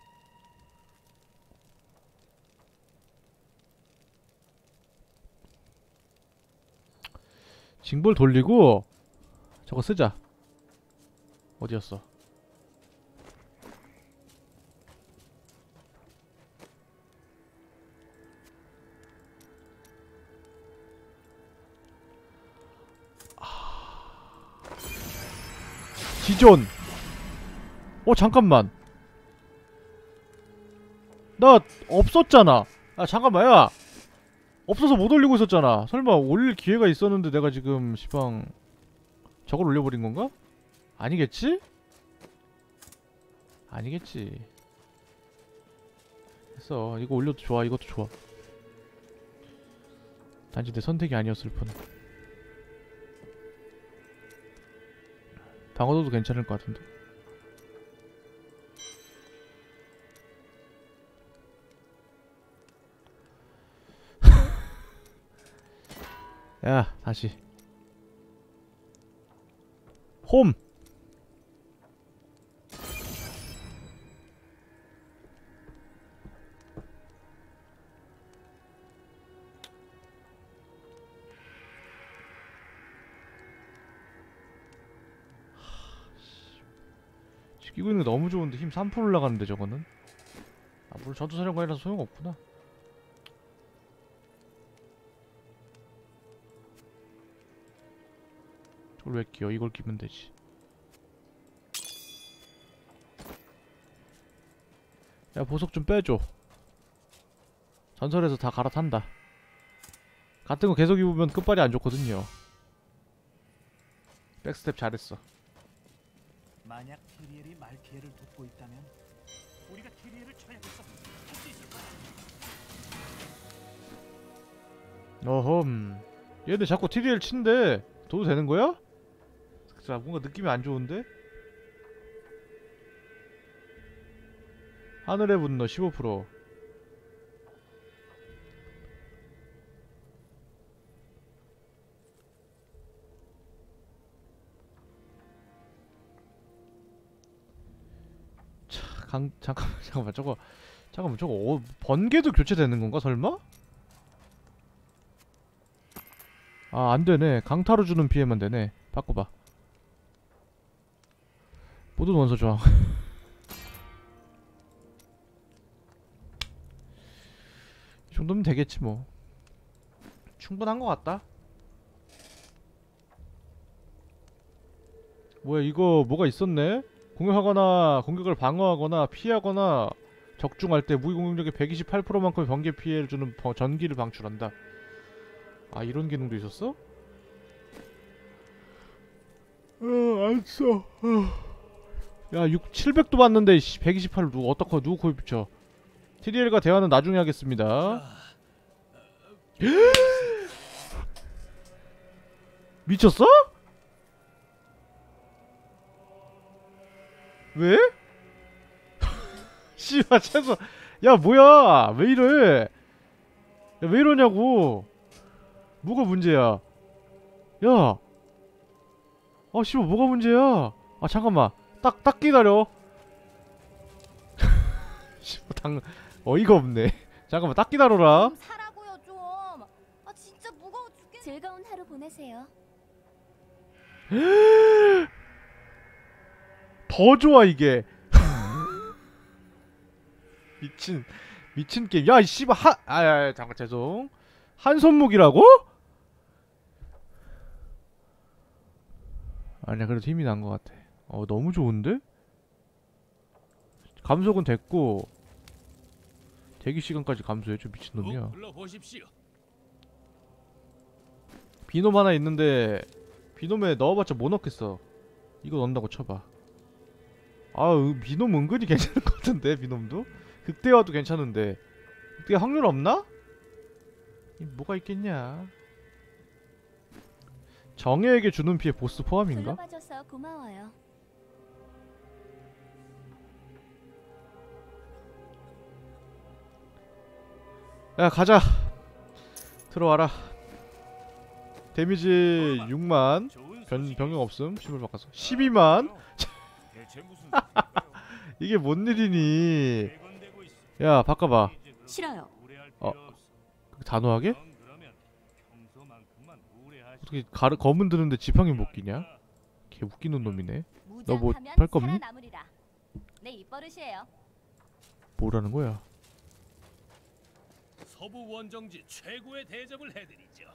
징벌 돌리고 저거 쓰자. 어디였어? 지존. 어 잠깐만. 나 없었잖아. 아 잠깐만 야 없어서 못 올리고 있었잖아. 설마 올릴 기회가 있었는데 내가 지금 시방 저걸 올려버린 건가? 아니겠지? 아니겠지. 됐어. 이거 올려도 좋아. 이것도 좋아. 단지 내 선택이 아니었을 뿐. 방어도도 괜찮을 것 같은데 야 다시. 홈. 끼고 있는 거 너무 좋은데 힘 3% 올라가는데 저거는? 아 물론 전투사령관이라서 소용없구나 저걸 왜 끼워 이걸 끼면 되지. 야 보석 좀 빼줘. 전설에서 다 갈아탄다. 같은 거 계속 입으면 끝발이 안 좋거든요. 백스텝 잘했어. 만약 티리엘이 말피에를 돕고 있다면 우리가 티리엘을 쳐야겠어. 할수 있을 거야. 어흠. 얘들 자꾸 TDL 친대. 둬도 되는 거야? 자 뭔가 느낌이 안 좋은데? 하늘의 분노 15% 차, 강, 잠깐만 잠깐만 저거 잠깐만 저거 어, 번개도 교체되는 건가 설마? 아 안되네 강타로 주는 피해만 되네 바꿔봐 모든 원소 저항 이 정도면 되겠지 뭐. 충분한 것 같다. 뭐야 이거 뭐가 있었네? 공격하거나 공격을 방어하거나 피하거나 적중할 때 무기 공격력의 128%만큼의 번개 피해를 주는 버- 전기를 방출한다. 아 이런 기능도 있었어? 어, 안 써. 야, 6, 700도 받는데 128을 누구 어떡하 누구 코에 붙여? TDL과 대화는 나중에 하겠습니다. 미쳤어? 왜? 씨발 최소 야 뭐야 왜 이래 야, 왜 이러냐고 뭐가 문제야 야 아 씨발 뭐가 문제야 아 잠깐만 딱 딱 기다려 씨발 당 어이가 없네 잠깐만 딱 기다려라 사라고요 좀. 아 진짜 무거워 죽겠. 즐거운 하루 보내세요. 더 좋아 이게 미친 미친 게임 야 이 씨발 한 아야 잠깐 죄송 한 손목이라고? 아니야 그래도 힘이 난 것 같아 어 너무 좋은데? 감속은 됐고 대기 시간까지 감소해줘 미친놈이야. 비놈 하나 있는데 비놈에 넣어봤자 뭐 넣겠어 이거 넣는다고 쳐봐 아 으, 비놈 은근히 괜찮을 것 같은데 비놈도 극대화도 괜찮은데 극대화 확률 없나? 이 뭐가 있겠냐 정예에게 주는 피해 보스 포함인가? 야 가자. 들어와라. 데미지 6만. 변, 변경 없음. 신발 바꿔서. 12만. 대체 무슨 이게 뭔 일이니? 야 바꿔봐. 싫어요. 어 단호하게? 어떻게 가르, 검은 드는데 지팡이 못 끼냐? 개 웃기는 놈이네. 너 뭐 팔 거 없니? 뭐라는 거야 서부 원정지 최고의 대접을 해드리죠.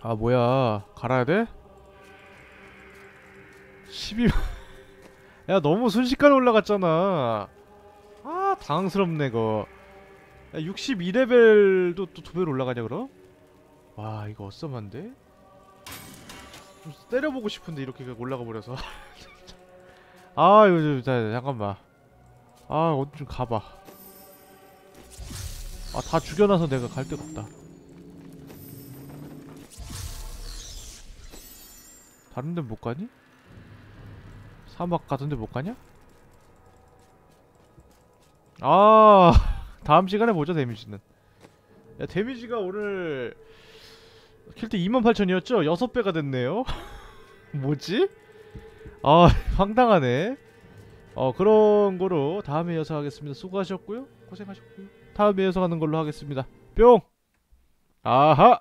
아 뭐야 갈아야 돼? 12만 야 너무 순식간에 올라갔잖아 아 당황스럽네 거 62레벨도 또 두 배로 올라가냐 그럼? 와 이거 어썸한데? 좀 때려보고 싶은데 이렇게 올라가 버려서 아 이거 좀 자, 잠깐만 아 어디 좀 가봐 아 다 죽여놔서 내가 갈 데가 없다 다른 데는 못 가니? 사막 같은 데 못 가냐? 아 다음 시간에 보자 데미지는 야 데미지가 오늘 킬때 28,000이었죠? 6배가 됐네요 뭐지? 아 황당하네 어 그런 거로 다음에 이어서 하겠습니다 수고하셨고요 고생하셨고요 다음에 이어서 하는 걸로 하겠습니다. 뿅! 아하